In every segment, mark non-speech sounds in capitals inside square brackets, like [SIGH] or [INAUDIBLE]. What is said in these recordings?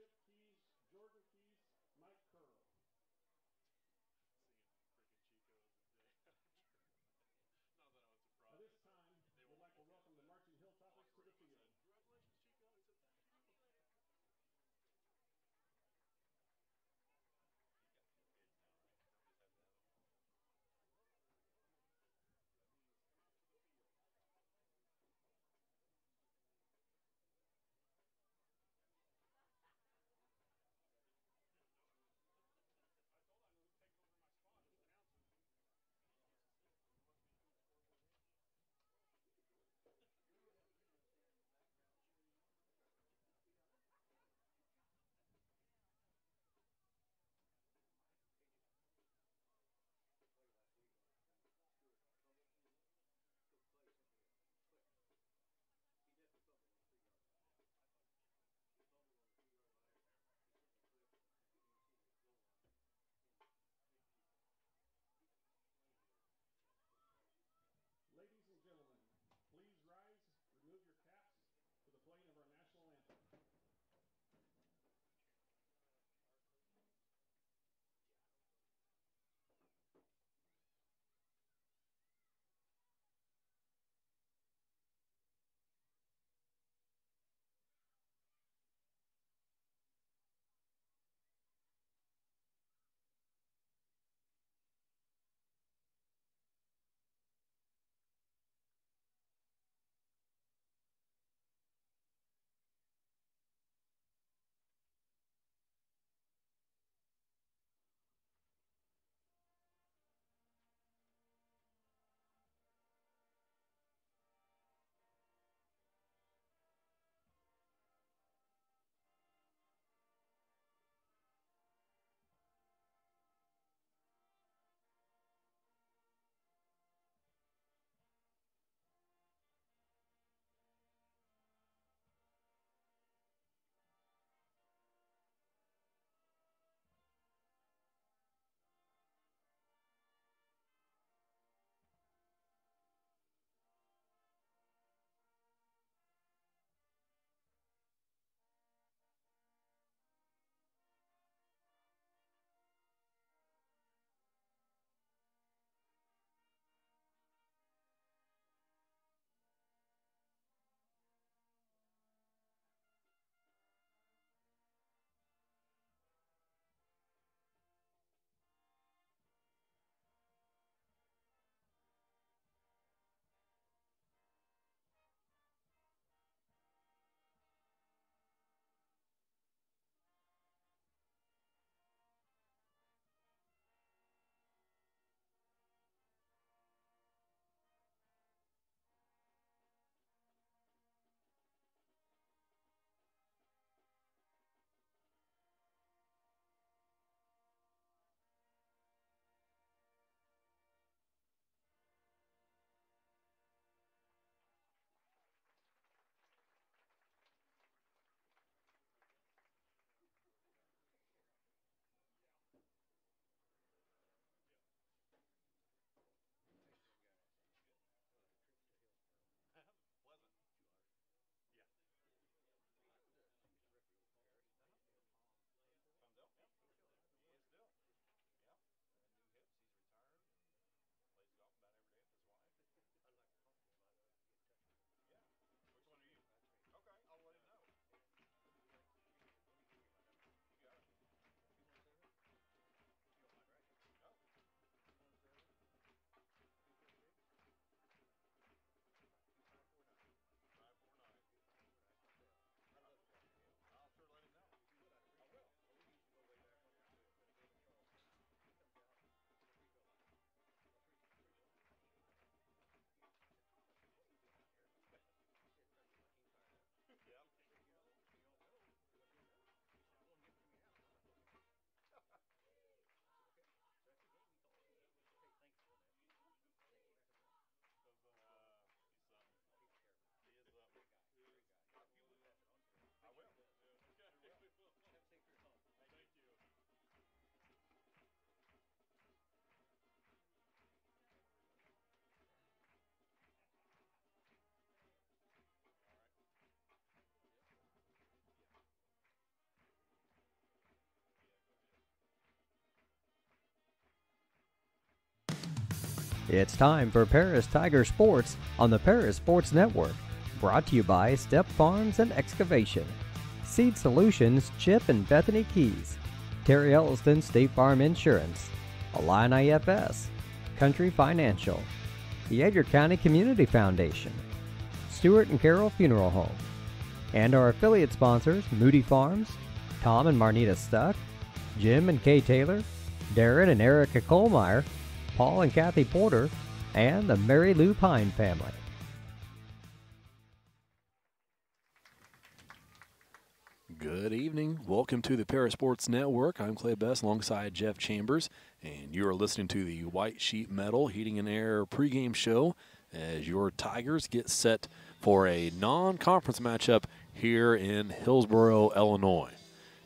Chip Keys, Jordan Keys, It's time for Paris Tiger Sports on the Paris Sports Network. Brought to you by Step Farms and Excavation, Seed Solutions, Chip and Bethany Keys, Terry Elliston State Farm Insurance, Illini IFS, Country Financial, the Edgar County Community Foundation, Stewart and Carroll Funeral Home, and our affiliate sponsors Moody Farms, Tom and Marnita Stuck, Jim and Kay Taylor, Darren and Erica Colmeyer, Paul and Kathy Porter, and the Mary Lou Pine family. Good evening. Welcome to the Paris Sports Network. I'm Clay Best alongside Jeff Chambers, and you are listening to the White Sheet Metal Heating and Air pregame show as your Tigers get set for a non conference matchup here in Hillsboro, Illinois.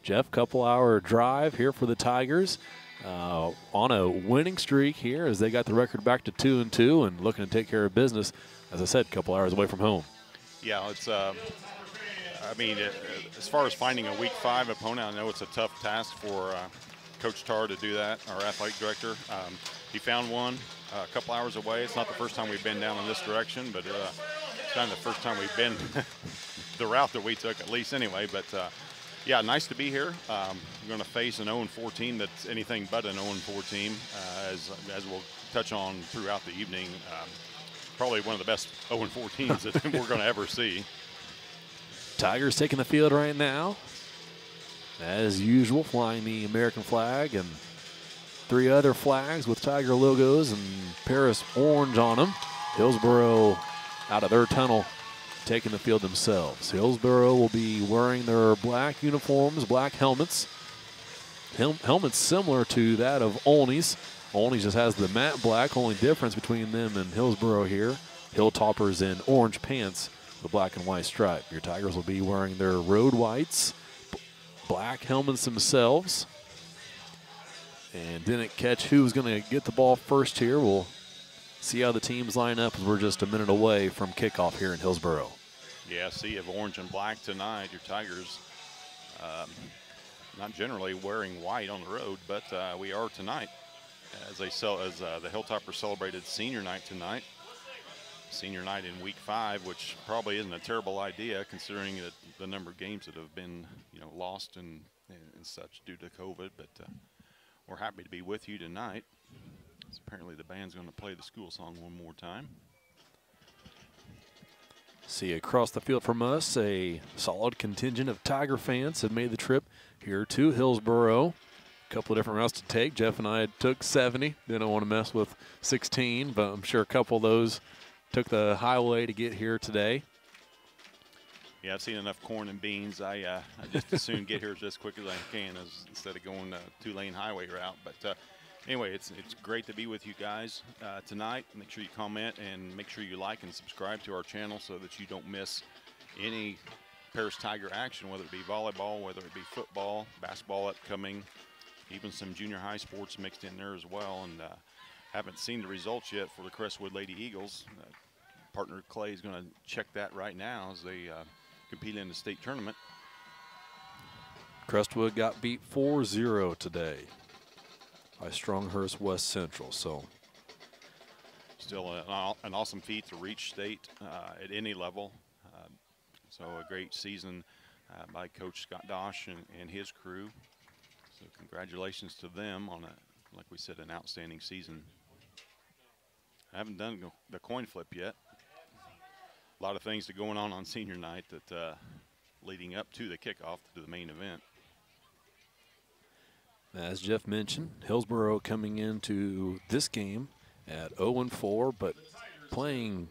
Jeff, couple hour drive here for the Tigers. Uh, on a winning streak here as they got the record back to two and two and looking to take care of business. As I said, a couple hours away from home. Yeah, it's. Uh, I mean, it, as far as finding a Week Five opponent, I know it's a tough task for uh, Coach Tar to do that, our athletic director. Um, he found one uh, a couple hours away. It's not the first time we've been down in this direction, but uh, it's kind of the first time we've been [LAUGHS] the route that we took, at least anyway. But uh, yeah, nice to be here. Um, we're going to face an 0-4 team that's anything but an 0-4 team, uh, as, as we'll touch on throughout the evening. Um, probably one of the best 0-4 teams that [LAUGHS] we're going to ever see. Tigers taking the field right now. As usual, flying the American flag and three other flags with Tiger logos and Paris orange on them. Hillsboro out of their tunnel taking the field themselves. Hillsboro will be wearing their black uniforms, black helmets. Hel helmets similar to that of Olney's. Olney's just has the matte black. Only difference between them and Hillsboro here. Hilltoppers in orange pants the black and white stripe. Your Tigers will be wearing their road whites, black helmets themselves. And didn't catch who's going to get the ball first here. We'll see how the teams line up we're just a minute away from kickoff here in Hillsboro. Yeah, sea of orange and black tonight. Your Tigers um, not generally wearing white on the road, but uh, we are tonight as they sell as uh, the Hilltoppers celebrated senior night tonight senior night in week five, which probably isn't a terrible idea considering that the number of games that have been, you know, lost and, and such due to COVID. But uh, we're happy to be with you tonight. Apparently the band's going to play the school song one more time. See across the field from us, a solid contingent of Tiger fans have made the trip here to Hillsboro. A couple of different routes to take. Jeff and I took 70. Didn't want to mess with 16, but I'm sure a couple of those took the highway to get here today. Yeah, I've seen enough corn and beans. I, uh, I just as soon get here [LAUGHS] as quick as I can as instead of going a two-lane highway route. But uh, anyway, it's it's great to be with you guys uh, tonight. Make sure you comment and make sure you like and subscribe to our channel so that you don't miss any Paris Tiger action, whether it be volleyball, whether it be football, basketball upcoming, even some junior high sports mixed in there as well. And uh, haven't seen the results yet for the Crestwood Lady Eagles. Uh, partner Clay is going to check that right now as they uh, compete in the state tournament. Crestwood got beat 4-0 today by Stronghurst West Central. So still a, an awesome feat to reach state uh, at any level. Uh, so a great season uh, by Coach Scott Dosh and, and, his crew. So congratulations to them on a, like we said, an outstanding season. I haven't done the coin flip yet a lot of things that going on on senior night that uh, leading up to the kickoff to the main event. As Jeff mentioned, Hillsboro coming into this game at 0-4, but playing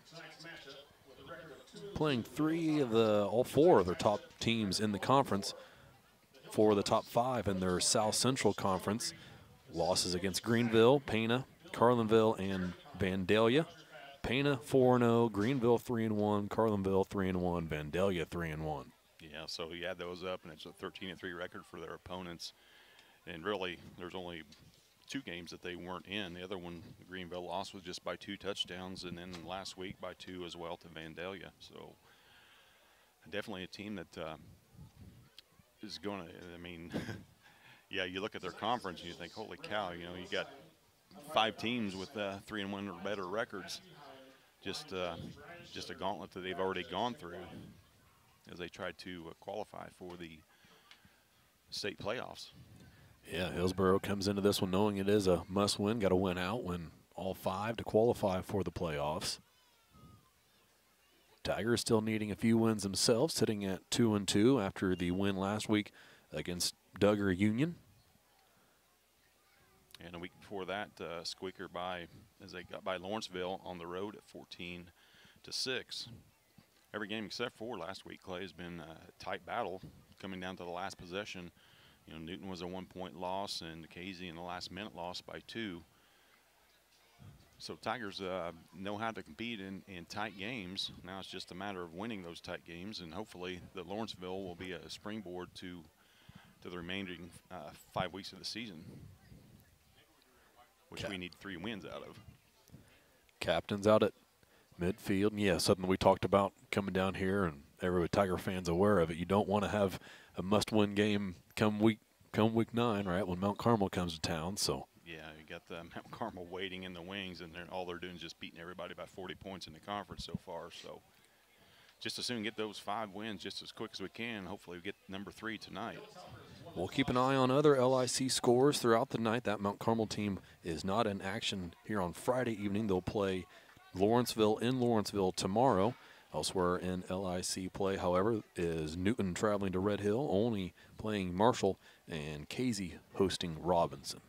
playing three of the all four of their top teams in the conference for the top five in their South Central Conference. Losses against Greenville, Pana, Carlinville, and Vandalia. Pana 4 0, Greenville 3 1, Carlinville 3 1, Vandalia 3 1. Yeah, so you add those up, and it's a 13 3 record for their opponents. And really, there's only two games that they weren't in. The other one, Greenville lost, was just by two touchdowns, and then last week by two as well to Vandalia. So definitely a team that uh, is going to, I mean, [LAUGHS] yeah, you look at their conference and you think, holy cow, you know, you got five teams with uh, three and one or better records. Just uh, just a gauntlet that they've already gone through as they tried to uh, qualify for the state playoffs. Yeah, Hillsboro comes into this one knowing it is a must win, got to win out, win all five to qualify for the playoffs. Tigers still needing a few wins themselves, sitting at two and two after the win last week against Dugger Union. And a week before that, uh, squeaker by as they got by Lawrenceville on the road at 14 to six. Every game except for last week, Clay has been a tight battle coming down to the last possession. You know, Newton was a one-point loss, and Casey in the last minute lost by two. So Tigers uh, know how to compete in, in tight games. Now it's just a matter of winning those tight games, and hopefully that Lawrenceville will be a springboard to to the remaining uh, five weeks of the season, which we need three wins out of. Captains out at midfield, and yeah, something we talked about coming down here, and every Tiger fans aware of it. You don't want to have a must-win game come week come week nine, right when Mount Carmel comes to town. So yeah, you got the [LAUGHS] Mount Carmel waiting in the wings, and they're all they're doing is just beating everybody by 40 points in the conference so far. So just as soon get those five wins just as quick as we can. Hopefully, we get number three tonight. We'll keep an eye on other LIC scores throughout the night. That Mount Carmel team is not in action here on Friday evening. They'll play Lawrenceville in Lawrenceville tomorrow. Elsewhere in LIC play, however, is Newton traveling to Red Hill, Olney playing Marshall, and Casey hosting Robinson.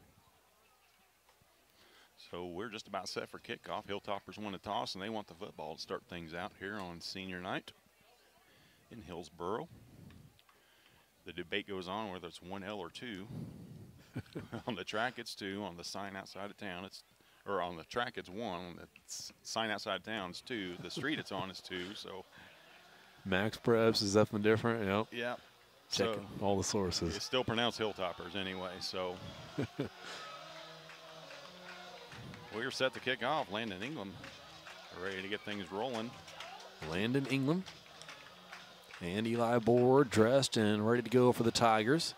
So we're just about set for kickoff. Hilltoppers won the toss, and they want the football to start things out here on senior night in Hillsboro. The debate goes on whether it's one L or two. [LAUGHS] on the track, it's two. On the sign outside of town, it's or on the track it's one. The sign outside town it's two. The street it's on is two. So Max Preps is something different. Yep. Yeah. Checking so all the sources. It's still pronounced Hilltoppers anyway. So [LAUGHS] we're set to kick off. Landon England ready to get things rolling. Landon England and Eli Board dressed and ready to go for the Tigers.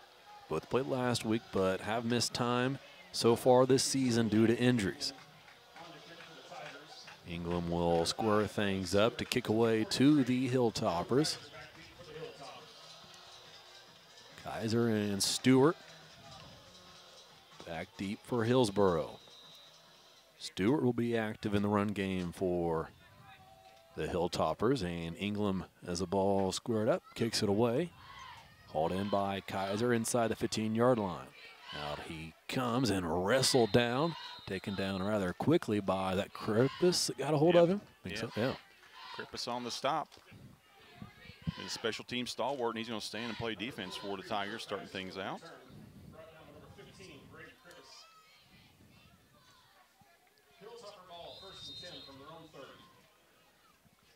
Both played last week, but have missed time so far this season due to injuries. Ingram will square things up to kick away to the Hilltoppers. Kaiser and Stewart back deep for Hillsboro. Stewart will be active in the run game for the Hilltoppers, and Ingram, as the ball squared up, kicks it away. Hauled in by Kaiser inside the 15 yard line. Out he comes and wrestled down, taken down rather quickly by that Krippus that got a hold yep. of him. Yep. So, yeah. Krippus on the stop. He's a special team stalwart, and he's going to stand and play defense for the Tigers, starting things out.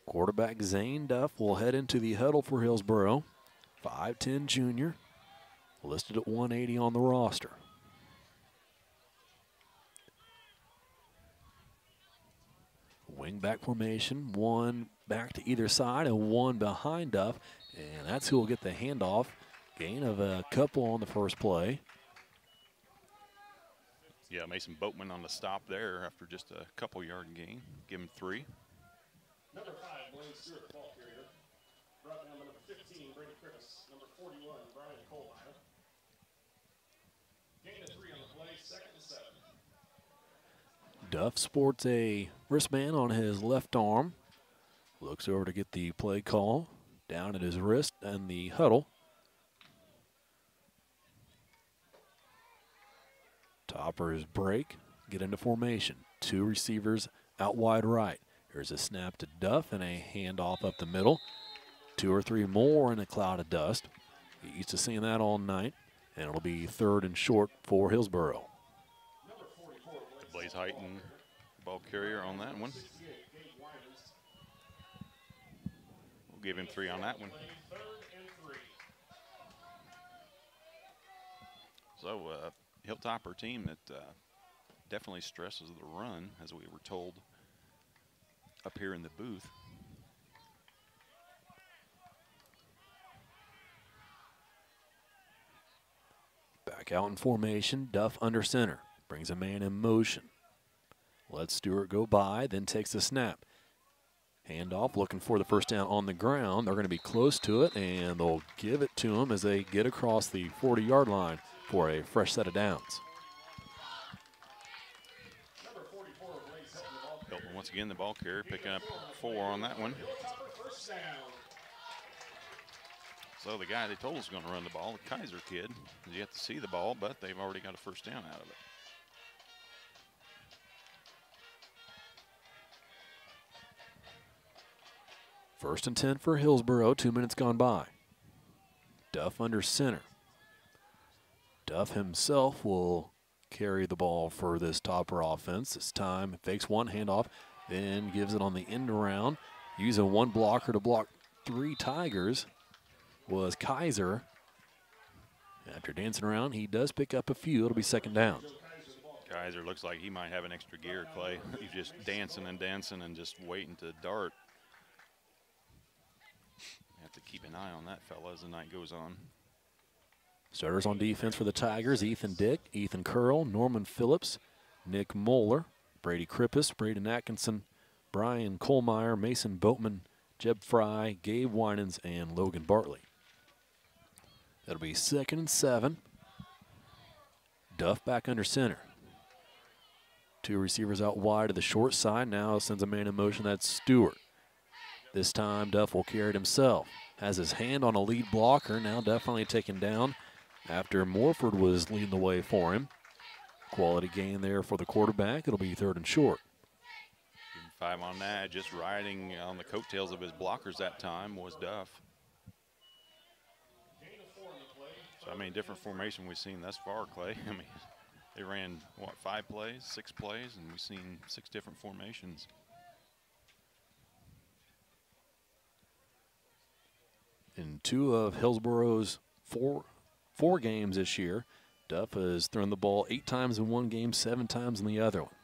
Quarterback Zane Duff will head into the huddle for Hillsboro. 5'10 junior, listed at 180 on the roster. Wing-back formation, one back to either side and one behind Duff. And that's who will get the handoff. Gain of a couple on the first play. Yeah, Mason Boatman on the stop there after just a couple yard gain. Give him three. Number five, Blaine Stewart, the ball carrier. Brought down by number 15, Brady Krippus. Number 41, Brian Colmeyer. Gain of three on the play, second and seven. Duff sports a wristband on his left arm. Looks over to get the play call down at his wrist and the huddle. Toppers break, get into formation. Two receivers out wide right. Here's a snap to Duff and a handoff up the middle. Two or three more in a cloud of dust. Get used to seeing that all night. And it'll be third and short for Hillsboro. Blaze Heighton, ball carrier on that one. We'll give him three on that one. So, uh, Hilltopper team that uh, definitely stresses the run, as we were told up here in the booth. Back out in formation, Duff under center. Brings a man in motion. Lets Stewart go by, then takes the snap. Handoff, looking for the first down on the ground. They're going to be close to it, and they'll give it to him as they get across the 40 yard line for a fresh set of downs. Once again the ball carrier picking up four on that one. So the guy they told us was going to run the ball, the Kaiser kid, you have to see the ball, but they've already got a first down out of it. First and 10 for Hillsboro, two minutes gone by. Duff under center. Duff himself will carry the ball for this topper offense. This time fakes one handoff, then gives it on the end around. Using one blocker to block three Tigers was Kaiser. After dancing around, he does pick up a few. It'll be second down. Kaiser looks like he might have an extra gear, Clay. [LAUGHS] He's just dancing and dancing and just waiting to dart. Have to keep an eye on that fella as the night goes on. Starters on defense for the Tigers Ethan Dick, Ethan Curl, Norman Phillips, Nick Moeller, Brady Krippus, Braden Atkinson, Brian Kohlmeyer, Mason Boatman, Jeb Fry, Gabe Winans, and Logan Bartley. That'll be second and seven. Duff back under center. Two receivers out wide to the short side. Now sends a man in motion. That's Stewart. This time Duff will carry it himself. Has his hand on a lead blocker. Now definitely taken down after Morford was leading the way for him. Quality gain there for the quarterback. It'll be third and short. Five on that. Just riding on the coattails of his blockers that time was Duff. So I mean, different formation we've seen thus far, Clay. [LAUGHS] I mean, they ran what five plays, six plays, and we've seen six different formations. In two of Hillsboro's four four games this year, Duff has thrown the ball eight times in one game, seven times in the other one.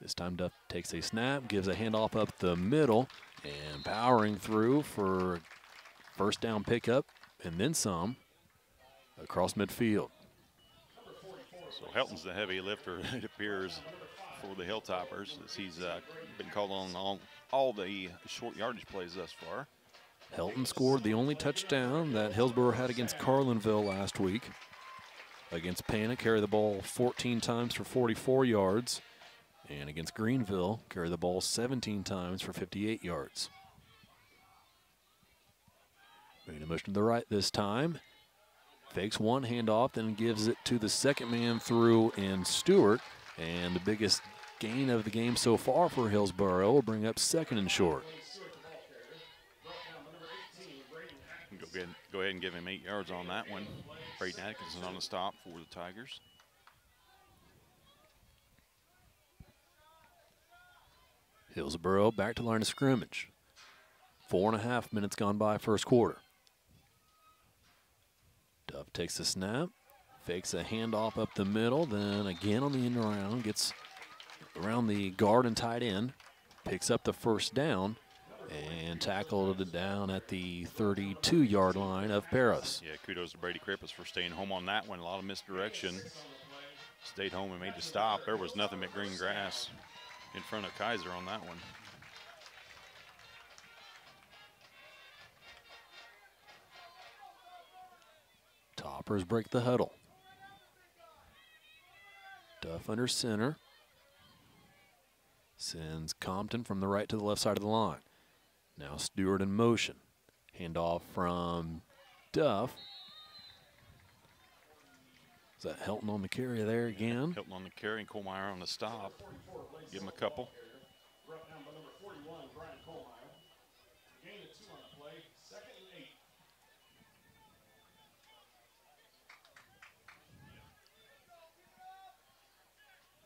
This time Duff takes a snap, gives a handoff up the middle, and powering through for first down pickup and then some across midfield. So Helton's the heavy lifter, [LAUGHS] it appears, for the Hilltoppers, as he's uh, been called on all, all the short yardage plays thus far. Helton scored the only touchdown that Hillsboro had against Carlinville last week. Against Pana, carry the ball 14 times for 44 yards. And against Greenville, carry the ball 17 times for 58 yards. Making a motion to the right this time. Fakes one handoff, then gives it to the second man through in Stewart. And the biggest gain of the game so far for Hillsboro will bring up second and short. Go ahead, go ahead and give him eight yards on that one. Braden Atkinson on the stop for the Tigers. Hillsboro back to line of scrimmage. Four and a half minutes gone by first quarter. Duff takes the snap, fakes a handoff up the middle, then again on the end around, gets around the guard and tight end, picks up the first down, and tackled it down at the 32 yard line of Paris. Yeah, kudos to Brady Krippus for staying home on that one. A lot of misdirection. Stayed home and made the stop. There was nothing but green grass in front of Kaiser on that one. Toppers break the huddle. Duff under center. Sends Compton from the right to the left side of the line. Now Stewart in motion. Handoff from Duff. Is that Helton on the carry there again? Hilton on the carry and Kohlmeyer on the stop. Give him a couple. Brought down by number 41, Brian Kohlmeyer. Gain of two on the play, second and eight.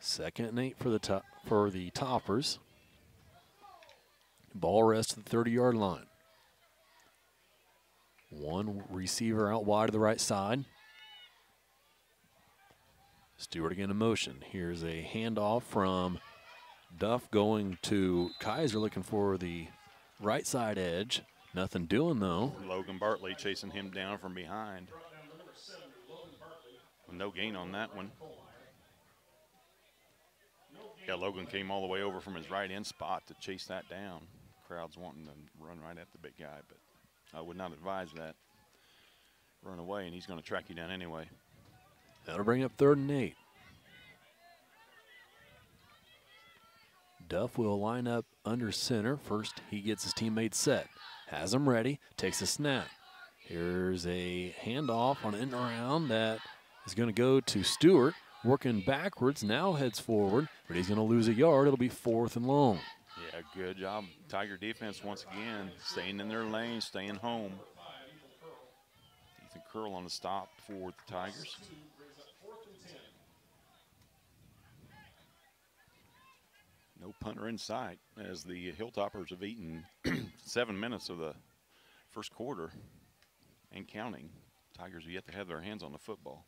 Second and eight for the top for the toppers. Ball rests at the 30 yard line. One receiver out wide to the right side. Stewart again in motion. Here's a handoff from Duff going to Kaiser looking for the right side edge. Nothing doing though. Logan Bartley chasing him down from behind. No gain on that one. Yeah, Logan came all the way over from his right end spot to chase that down. Crowd's wanting to run right at the big guy, but I would not advise that. Run away, and he's going to track you down anyway. That'll bring up third and eight. Duff will line up under center. First, he gets his teammates set. Has them ready. Takes a snap. Here's a handoff on an end around that is going to go to Stewart. Working backwards, now heads forward, but he's going to lose a yard. It'll be fourth and long. Yeah, good job. Tiger defense once again, staying in their lane, staying home. Ethan Curl on the stop for the Tigers. No punter in sight as the Hilltoppers have eaten [CLEARS THROAT] seven minutes of the first quarter and counting. Tigers have yet to have their hands on the football.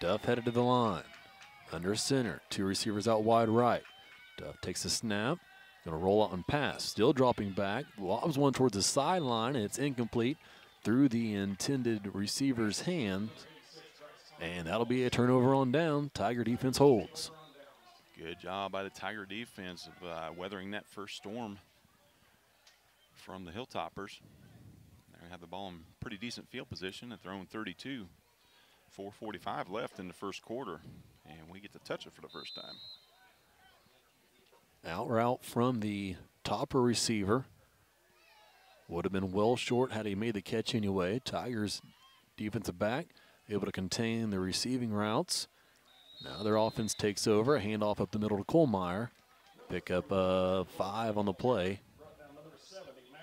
Duff headed to the line. Under center. Two receivers out wide right. Duff takes a snap. To roll out and pass. Still dropping back. Lobs one towards the sideline, and it's incomplete through the intended receiver's hand. And that'll be a turnover on down. Tiger defense holds. Good job by the Tiger defense of uh, weathering that first storm from the Hilltoppers. They have the ball in pretty decent field position at their own 32. 4.45 left in the first quarter, and we get to touch it for the first time. Out route from the topper receiver. Would have been well short had he made the catch anyway. Tigers defensive back able to contain the receiving routes. Now their offense takes over. A handoff up the middle to Colmeyer. Pick up uh, five on the play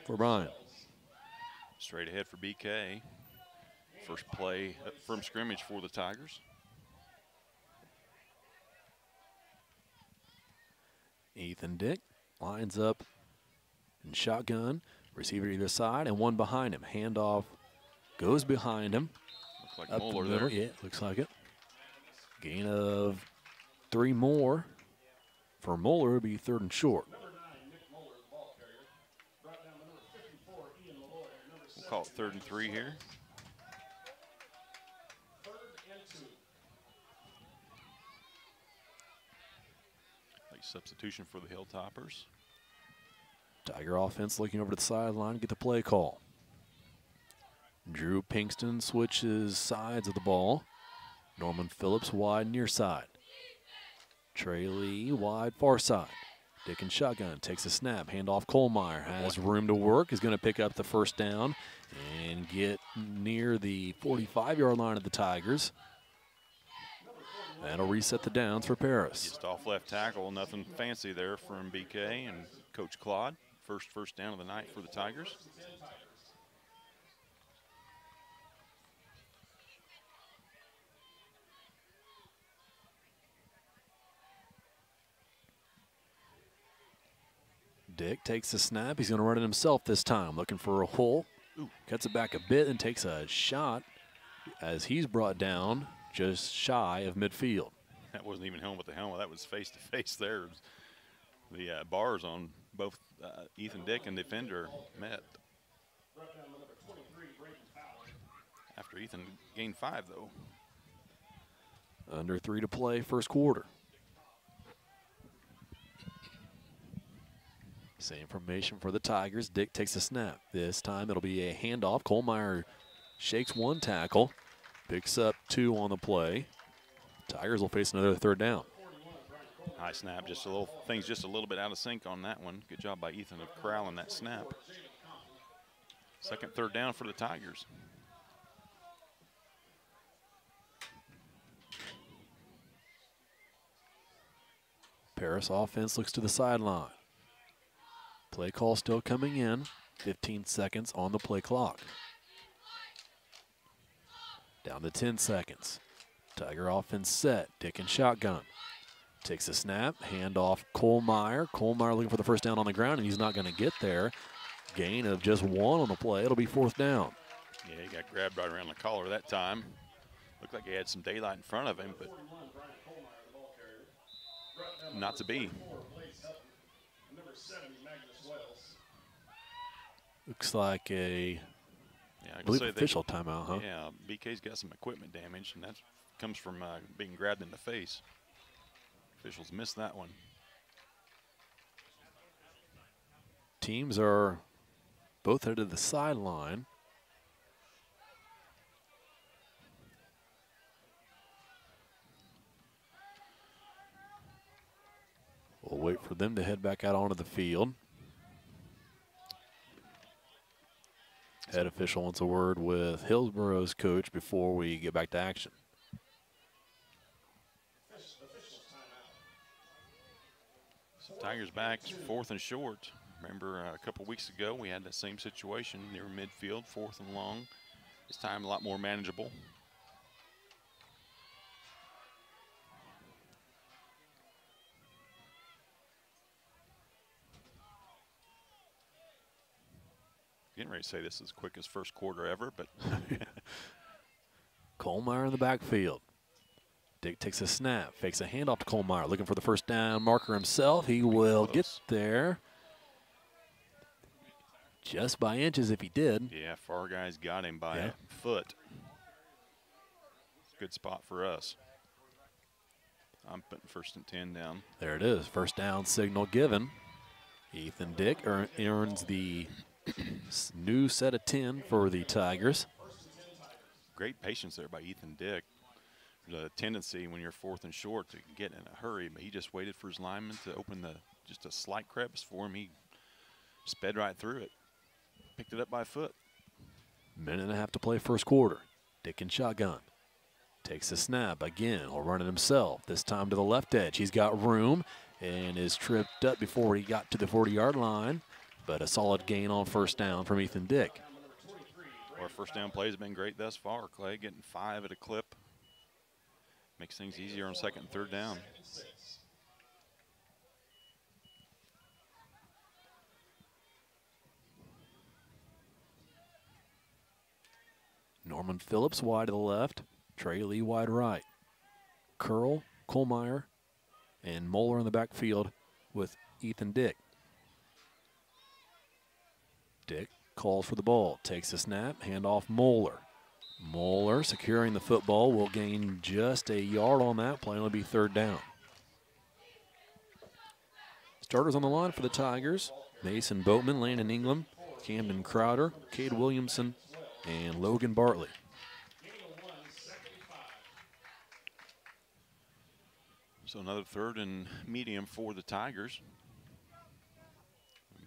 for Brian. Straight ahead for BK. First play from scrimmage for the Tigers. Ethan Dick lines up in shotgun. Receiver either side and one behind him. Handoff goes behind him. Looks like Up Moeller the there. Yeah, looks like it. Gain of three more. For Moeller, it'll be third and short. We'll call it third and three here. Substitution for the Hilltoppers. Tiger offense looking over to the sideline, get the play call. Drew Pinkston switches sides of the ball. Norman Phillips wide near side. Trey Lee wide far side. Dick and shotgun takes a snap. Handoff Colmeyer has room to work. Is going to pick up the first down and get near the 45 yard line of the Tigers. That'll reset the downs for Paris. Just off left tackle, nothing fancy there from BK and Coach Claude. First first down of the night for the Tigers. Dick takes the snap. He's going to run it himself this time, looking for a hole. Cuts it back a bit and takes a shot as he's brought down just shy of midfield. That wasn't even helmet to helmet. That was face to face there. The uh, bars on both uh, Ethan Dick and defender met. After Ethan gained five, though. Under three to play, first quarter. Same formation for the Tigers. Dick takes a snap. This time it'll be a handoff. Colmeyer shakes one tackle, picks up two on the play. Tigers will face another third down. High snap, just a little things just a little bit out of sync on that one. Good job by Ethan of corralling that snap. Second, third down for the Tigers. Paris offense looks to the sideline. Play call still coming in. 15 seconds on the play clock. Down to 10 seconds. Tiger offense set. Dick and shotgun. Takes a snap. hand Handoff Colmeyer. Colmeyer looking for the first down on the ground, and he's not going to get there. Gain of just one on the play. It'll be fourth down. Yeah, he got grabbed right around the collar that time. Looked like he had some daylight in front of him, but not to be. Looks like a Yeah, I believe say they- official timeout, huh? Yeah, BK's got some equipment damage, and that comes from uh, being grabbed in the face. Officials missed that one. Teams are both headed to the sideline. We'll wait for them to head back out onto the field. Head official wants a word with Hillsboro's coach before we get back to action. Tigers back, fourth and short. Remember uh, a couple weeks ago we had that same situation near midfield, fourth and long. This time a lot more manageable. Getting ready to say this is the quickest first quarter ever, but [LAUGHS] Colmeyer in the backfield. Dick takes a snap, fakes a handoff to Colmeyer, looking for the first down marker himself. He will get there. Just by inches if he did. yeah, far guys got him by Yeah. a foot. Good spot for us. I'm putting first and 10 down. There it is. First down signal given. Ethan Dick earns the new set of 10 for the Tigers. Great patience there by Ethan Dick. There's a tendency when you're fourth and short to get in a hurry, but he just waited for his lineman to open the just a slight crevice for him. He sped right through it, picked it up by foot. Minute and a half to play first quarter. Dick in shotgun. Takes a snap again. He'll run it himself. This time to the left edge. He's got room and is tripped up before he got to the 40 yard line. But a solid gain on first down from Ethan Dick. Our first down plays have been great thus far. Clay getting five at a clip. Makes things easier on second and third down. Norman Phillips wide to the left. Trey Lee wide right. Curl, Colmeyer, and Moeller in the backfield with Ethan Dick. Dick calls for the ball, takes a snap, handoff Moeller. Moeller securing the football will gain just a yard on that play. It'll be third down. Starters on the line for the Tigers Mason Boatman, Landon Ingram, Camden Crowder, Cade Williamson, and Logan Bartley. So another third and medium for the Tigers.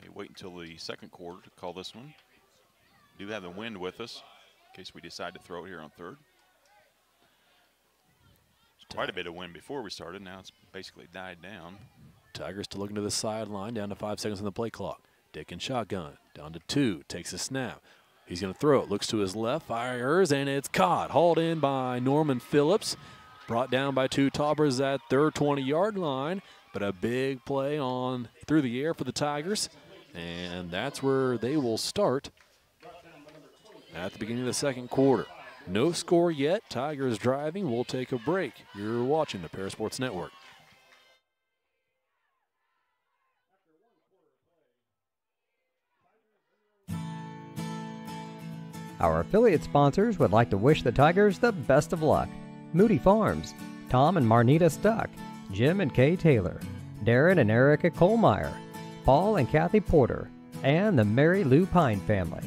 May wait until the second quarter to call this one. Do have the wind with us in case we decide to throw it here on third. There's quite a bit of wind before we started. Now it's basically died down. Tigers to looking to the sideline, down to five seconds on the play clock. Dick and shotgun, down to two, takes a snap. He's going to throw it, looks to his left, fires, and it's caught. Hauled in by Norman Phillips. Brought down by two toppers at their 20 yard line, but a big play on through the air for the Tigers. And that's where they will start at the beginning of the second quarter. No score yet. Tigers driving. We'll take a break. You're watching the Paris Sports Network. Our affiliate sponsors would like to wish the Tigers the best of luck. Moody Farms, Tom and Marnita Stuck, Jim and Kay Taylor, Darren and Erica Colmeyer, Paul and Kathy Porter, and the Mary Lou Pine family.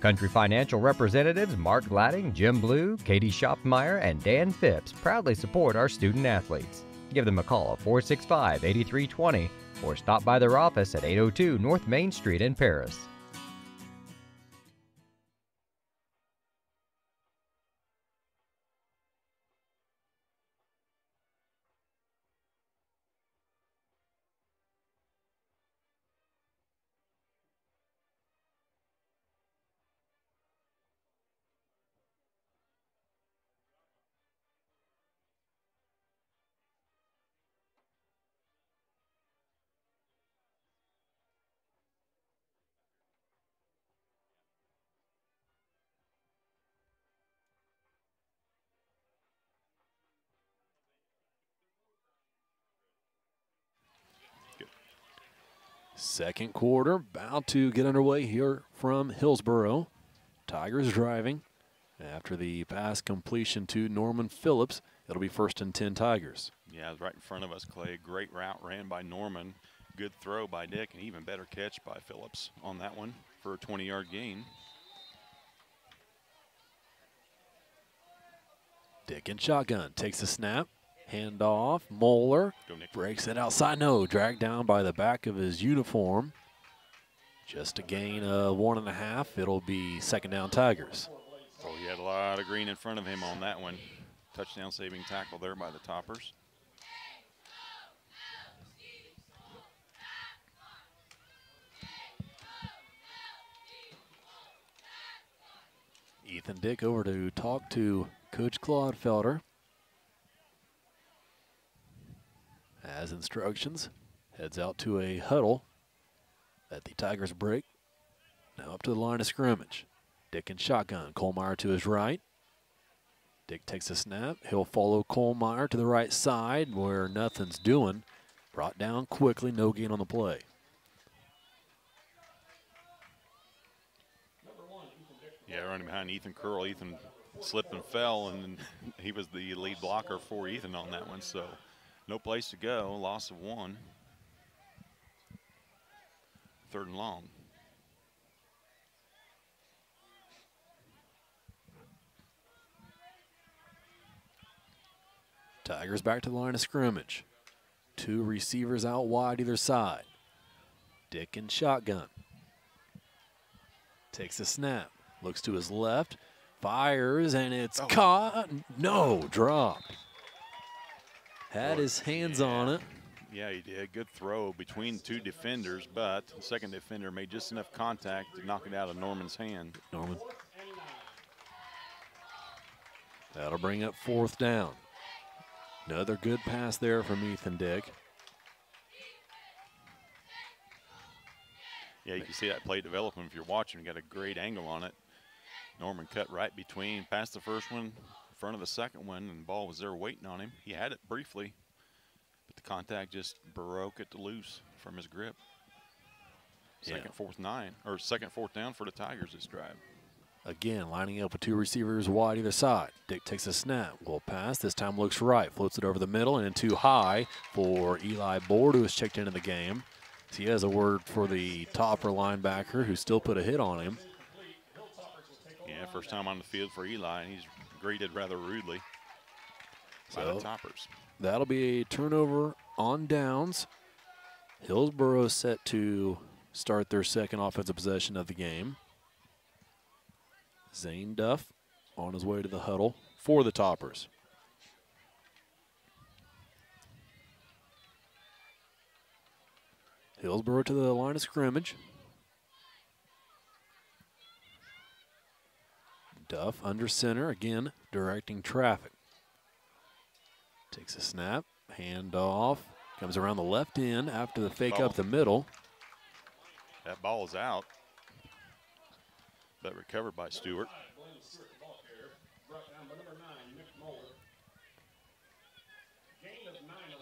Country Financial representatives Mark Gladding, Jim Blue, Katie Shopmeyer, and Dan Phipps proudly support our student athletes. Give them a call at 465 8320 or stop by their office at 802 North Main Street in Paris. Second quarter about to get underway here from Hillsboro. Tigers driving after the pass completion to Norman Phillips. It'll be first and 10 Tigers. Yeah, right in front of us, Clay. Great route ran by Norman. Good throw by Dick, and even better catch by Phillips on that one for a 20 yard gain. Dick in shotgun takes a snap. Hand off. Moeller breaks it outside. No, dragged down by the back of his uniform. Just a gain of one and a half. It'll be second down Tigers. Oh, he had a lot of green in front of him on that one. Touchdown saving tackle there by the toppers. Ethan Dick over to talk to Coach Claude Felder. As instructions, heads out to a huddle at the Tigers break. Now up to the line of scrimmage. Dick and shotgun. Colmeyer to his right. Dick takes a snap. He'll follow Colmeyer to the right side where nothing's doing. Brought down quickly, no gain on the play. Yeah, running behind Ethan Curl. Ethan slipped and fell, and he was the lead blocker for Ethan on that one. So no place to go. Loss of one. Third and long. Tigers back to the line of scrimmage. Two receivers out wide either side. Dick in shotgun. Takes a snap. Looks to his left. Fires, and it's oh. caught. No, dropped. Had his hands yeah. on it. Yeah, he did. Good throw between two defenders, but the second defender made just enough contact to knock it out of Norman's hand. Norman. That'll bring up fourth down. Another good pass there from Ethan Dick. Yeah, you can see that play developing if you're watching. You got a great angle on it. Norman cut right between, past the first one, front of the second one, and the ball was there waiting on him. He had it briefly, but the contact just broke it loose from his grip. Second, yeah. fourth, nine, or second, fourth down for the Tigers this drive. Again, lining up with two receivers wide either side. Dick takes a snap. Will pass. This time looks right. Floats it over the middle and too high for Eli Board, who has checked into the game. So he has a word for the topper linebacker who still put a hit on him. Yeah, first time on the field for Eli, and he's greeted rather rudely by so the toppers. That'll be a turnover on downs. Hillsboro set to start their second offensive possession of the game. Zane Duff on his way to the huddle for the toppers. Hillsboro to the line of scrimmage. Duff under center, again, directing traffic. Takes a snap, hand off, comes around the left end after the fake ball. up the middle. That ball is out but recovered by Stewart.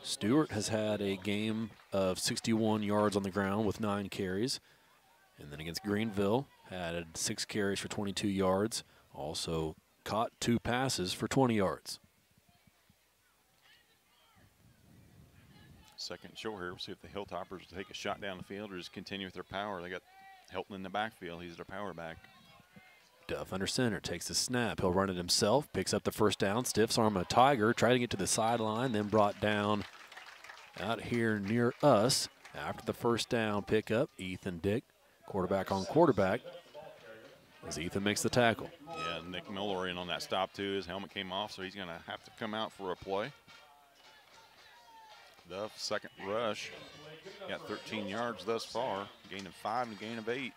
Stewart has had a game of 61 yards on the ground with nine carries. And then against Greenville, had six carries for 22 yards. Also caught two passes for 20 yards. Second short here. We'll see if the Hilltoppers take a shot down the field or just continue with their power. They got Helton in the backfield. He's their power back. Duff under center takes the snap. He'll run it himself, picks up the first down, stiffs arm a Tiger, trying to get to the sideline, then brought down out here near us after the first down pickup. Ethan Dick, quarterback on quarterback, as Ethan makes the tackle. Yeah, Nick Miller in on that stop too. His helmet came off, so he's going to have to come out for a play. Duff, second rush, got 13 yards thus far, gain of five and gain of eight.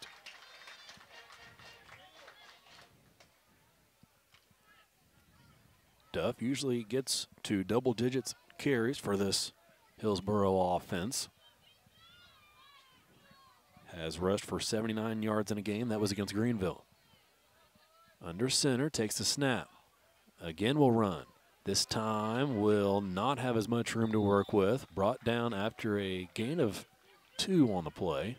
Duff usually gets to double digits carries for this Hillsboro offense. Has rushed for 79 yards in a game. That was against Greenville. Under center, takes the snap. Again will run. This time will not have as much room to work with. Brought down after a gain of two on the play.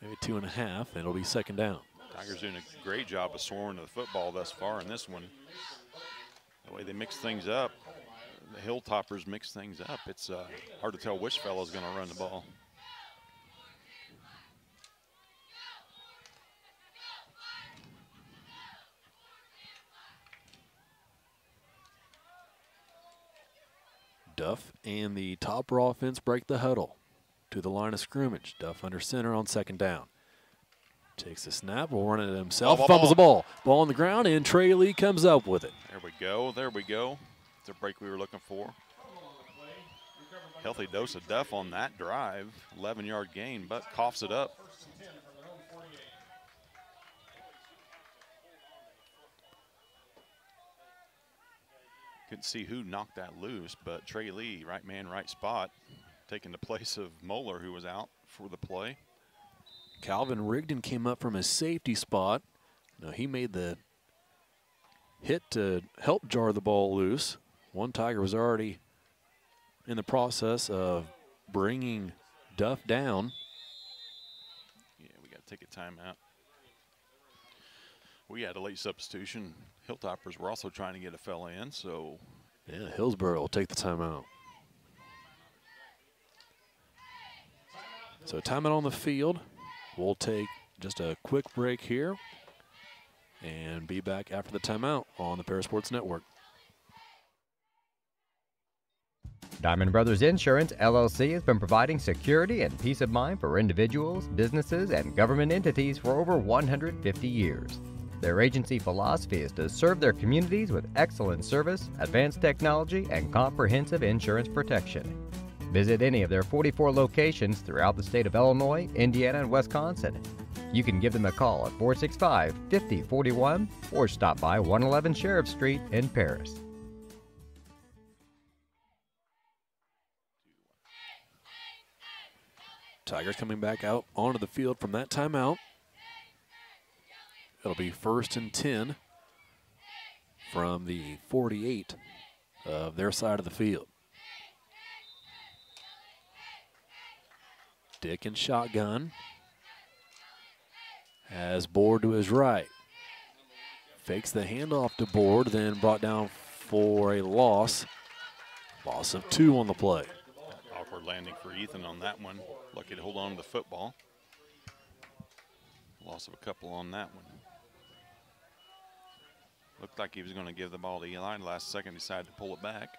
Maybe two and a half, and it'll be second down. Tigers doing a great job of soaring to the football thus far in this one. The way they mix things up, the Hilltoppers mix things up. It's uh, hard to tell which fellow's going to run the ball. Duff and the Topper offense break the huddle to the line of scrimmage. Duff under center on second down. Takes the snap, will run it himself, Ball, ball, fumbles the ball. Ball on the ground, and Trey Lee comes up with it. There we go. There we go. It's a break we were looking for. Healthy dose of Duff on that drive. 11 yard gain, but coughs it up. Couldn't see who knocked that loose, but Trey Lee, right man, right spot, taking the place of Moeller, who was out for the play. Calvin Rigdon came up from his safety spot. Now he made the hit to help jar the ball loose. One Tiger was already in the process of bringing Duff down. Yeah, we got to take a timeout. We had a late substitution. Hilltoppers were also trying to get a fella in, so Yeah, Hillsboro will take the timeout. So timeout on the field. We'll take just a quick break here and be back after the timeout on the Paris Sports Network. Diamond Brothers Insurance LLC has been providing security and peace of mind for individuals, businesses, and government entities for over 150 years. Their agency philosophy is to serve their communities with excellent service, advanced technology, and comprehensive insurance protection. Visit any of their 44 locations throughout the state of Illinois, Indiana, and Wisconsin. You can give them a call at 465 5041 or stop by 111 Sheriff Street in Paris. Tigers coming back out onto the field from that timeout. It'll be first and 10 from the 48 of their side of the field. Dick in shotgun. Has Board to his right. Fakes the handoff to Board, then brought down for a loss. Loss of two on the play. awkward landing for Ethan on that one. Lucky to hold on to the football. Loss of a couple on that one. Looked like he was going to give the ball to Eli. Last second, decided to pull it back.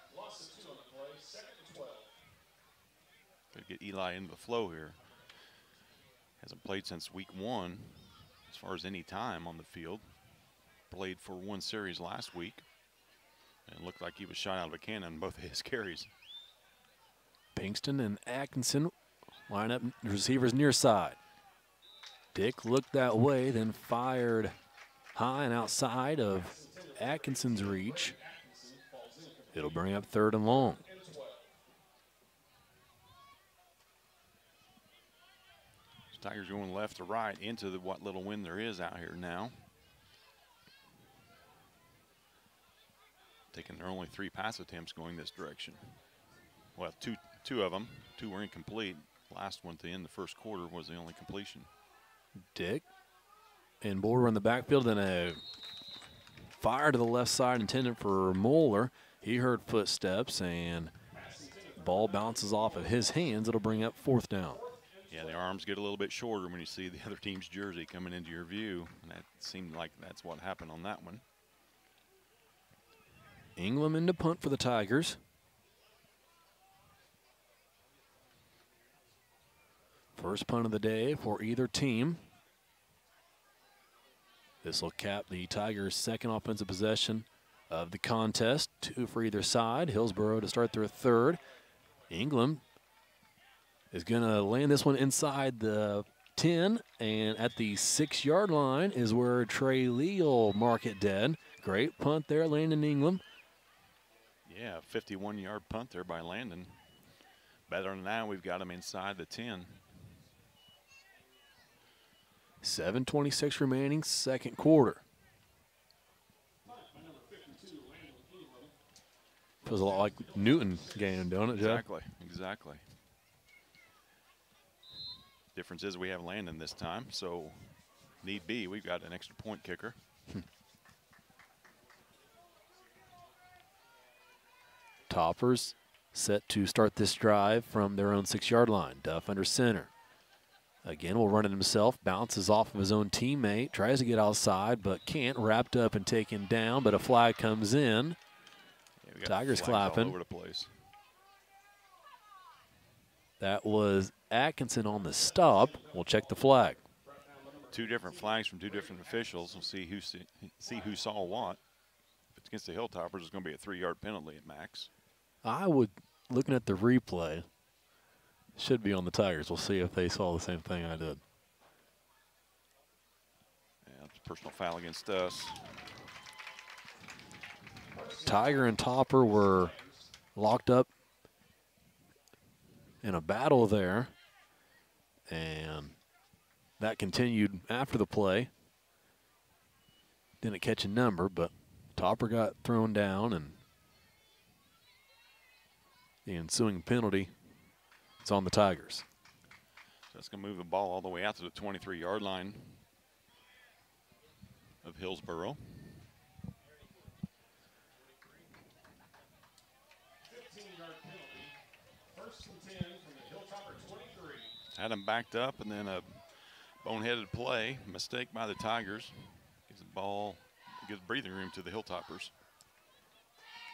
Could get Eli into the flow here. Hasn't played since week one, as far as any time on the field. Played for one series last week, and looked like he was shot out of a cannon in both of his [LAUGHS] carries. Pinkston and Atkinson line up receivers near side. Dick looked that way, then fired high and outside of Atkinson's reach. It'll bring up third and long. Tigers going left to right into the, what little wind there is out here now. Taking their only three pass attempts going this direction. Well, two two of them. Two were incomplete. Last one to end the first quarter was the only completion. Dick and Border in the backfield, then a fire to the left side intended for Moeller. He heard footsteps and ball bounces off of his hands. It'll bring up fourth down. Yeah, the arms get a little bit shorter when you see the [LAUGHS] other team's jersey coming into your view. And that seemed like that's what happened on that one. England into punt for the Tigers. First punt of the day for either team. This will cap the Tigers' second offensive possession of the contest. Two for either side. Hillsboro to start their third. England is going to land this one inside the 10, and at the six yard line is where Trey Lee will mark it dead. Great punt there, Landon England. Yeah, 51 yard punt there by Landon. Better than that, we've got him inside the 10. 7.26 remaining, second quarter. Feels a lot like Newton game, don't it, Jeff? Exactly, exactly. Difference is we have Landon this time, so need be, we've got an extra point kicker. Toppers set to start this drive from their own six yard line. Duff under center. Again, will run it himself, bounces off of his own teammate, tries to get outside, but can't. Wrapped up and taken down, but a flag comes in. Yeah, Tigers clapping. over the place. That was Atkinson on the stop. We'll check the flag. Two different flags from two different officials. We'll see who see, see who saw what. If it's against the Hilltoppers, it's going to be a three-yard penalty at max. I would, looking at the replay, should be on the Tigers. We'll see if they saw the same thing I did. Yeah, it's a personal foul against us. Tiger and Topper were locked up in a battle there, and that continued after the play. Didn't catch a number, but Topper got thrown down, and the ensuing penalty is on the Tigers. So that's going to move the ball all the way out to the 23-yard line of Hillsboro. 15-yard penalty. First and 10 from the Hilltopper 23. Had him backed up, and then a boneheaded play, mistake by the Tigers. Gives the ball, gives breathing room to the Hilltoppers.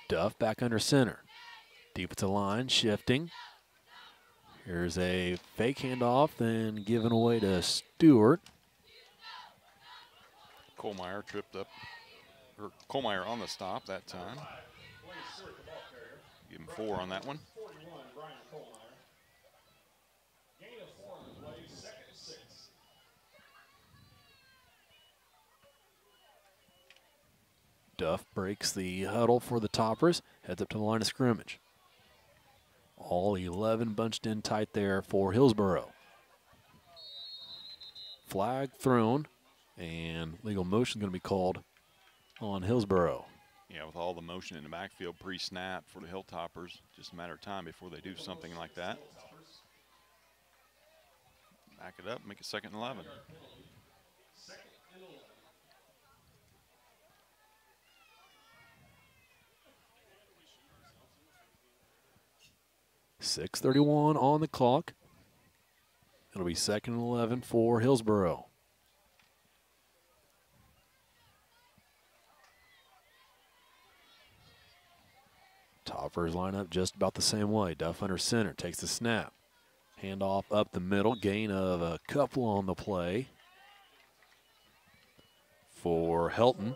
Duff back under center. Deep at the line, shifting. Here's a fake handoff, then given away to Stewart. Colmeyer tripped up, or Colmeyer on the stop that time. Blaine Stewart, the ball carrier. Give him four on that one. 41, Brian Colmeyer. Gain of four on the play, second and six. Duff breaks the huddle for the toppers, heads up to the line of scrimmage. All 11 bunched in tight there for Hillsboro. Flag thrown, and legal motion going to be called on Hillsboro. Yeah, with all the motion in the backfield pre-snap for the Hilltoppers, just a matter of time before they do something like that. Back it up, make it second and 11. 6.31 on the clock. It'll be second and 11 for Hillsboro. Toppers line up just about the same way. Duff under center takes the snap. Handoff up the middle, gain of a couple on the play for Helton.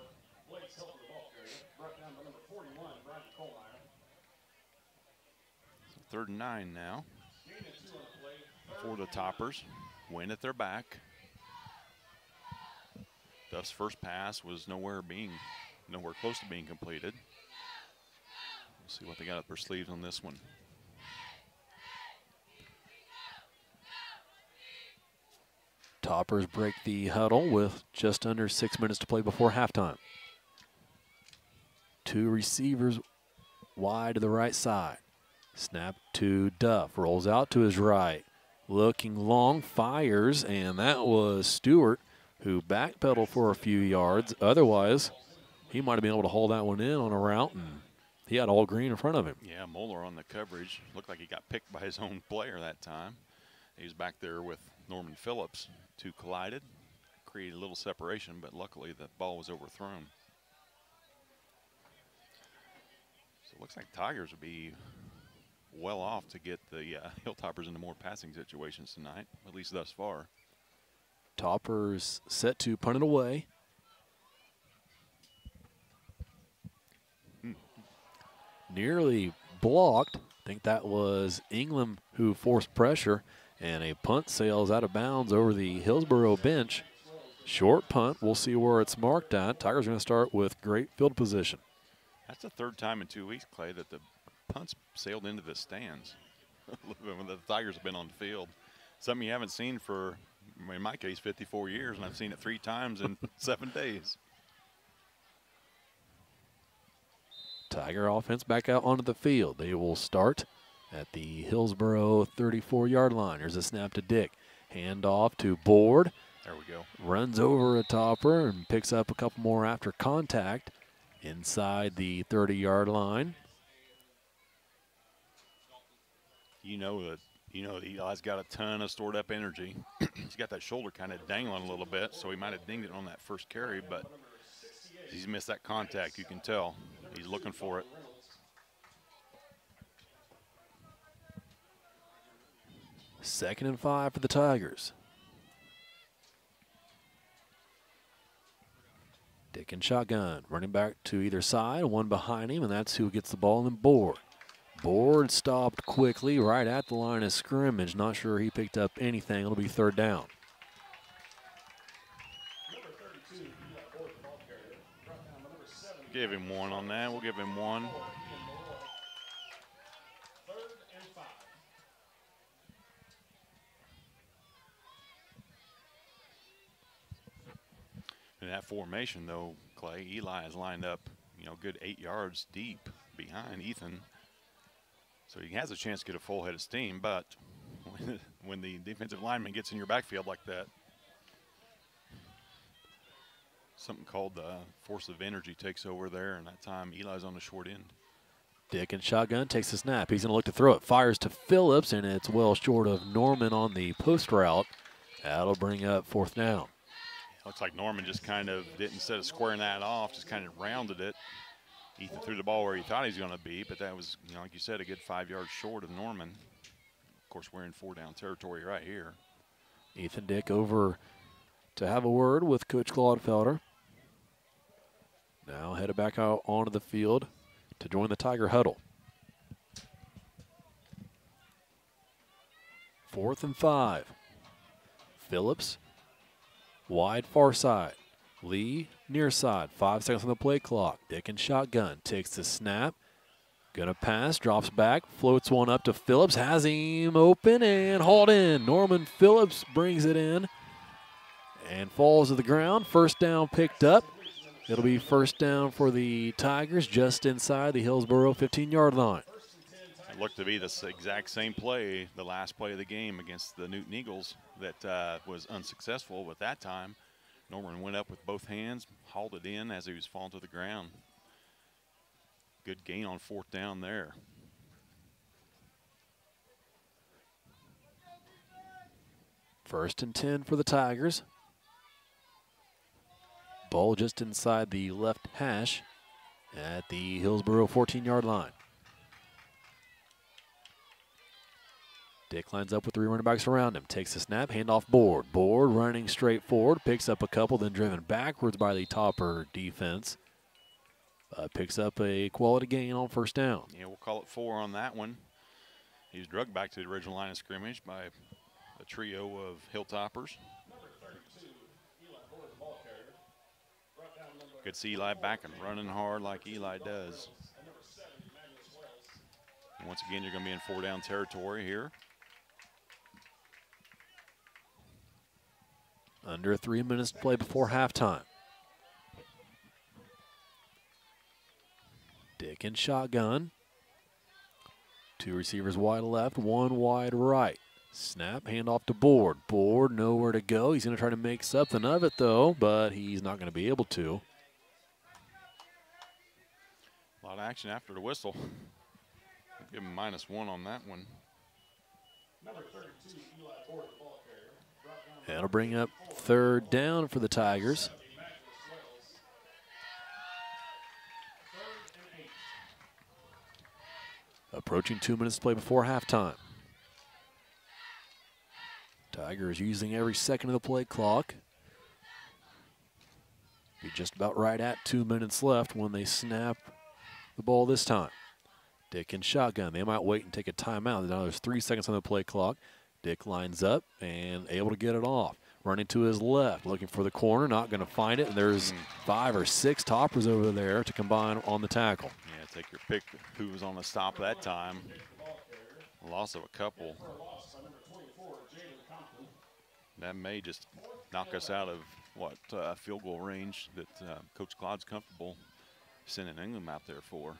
Third and nine now for the Toppers. Win at their back. Duff's first pass was nowhere being, nowhere close to being completed. We'll see what they got up their sleeves on this one. Toppers break the huddle with just under six minutes to play before halftime. Two receivers wide to the right side. Snap to Duff. Rolls out to his right. Looking long, fires, and that was Stewart who backpedaled for a few yards. Otherwise, he might have been able to hold that one in on a route, and he had all green in front of him. Yeah, Moeller on the coverage. Looked like he got picked by his own player that time. He was back there with Norman Phillips. Two collided, created a little separation, but luckily the ball was overthrown. So it looks like Tigers would be well off to get the uh, [LAUGHS] Hilltoppers into more passing situations tonight, at least thus far. Toppers set to punt it away. Nearly blocked. I think that was England who forced pressure, and a punt sails out of bounds over the Hillsboro bench. Short punt. We'll see where it's marked at. Tigers are going to start with great field position. That's the third time in two weeks, Clay, that the punts sailed into the stands [LAUGHS] when the Tigers have been on the field. Something you haven't seen for, in my case, 54 years, and I've seen it three times in [LAUGHS] seven days. Tiger offense back out onto the field. They will start at the Hillsboro 34 yard line. Here's a snap to Dick. Hand off to Board. There we go. Runs over a topper and picks up a couple more after contact inside the 30 yard line. You know that you know that Eli's got a ton of stored up energy. [CLEARS THROAT] he's got that shoulder kind of dangling a little bit, so he might have dinged it on that first carry, but he's missed that contact. You can tell he's looking for it. Second and five for the Tigers. Dick and shotgun, running back to either side, one behind him, and that's who gets the ball in Board. Board stopped quickly right at the line of scrimmage. Not sure he picked up anything. It'll be third down. Give him one on that. We'll give him one. In that formation, though, Clay, Eli is lined up, you know, good eight yards deep behind Ethan. So he has a chance to get a full head of steam, but [LAUGHS] when, the defensive lineman gets in your backfield like that, something called the force of energy takes over there, and that time Eli's on the short end. Dick and shotgun takes the snap. He's going to look to throw it. Fires to Phillips, and it's well short of Norman on the post route. That'll bring up fourth down. Looks like Norman just kind of did instead of squaring that off, just kind of rounded it. Ethan threw the ball where he thought he was going to be, but that was, you know, like you said, a good five yards short of Norman. Of course, we're in four down territory right here. Ethan Dick over to have a word with Coach Claude Felder. Now headed back out onto the field to join the Tiger huddle. Fourth and five. Phillips, wide far side. Lee, near side. Five seconds on the play clock. Dick and shotgun. Takes the snap. Gonna pass, drops back, floats one up to Phillips, has him open and hauled in. Norman Phillips brings it in and falls to the ground. First down picked up. It'll be first down for the Tigers just inside the Hillsboro 15 yard line. It looked to be the exact same play, the last play of the game against the Newton Eagles, that uh, was unsuccessful. But that time, Norman went up with both hands, hauled it in as he was falling to the ground. Good gain on fourth down there. First and 10 for the Tigers. Ball just inside the left hash at the Hillsboro 14 yard line. Dick lines up with three running backs around him. Takes the snap, handoff Board. Board running straight forward, picks up a couple, then driven backwards by the topper defense. Uh, picks up a quality gain on first down. Yeah, we'll call it four on that one. He's drugged back to the original line of scrimmage by a trio of Hilltoppers. Could see Eli back and running hard like Eli does. Once again, you're going to be in four down territory here. Under three minutes to play before halftime. Dick and shotgun. Two receivers wide left, one wide right. Snap, handoff to Board. Board, nowhere to go. He's going to try to make something of it, though, but he's not going to be able to. A lot of action after the whistle. Give him minus one on that one. That'll bring up third down for the Tigers. Approaching two minutes to play before halftime. Tigers using every second of the play clock. Be just about right at two minutes left when they snap the ball this time. Dick and shotgun. They might wait and take a timeout. Now there's three seconds on the play clock. Dick lines up and able to get it off. Running to his left, looking for the corner, not going to find it. And there's five or six toppers over there to combine on the tackle. Yeah, take your pick who was on the stop that time. Loss of a couple. That may just knock us out of what uh, field goal range that uh, Coach Claude's comfortable sending England out there for.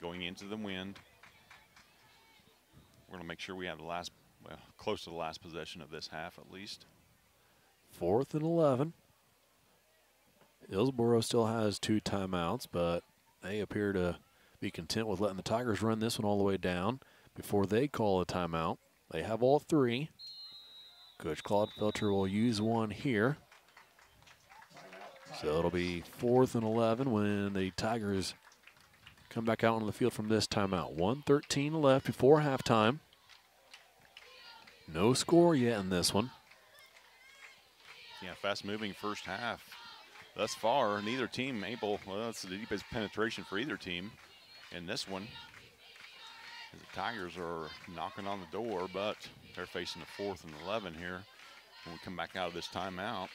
Going into the wind. We're going to make sure we have the last well, close to the last possession of this half at least. Fourth and 11. Hillsboro still has two timeouts, but they appear to be content with letting the Tigers run this one all the way down before they call a timeout. They have all three. Coach Claude Felder will use one here. So it'll be fourth and 11 when the Tigers come back out on the field from this timeout. 113 left before halftime. No score yet in this one. Yeah, fast moving first half. Thus far, neither team able, well, that's the deepest penetration for either team in this one. The Tigers are knocking on the door, but they're facing the fourth and 11 here when we come back out of this timeout.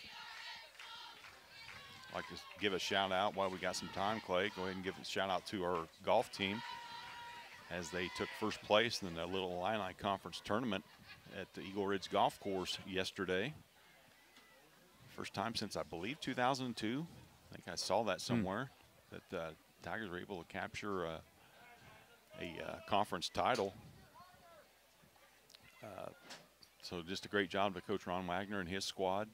I'd like to give a shout out while we got some time, Clay. Go ahead and give a shout out to our golf team as they took first place in the Little Illini Conference tournament at the Eagle Ridge Golf Course yesterday. First time since I believe 2002. I think I saw that somewhere that uh, Tigers were able to capture uh, a uh, conference title. Uh, so just a great job to Coach Ron Wagner and his squad.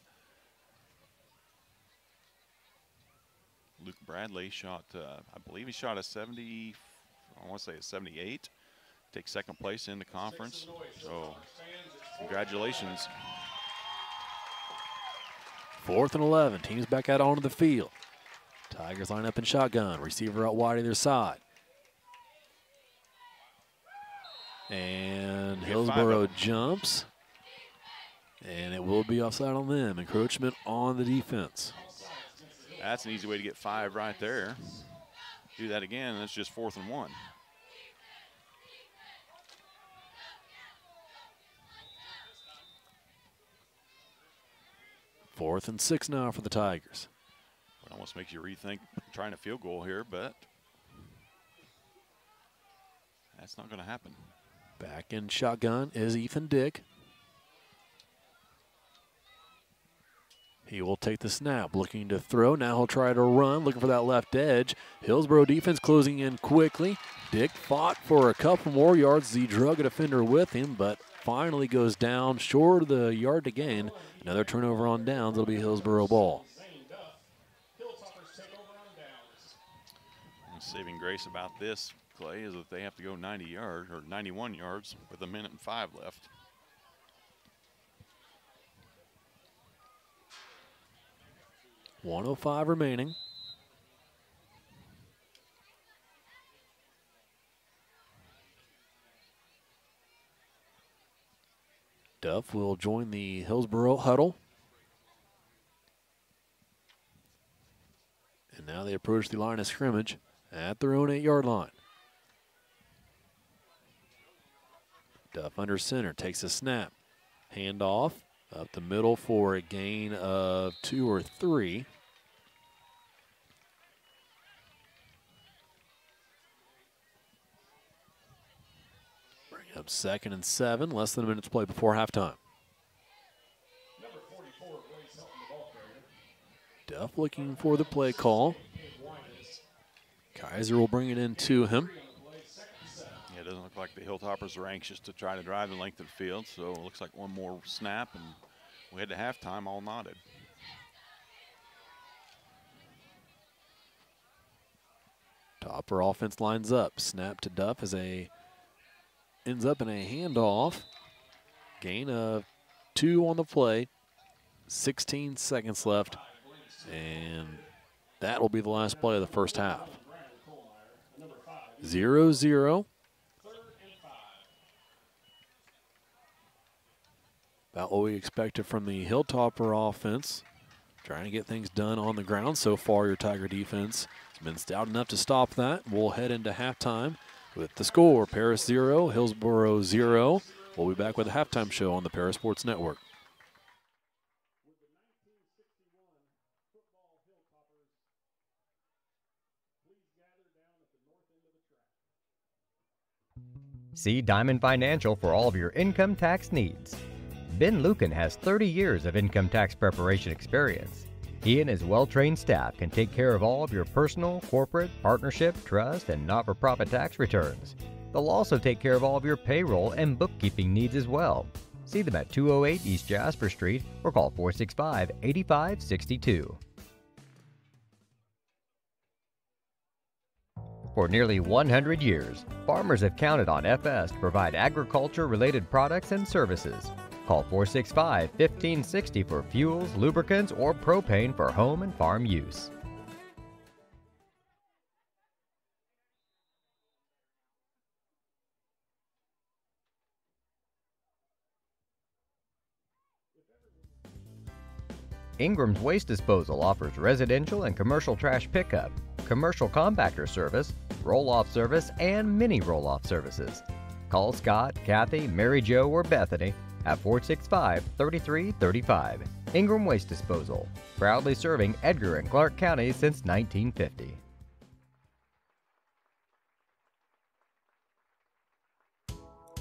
Luke Bradley shot, uh, I believe he shot a 70, I want to say a 78. Take second place in the conference. So congratulations. Fourth and 11. Teams back out onto the field. Tigers line up in shotgun. Receiver out wide either side. And Get Hillsboro jumps. And it will be offside on them. Encroachment on the defense. That's an easy way to get five right there. Do that again, and it's just fourth and one. Fourth and six now for the Tigers. It almost makes you rethink trying a field goal here, but that's not going to happen. Back in shotgun is Ethan Dick. He will take the snap, looking to throw. Now he'll try to run, looking for that left edge. Hillsboro defense closing in quickly. Dick fought for a couple more yards. He drug a defender with him, but finally goes down short of the yard to gain. Another turnover on downs. It'll be Hillsboro ball. Saving grace about this, Clay, is that they have to go 90 yards or 91 yards with a minute and five left. One oh five remaining. Duff will join the Hillsboro huddle. And now they approach the line of scrimmage at their own eight yard line. Duff under center takes a snap. Hand off up the middle for a gain of two or three. Bring up second and seven, less than a minute to play before halftime. Duff looking for the play call. Kaiser will bring it in to him. Look like the Hilltoppers are anxious to try to drive the length of the field, so it looks like one more snap, and we head to halftime all knotted. Topper offense lines up. Snap to Duff as a ends up in a handoff. Gain of two on the play. 16 seconds left. And that will be the last play of the first half. 0 0. About what we expected from the Hilltopper offense. Trying to get things done on the ground so far. Your Tiger defense has been stout enough to stop that. We'll head into halftime with the score Paris 0, Hillsboro 0. We'll be back with a halftime show on the Paris Sports Network. See Diamond Financial for all of your income tax needs. Ben Lucan has 30 years of income tax preparation experience. He and his well trained staff can take care of all of your personal, corporate, partnership, trust, and not for profit tax returns. They'll also take care of all of your payroll and bookkeeping needs as well. See them at 208 East Jasper Street or call 465 8562. For nearly 100 years, farmers have counted on FS to provide agriculture related products and services. Call 465 1560 for fuels, lubricants, or propane for home and farm use. Ingram's Waste Disposal offers residential and commercial trash pickup, commercial compactor service, roll off service, and mini roll off services. Call Scott, Kathy, Mary Jo, or Bethany at 465 3335. Ingram Waste Disposal, proudly serving Edgar and Clark counties since 1950.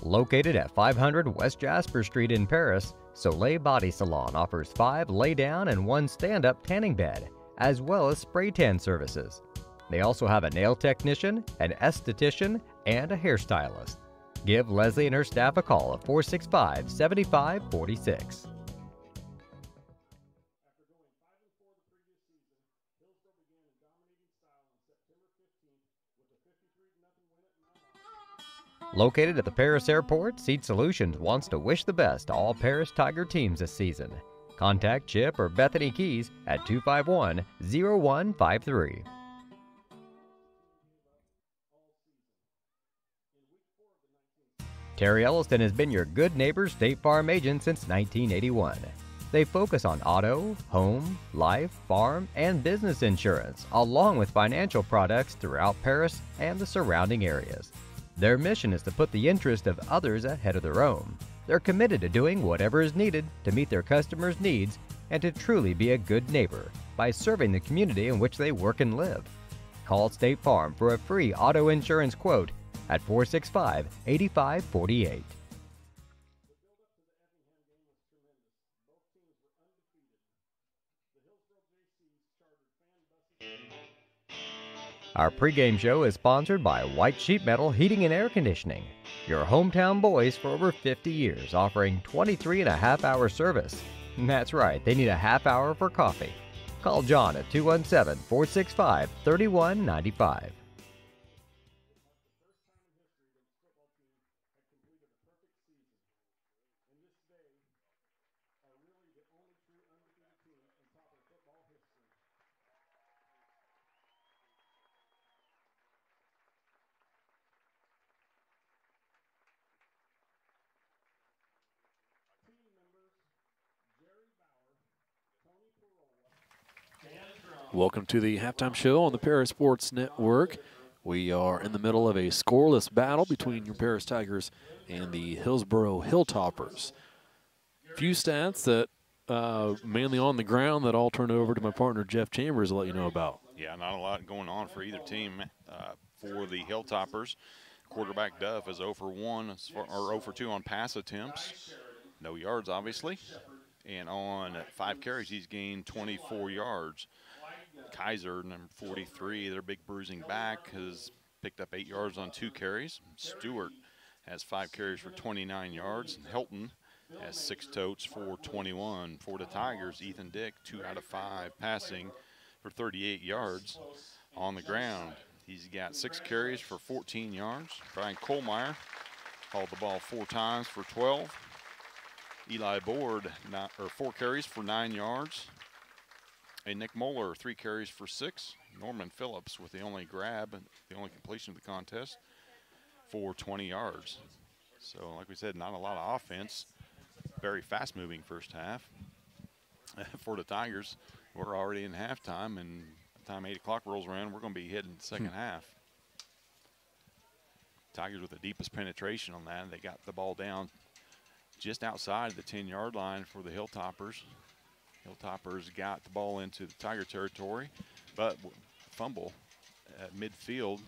Located at 500 West Jasper Street in Paris, Soleil Body Salon offers five lay down and one stand up tanning bed, as well as spray tan services. They also have a nail technician, an esthetician, and a hairstylist. Give Leslie and her staff a call at 465 7546. Located at the Paris Airport, Seed Solutions wants to wish the best to all Paris Tiger teams this season. Contact Chip or Bethany Keys at 251 0153. Terry Elliston has been your good neighbor State Farm agent since 1981. They focus on auto, home, life, farm, and business insurance, along with financial products throughout Paris and the surrounding areas. Their mission is to put the interest of others ahead of their own. They're committed to doing whatever is needed to meet their customers' needs and to truly be a good neighbor by serving the community in which they work and live. Call State Farm for a free auto insurance quote at 465 8548. Our pregame show is sponsored by White Sheet Metal Heating and Air Conditioning, your hometown boys for over 50 years, offering 23 and a half hour service. [LAUGHS] That's right, they need a half hour for coffee. Call John at 217 465 3195. Welcome to the halftime show on the Paris Sports Network. We are in the middle of a scoreless battle between your Paris Tigers and the Hillsboro Hilltoppers. Few stats that uh, mainly on the ground that I'll turn over to my partner Jeff Chambers to let you know about. Yeah, not a lot going on for either team. Uh, for the Hilltoppers, quarterback Duff is 0 for 1 or 0 for 2 on pass attempts. No yards, obviously. And on five carries, he's gained 24 yards. Kaiser, number 43, their big bruising back, has picked up eight yards on two carries. Stewart has five carries for 29 yards. And Helton has six totes for 21. For the Tigers, Ethan Dick, two out of five passing for 38 yards on the ground. He's got six carries for 14 yards. Brian Colmeyer hauled the ball four times for 12. Eli Board, or four carries for nine yards. And Nick Moeller, three carries for six. Norman Phillips with the only grab and the only completion of the contest for 20 yards. So, like we said, not a lot of offense. Very fast moving first half. [LAUGHS] for the Tigers, we're already in halftime, and by the time 8 o'clock rolls around, we're going to be hitting the second hmm. half. Tigers with the deepest penetration on that. They got the ball down just outside the 10 yard line for the Hilltoppers. Hilltoppers got the ball into the Tiger territory, but fumble at midfield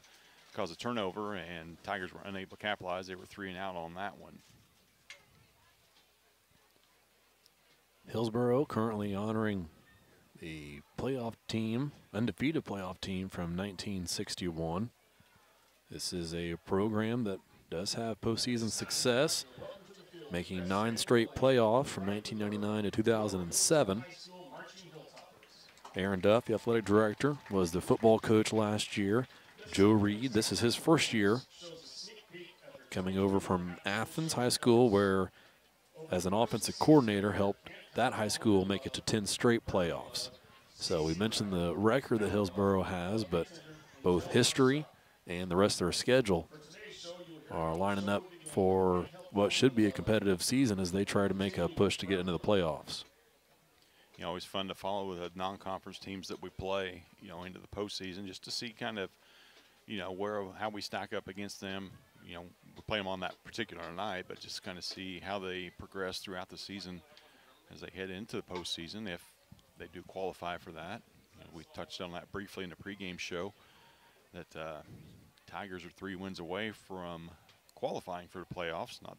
caused a turnover, and Tigers were unable to capitalize. They were three and out on that one. Hillsboro currently honoring the playoff team, undefeated playoff team from 1961. This is a program that does have postseason success, making nine straight playoffs from 1999 to 2007. Aaron Duff, the athletic director, was the football coach last year. Joe Reed, this is his first year coming over from Athens High School, where as an offensive coordinator helped that high school make it to 10 straight playoffs. So we mentioned the record that Hillsboro has, but both history and the rest of their schedule are lining up for what should be a competitive season as they try to make a push to get into the playoffs. You know, always fun to follow the non-conference teams that we play, you know, into the postseason just to see kind of, you know, where how we stack up against them. You know, we play them on that particular night, but just kind of see how they progress throughout the season as they head into the postseason if they do qualify for that. You know, we touched on that briefly in the pregame show that uh, Tigers are three wins away from qualifying for the playoffs. Not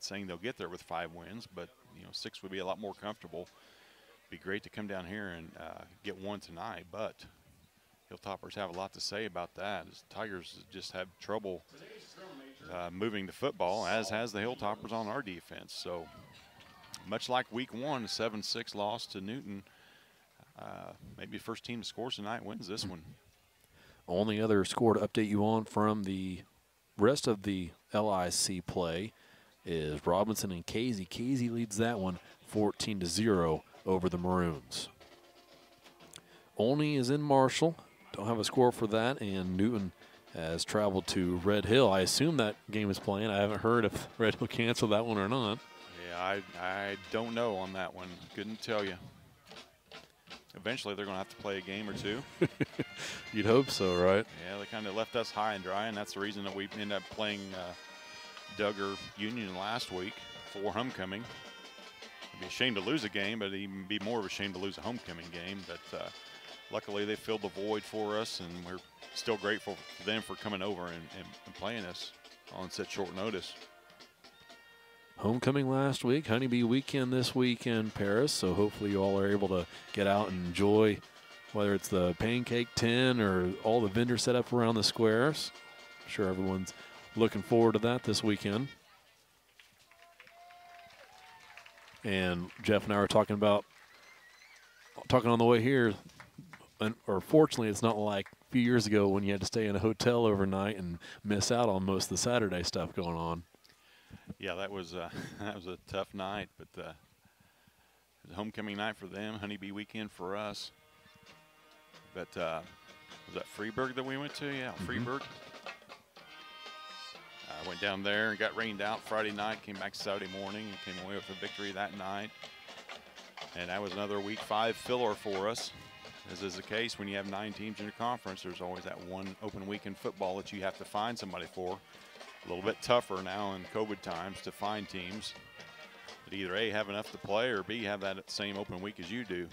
saying they'll get there with five wins, but you know six would be a lot more comfortable. Be great to come down here and uh, get one tonight, but Hilltoppers have a lot to say about that. Tigers just have trouble uh, moving the football, as has the Hilltoppers on our defense. So much like Week One, a seven-six loss to Newton. Uh, maybe first team to score tonight wins this one. Only other score to update you on from the rest of the LIC play is Robinson and Casey. Casey leads that one 14 to 0 over the Maroons. Olney is in Marshall. Don't have a score for that, and Newton has traveled to Red Hill. I assume that game is playing. I haven't heard if Red Hill canceled that one or not. Yeah, I, I don't know on that one. Couldn't tell you. Eventually, they're going to have to play a game or two. [LAUGHS] You'd hope so, right? Yeah, they kind of left us high and dry, and that's the reason that we ended up playing uh, Dugger Union last week for homecoming. It'd be a shame to lose a game, but it'd even be more of a shame to lose a homecoming game. But uh, luckily, they filled the void for us, and we're still grateful to them for coming over and, and, and playing us on such short notice. Homecoming last week, Honeybee weekend this weekend, Paris. So hopefully you all are able to get out and enjoy whether it's the pancake tin or all the vendors set up around the squares. I'm sure everyone's looking forward to that this weekend. And Jeff and I were talking about talking on the way here, and, or fortunately, it's not like a few years ago when you had to stay in a hotel overnight and miss out on most of the Saturday stuff going on. Yeah, that was uh, [LAUGHS] that was a tough night, but uh, it was homecoming night for them, honeybee weekend for us. But uh, was that Freeburg that we went to? Yeah, Mm-hmm. Freeburg. I went down there and got rained out Friday night. Came back Saturday morning and came away with a victory that night. And that was another Week Five filler for us. As is the case when you have nine teams in your conference, there's always that one open week in football that you have to find somebody for a little bit tougher now in COVID times to find teams that either A, have enough to play, or B, have that same open week as you do.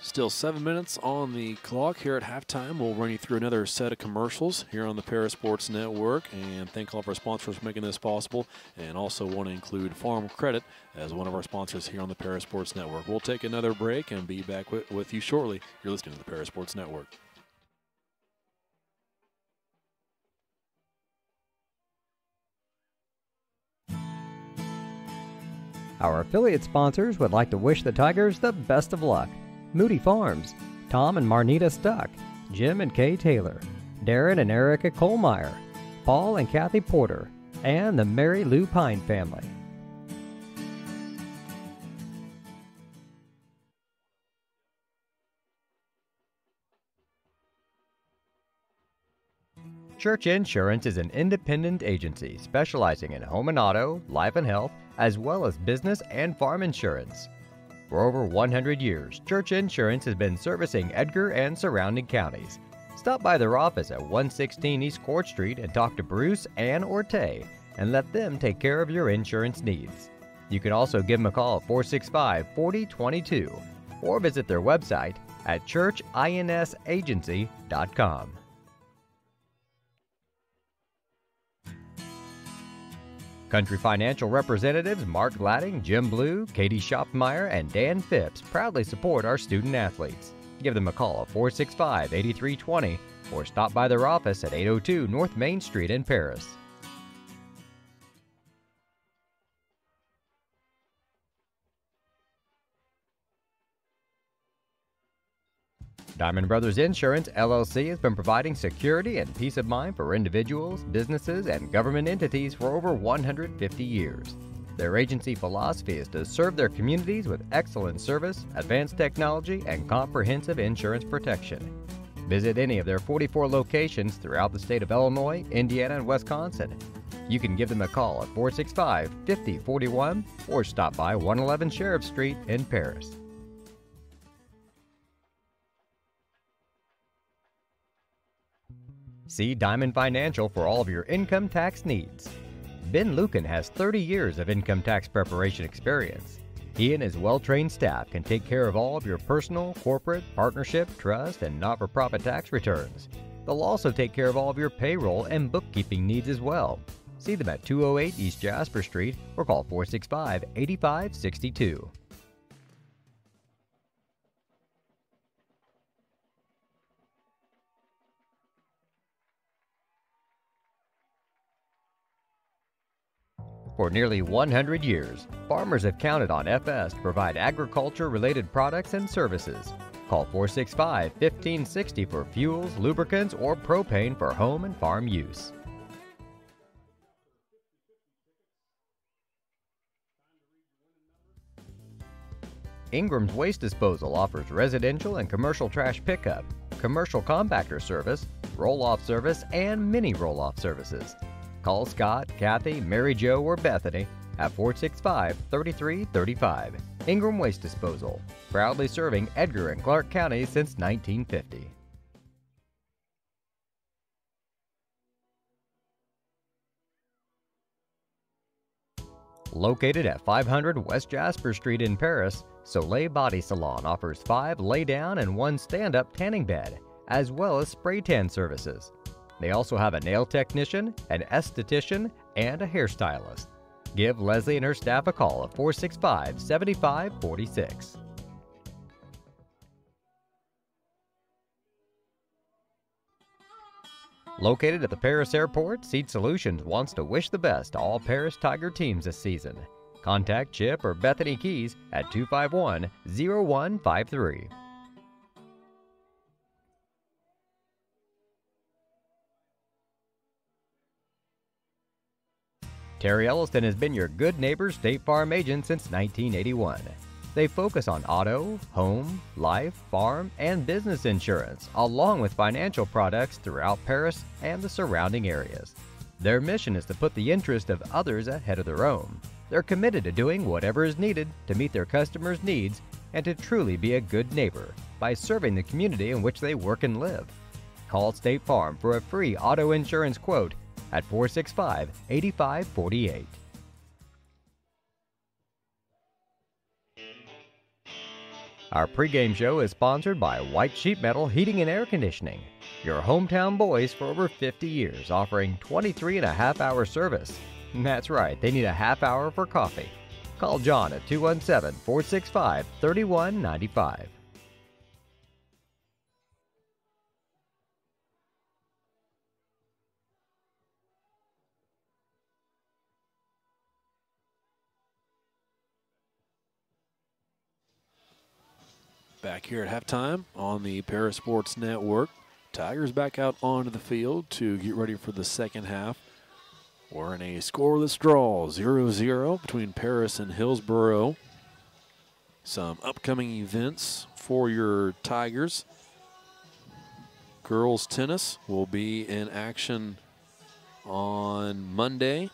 Still seven minutes on the clock here at halftime. We'll run you through another set of commercials here on the Paris Sports Network and thank all of our sponsors for making this possible. And also want to include Farm Credit as one of our sponsors here on the Paris Sports Network. We'll take another break and be back with, with you shortly. You're listening to the Paris Sports Network. Our affiliate sponsors would like to wish the Tigers the best of luck. Moody Farms, Tom and Marnita Stuck, Jim and Kay Taylor, Darren and Erica Colmeyer, Paul and Kathy Porter, and the Mary Lou Pine family. Church Insurance is an independent agency specializing in home and auto, life and health, as well as business and farm insurance. For over 100 years, Church Insurance has been servicing Edgar and surrounding counties. Stop by their office at 116 East Court Street and talk to Bruce and Orte and let them take care of your insurance needs. You can also give them a call at 465 4022 or visit their website at churchinsagency.com. Country Financial representatives Mark Gladding, Jim Blue, Katie Shopmeyer, and Dan Phipps proudly support our student athletes. Give them a call at 465 8320 or stop by their office at 802 North Main Street in Paris. Diamond Brothers Insurance LLC has been providing security and peace of mind for individuals, businesses, and government entities for over 150 years. Their agency philosophy is to serve their communities with excellent service, advanced technology, and comprehensive insurance protection. Visit any of their 44 locations throughout the state of Illinois, Indiana, and Wisconsin. You can give them a call at 465 5041 or stop by 111 Sheriff Street in Paris. See Diamond Financial for all of your income tax needs. Ben Lucan has 30 years of income tax preparation experience. He and his well trained staff can take care of all of your personal, corporate, partnership, trust, and not for profit tax returns. They'll also take care of all of your payroll and bookkeeping needs as well. See them at 208 East Jasper Street or call 465 8562. For nearly 100 years, farmers have counted on FS to provide agriculture related products and services. Call 465 1560 for fuels, lubricants, or propane for home and farm use. Ingram's Waste Disposal offers residential and commercial trash pickup, commercial compactor service, roll off service, and mini roll off services. Call Scott, Kathy, Mary Jo, or Bethany at 465 3335. Ingram Waste Disposal, proudly serving Edgar and Clark counties since 1950. Located at 500 West Jasper Street in Paris, Soleil Body Salon offers five lay down and one stand up tanning bed, as well as spray tan services. They also have a nail technician, an esthetician, and a hairstylist. Give Leslie and her staff a call at 465 7546. Located at the Paris Airport, Seed Solutions wants to wish the best to all Paris Tiger teams this season. Contact Chip or Bethany Keys at 251 0153. Terry Elliston has been your good neighbor State Farm agent since 1981. They focus on auto, home, life, farm, and business insurance, along with financial products throughout Paris and the surrounding areas. Their mission is to put the interest of others ahead of their own. They're committed to doing whatever is needed to meet their customers' needs and to truly be a good neighbor by serving the community in which they work and live. Call State Farm for a free auto insurance quote at 465 8548. Our pregame show is sponsored by White Sheet Metal Heating and Air Conditioning, your hometown boys for over 50 years, offering 23 and a half hour service. That's right, they need a half hour for coffee. Call John at 217 465 3195. Back here at halftime on the Paris Sports Network. Tigers back out onto the field to get ready for the second half. We're in a scoreless draw, 0 0 between Paris and Hillsboro. Some upcoming events for your Tigers. Girls tennis will be in action on Monday,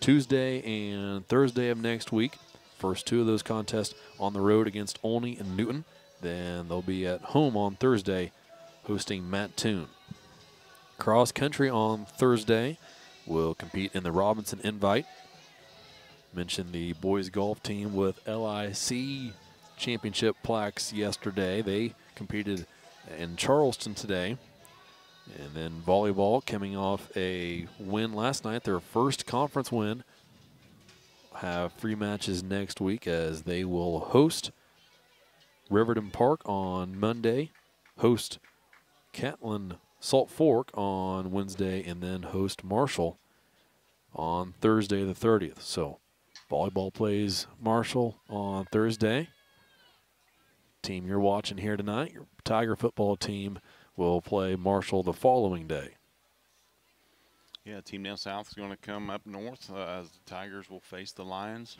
Tuesday, and Thursday of next week. First two of those contests on the road against Olney and Newton. Then they'll be at home on Thursday hosting Mattoon. Cross country on Thursday will compete in the Robinson Invite. Mentioned the boys golf team with LIC championship plaques yesterday. They competed in Charleston today. And then volleyball coming off a win last night, their first conference win. Have three matches next week as they will host Riverton Park on Monday, host Catlin Salt Fork on Wednesday and then host Marshall on Thursday the 30th. So volleyball plays Marshall on Thursday. Team you're watching here tonight, your Tiger football team will play Marshall the following day. Yeah, team down south is going to come up north uh, as the Tigers will face the Lions.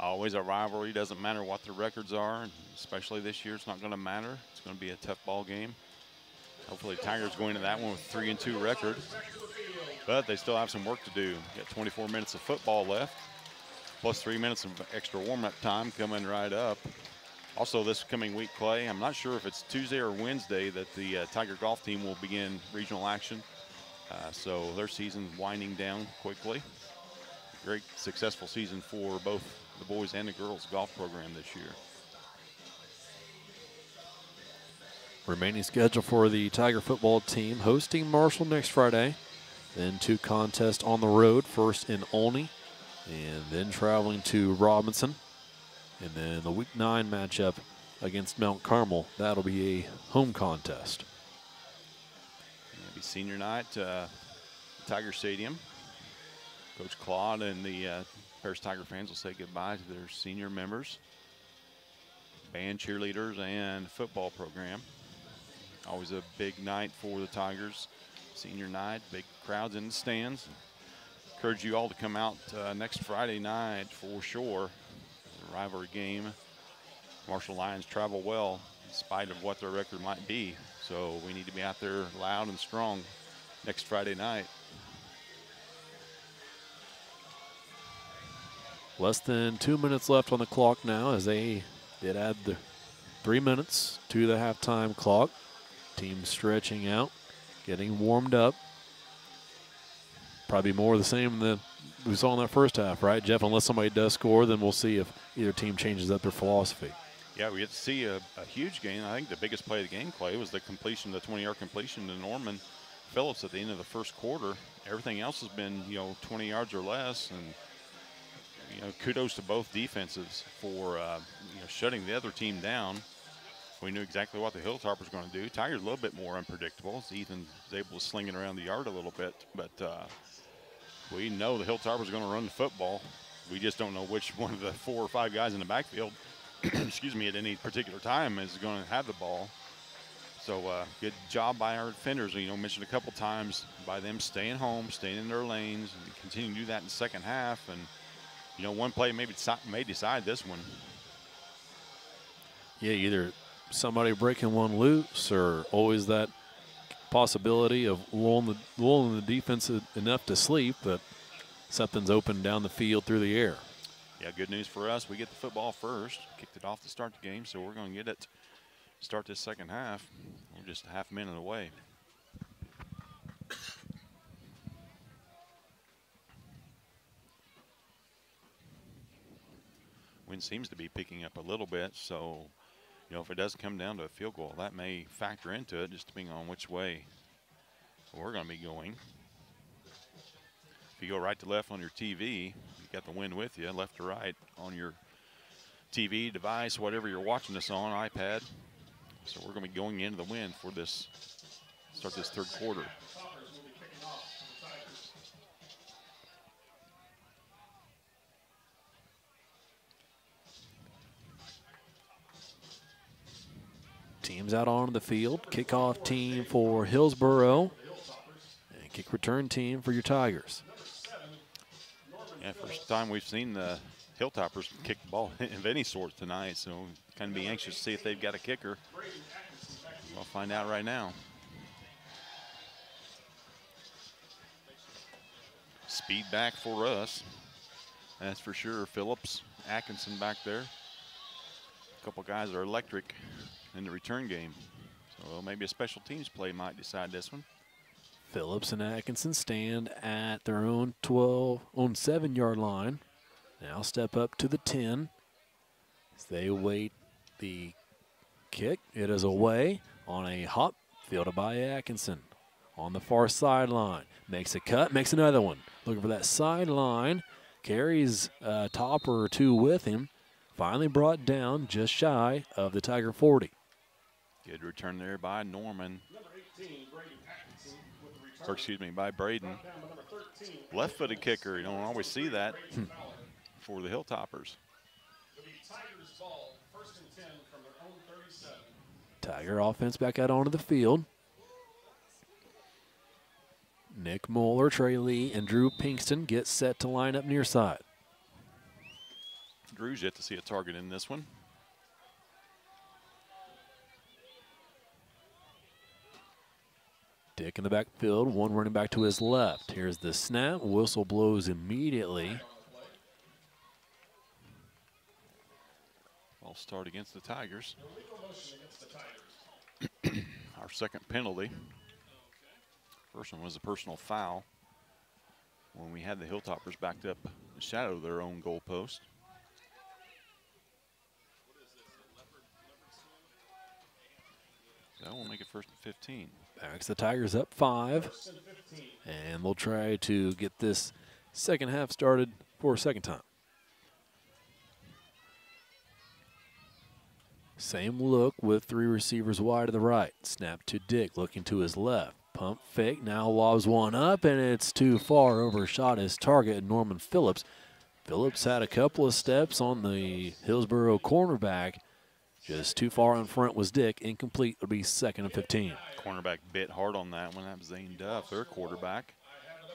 Always a rivalry. Doesn't matter what the records are, especially this year. It's not going to matter. It's going to be a tough ball game. Hopefully, Tigers go into that one with three and two record. But they still have some work to do. Got 24 minutes of football left, plus three minutes of extra warm-up time coming right up. Also, this coming week, Clay, I'm not sure if it's Tuesday or Wednesday that the uh, Tiger golf team will begin regional action. Uh, so their season winding down quickly. Great successful season for both the boys and the girls golf program this year. Remaining schedule for the Tiger football team hosting Marshall next Friday. Then two contests on the road, first in Olney and then traveling to Robinson. And then the week nine matchup against Mount Carmel, that'll be a home contest. It'll be senior night, uh, Tiger Stadium. Coach Claude and the uh, Paris Tiger fans will say goodbye to their senior members, band cheerleaders, and football program. Always a big night for the Tigers. Senior night, big crowds in the stands. Encourage you all to come out uh, next Friday night for sure rivalry game. Marshall Lions travel well in spite of what their record might be. So we need to be out there loud and strong next Friday night. Less than two minutes left on the clock now as they did add the three minutes to the halftime clock. Team stretching out, getting warmed up. Probably more the same that we saw in that first half, right, Jeff? Unless somebody does score, then we'll see if either team changes up their philosophy. Yeah, we get to see a, a huge gain. I think the biggest play of the game, Clay, was the completion, the 20-yard completion to Norman Phillips at the end of the first quarter. Everything else has been, you know, 20 yards or less, and you know, kudos to both defenses for uh, you know shutting the other team down. We knew exactly what the Hilltoppers were going to do. Tiger's a little bit more unpredictable. Ethan was able to sling it around the yard a little bit, but uh, we know the Hilltoppers are going to run the football. We just don't know which one of the four or five guys in the backfield, [CLEARS THROAT] excuse me, at any particular time is going to have the ball. So uh, good job by our defenders. You know, mentioned a couple times by them staying home, staying in their lanes, and continuing to do that in the second half. And you know, one play maybe may decide this one. Yeah, either somebody breaking one loose, or always that possibility of lulling the, lulling the defense enough to sleep that something's open down the field through the air. Yeah, good news for us. We get the football first. Kicked it off to start the game, so we're going to get it start this second half. We're just a half minute away. Wind seems to be picking up a little bit, so you know, if it does come down to a field goal, that may factor into it, just depending on which way we're going to be going. If you go right to left on your TV, you got the wind with you, left to right on your TV device, whatever you're watching this on, iPad. So we're going to be going into the wind for this, start this third quarter. Teams out on the field. Kickoff team for Hillsboro. And kick return team for your Tigers. Yeah, first time we've seen the Hilltoppers kick the ball [LAUGHS] of any sort tonight, so kind of be anxious to see if they've got a kicker. We'll find out right now. Speed back for us. That's for sure. Phillips, Atkinson back there. A couple guys are electric in the return game. So maybe a special teams play might decide this one. Phillips and Atkinson stand at their own 12, own seven yard line. Now step up to the 10. As they wait the kick. It is away on a hop fielded by Atkinson on the far sideline. Makes a cut, makes another one. Looking for that sideline. Carries a topper or two with him. Finally brought down just shy of the Tiger 40. Good return there by Norman. or excuse me, by Braden. Down to number 13. Left-footed kicker. You don't always see that [LAUGHS] for the Hilltoppers. It'll be Tigers ball, first and 10 from their own 37. Tiger offense back out onto the field. Nick Moeller, Trey Lee, and Drew Pinkston get set to line up near side. Drew's yet to see a target in this one. Dick in the backfield, one running back to his left. Here's the snap. Whistle blows immediately. Ball start against the Tigers. [CLEARS THROAT] Our second penalty. First one was a personal foul when we had the Hilltoppers backed up the shadow of their own goal post. That will make it first and 15. Backs the Tigers up five. And 15. And they'll try to get this second half started for a second time. Same look with three receivers wide to the right. Snap to Dick, looking to his left. Pump fake, now lobs one up, and it's too far. Overshot his target, Norman Phillips. Phillips had a couple of steps on the Hillsboro cornerback. Just too far in front was Dick. Incomplete would be second and 15. Cornerback bit hard on that one. That was Zane Duff, their quarterback.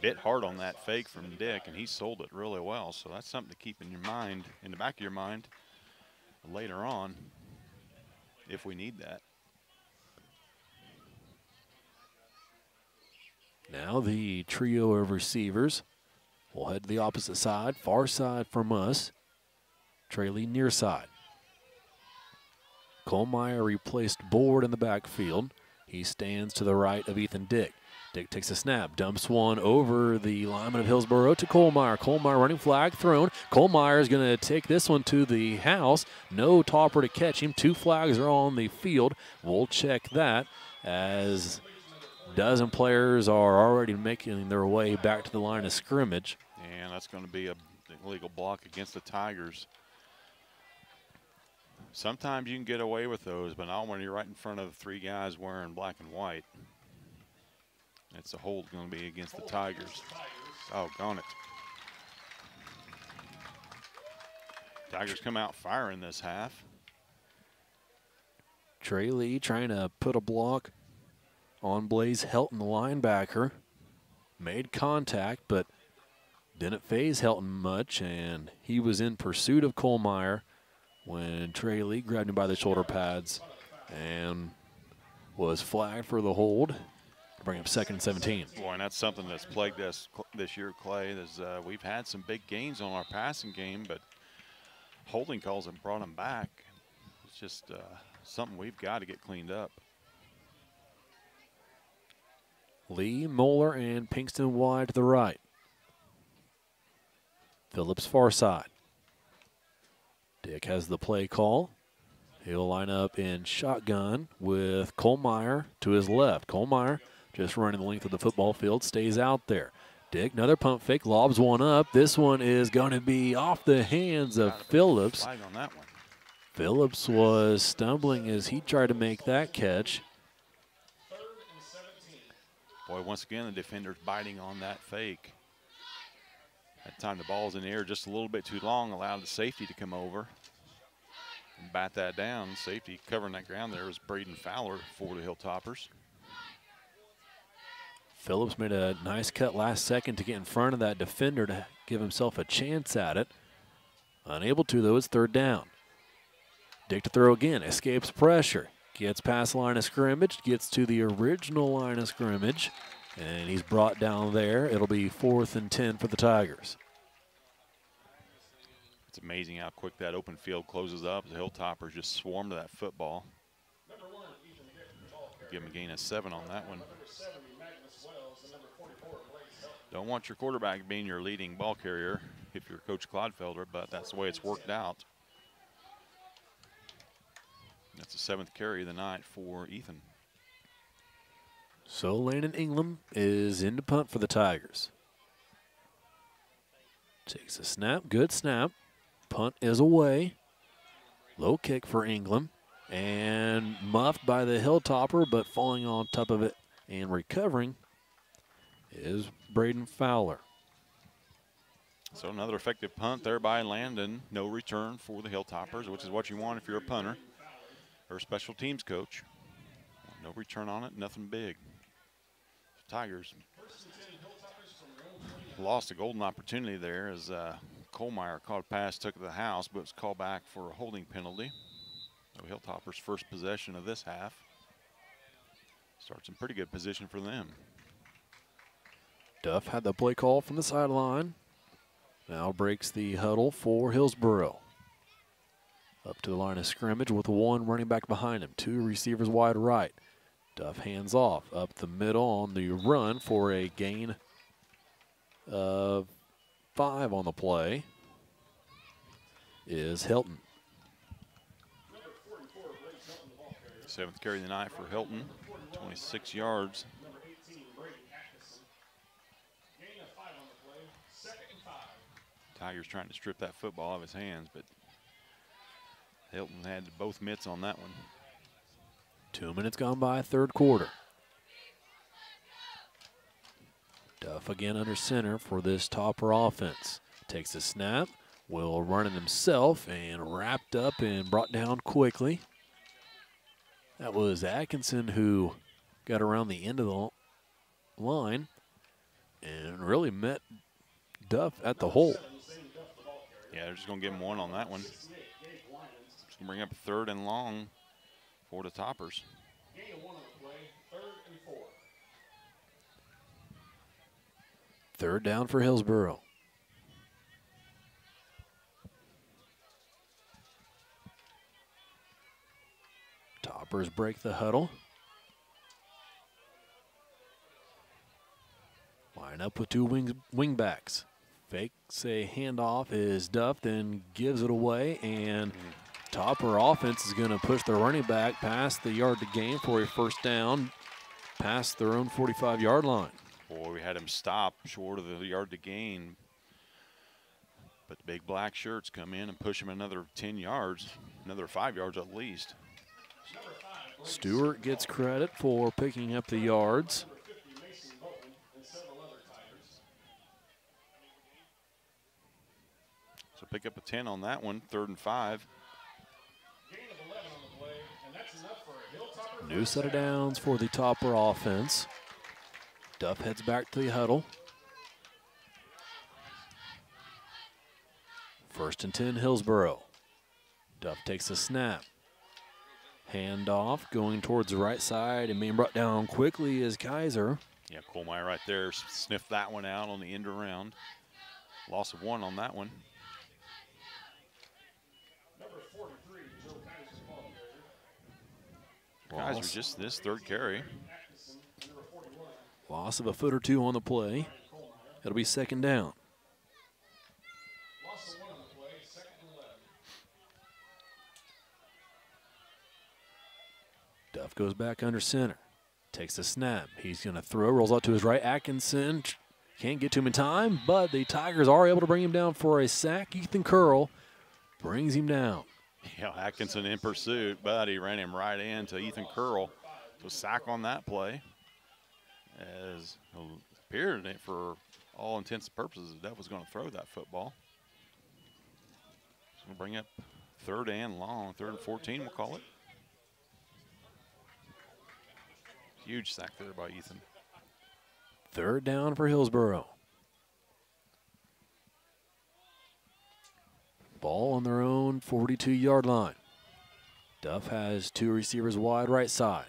Bit hard on that fake from Dick, and he sold it really well. So that's something to keep in your mind, in the back of your mind, later on, if we need that. Now the trio of receivers will head to the opposite side, far side from us. Lee near side. Colmeyer replaced Board in the backfield. He stands to the right of Ethan Dick. Dick takes a snap, dumps one over the lineman of Hillsboro to Colmeyer. Colmeyer running flag thrown. Colmeyer is going to take this one to the house. No topper to catch him. Two flags are on the field. We'll check that as dozen players are already making their way back to the line of scrimmage. And that's going to be a illegal block against the Tigers. Sometimes you can get away with those, but not when you're right in front of three guys wearing black and white. It's a hold going to be against the Tigers. Oh, gone it. Tigers come out firing this half. Trey Lee trying to put a block on Blaze Helton, the linebacker. Made contact, but didn't phase Helton much, and he was in pursuit of Colmeyer when Trey Lee grabbed him by the shoulder pads and was flagged for the hold to bring up second and 17. Boy, and that's something that's plagued us this year, Clay. Is uh, we've had some big gains on our passing game, but holding calls have brought them back. It's just uh, something we've got to get cleaned up. Lee, Moeller, and Pinkston wide to the right. Phillips far side. Dick has the play call. He'll line up in shotgun with Colmeyer to his left. Colmeyer just running the length of the football field, stays out there. Dick, another pump fake, lobs one up. This one is going to be off the hands of Phillips. On that one. Phillips was stumbling as he tried to make that catch. Third and 17. Boy, once again, the defender's biting on that fake. That time the ball's in the air just a little bit too long, allowed the safety to come over and bat that down. Safety covering that ground there was Braden Fowler for the Hilltoppers. Phillips made a nice cut last second to get in front of that defender to give himself a chance at it. Unable to, though, it's third down. Dick to throw again, escapes pressure, gets past line of scrimmage, gets to the original line of scrimmage, and he's brought down there. It'll be fourth and 10 for the Tigers. It's amazing how quick that open field closes up. The Hilltoppers just swarm to that football. Give them a gain of seven on that one. Number 70, Magnus Wells, and number 44, Blaze Helton. Don't want your quarterback being your leading ball carrier if you're Coach Clodfelder, but that's the way it's worked out. That's the seventh carry of the night for Ethan. So Landon England is in to punt for the Tigers. Takes a snap, good snap. Punt is away. Low kick for England. And muffed by the Hilltopper, but falling on top of it and recovering is Braden Fowler. So another effective punt there by Landon. No return for the Hilltoppers, which is what you want if you're a punter or a special teams coach. No return on it, nothing big. Tigers lost a golden opportunity there as uh, Colmeyer caught a pass, took to the house, but was called back for a holding penalty. So Hilltoppers' first possession of this half. Starts in pretty good position for them. Duff had the play call from the sideline. Now breaks the huddle for Hillsboro. Up to the line of scrimmage with one running back behind him. Two receivers wide right. Duff hands off up the middle on the run for a gain of five on the play is Hilton. Seventh carry of the night for Hilton, 26 yards. Tigers trying to strip that football out of his hands, but Hilton had both mitts on that one. Two minutes gone by, third quarter. Duff again under center for this topper offense. Takes a snap, will run it himself, and wrapped up and brought down quickly. That was Atkinson who got around the end of the line and really met Duff at the hole. Yeah, they're just going to give him one on that one. Just bring up third and long for the toppers. Third down for Hillsboro. Toppers break the huddle. Line up with two wing, wing backs. Fakes a handoff is Duff, then gives it away, and Topper offense is going to push the running back past the yard to gain for a first down past their own 45 yard line. Boy, we had him stop short of the yard to gain. But the big black shirts come in and push him another 10 yards, another five yards at least. Stewart gets credit for picking up the yards. So pick up a 10 on that one, third and five. New set of downs for the topper offense. Duff heads back to the huddle. First and 10, Hillsboro. Duff takes a snap. Hand off, going towards the right side, and being brought down quickly is Kaiser. Yeah, Colmeyer right there sniffed that one out on the end around. Loss of one on that one. Loss. just this third carry. Loss of a foot or two on the play. It'll be second down. Duff goes back under center. Takes a snap. He's going to throw, rolls out to his right. Atkinson can't get to him in time, but the Tigers are able to bring him down for a sack. Ethan Curl brings him down. [LAUGHS] Yeah, Atkinson in pursuit, but he ran him right into Ethan Curl. So sack on that play. As appeared for all intents and purposes, that was going to throw that football. So we'll bring up third and long, third and 14, we'll call it. Huge sack there by Ethan. Third down for Hillsboro. Ball on their own 42 yard line. Duff has two receivers wide right side.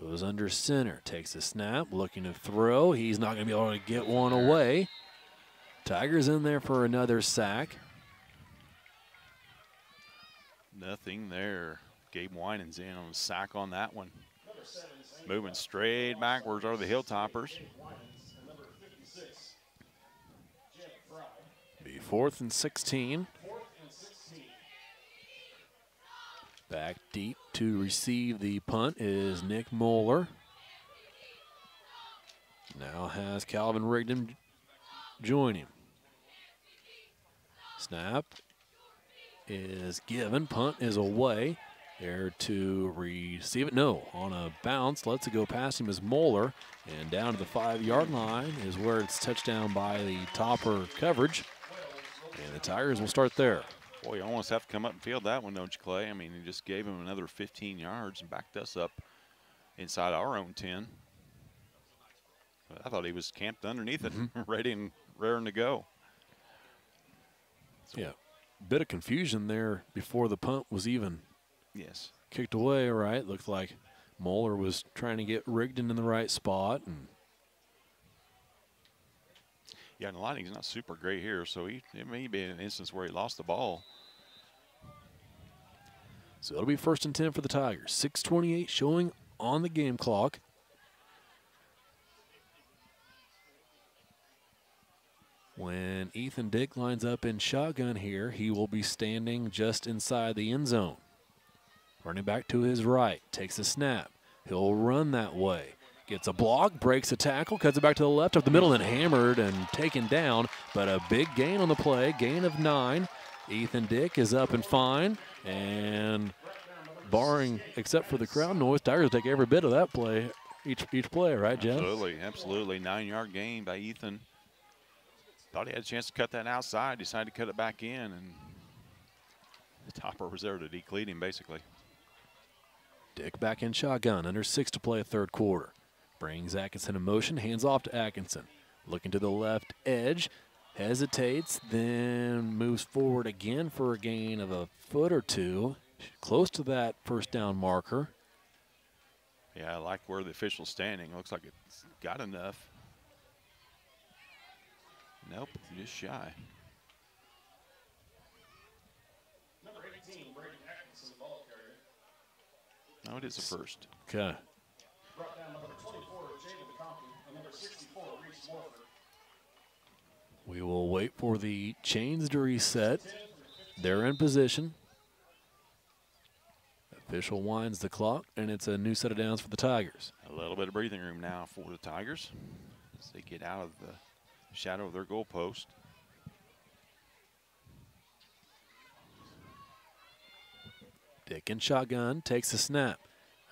Goes under center, takes a snap, looking to throw. He's not going to be able to get one away. Tigers in there for another sack. Nothing there. Gabe Winans in on a sack on that one. Moving straight backwards are the Hilltoppers. Be fourth and 16. Back deep to receive the punt is Nick Moeller. Now has Calvin Rigdon join him. Snap is given. Punt is away. There to receive it. No, on a bounce, lets it go past him is Moeller. And down to the five yard line is where it's touchdown by the topper coverage. And the Tigers will start there. Boy, you almost have to come up and field that one, don't you, Clay? I mean, he just gave him another 15 yards and backed us up inside our own 10. I thought he was camped underneath it, Mhm. [LAUGHS] ready and raring to go. Yeah. Bit of confusion there before the punt was even Yes. kicked away, right? Looked like Moeller was trying to get Rigdon in the right spot. And Yeah, and lighting's not super great here, so he, it may be an instance where he lost the ball. so it'll be first and 10 for the Tigers. 628 showing on the game clock. When Ethan Dick lines up in shotgun here, he will be standing just inside the end zone. Running back to his right, takes a snap. He'll run that way. Gets a block, breaks a tackle, cuts it back to the left of the middle, and hammered and taken down. But a big gain on the play, gain of nine. Ethan Dick is up and fine. And barring, except for the crowd noise, Tigers take every bit of that play, each each play, right, Jeff? Absolutely, absolutely. Nine yard gain by Ethan. Thought he had a chance to cut that outside, decided to cut it back in, and the topper was there to decleat him basically. Dick back in shotgun, under six to play a third quarter. Brings Atkinson in motion, hands off to Atkinson. Looking to the left edge, hesitates, then moves forward again for a gain of a foot or two. Close to that first down marker. Yeah, I like where the official's standing. Looks like it's got enough. Nope, just shy. Number 18, Brady Atkinson, ball carrier. No, it is a first. Okay. Brought down number 24, Jalen Compton, and number 64, Reese Morford. We will wait for the chains to reset. They're in position. Official winds the clock, and it's a new set of downs for the Tigers. A little bit of breathing room now for the Tigers as they get out of the shadow of their goalpost. Dick in shotgun takes a snap.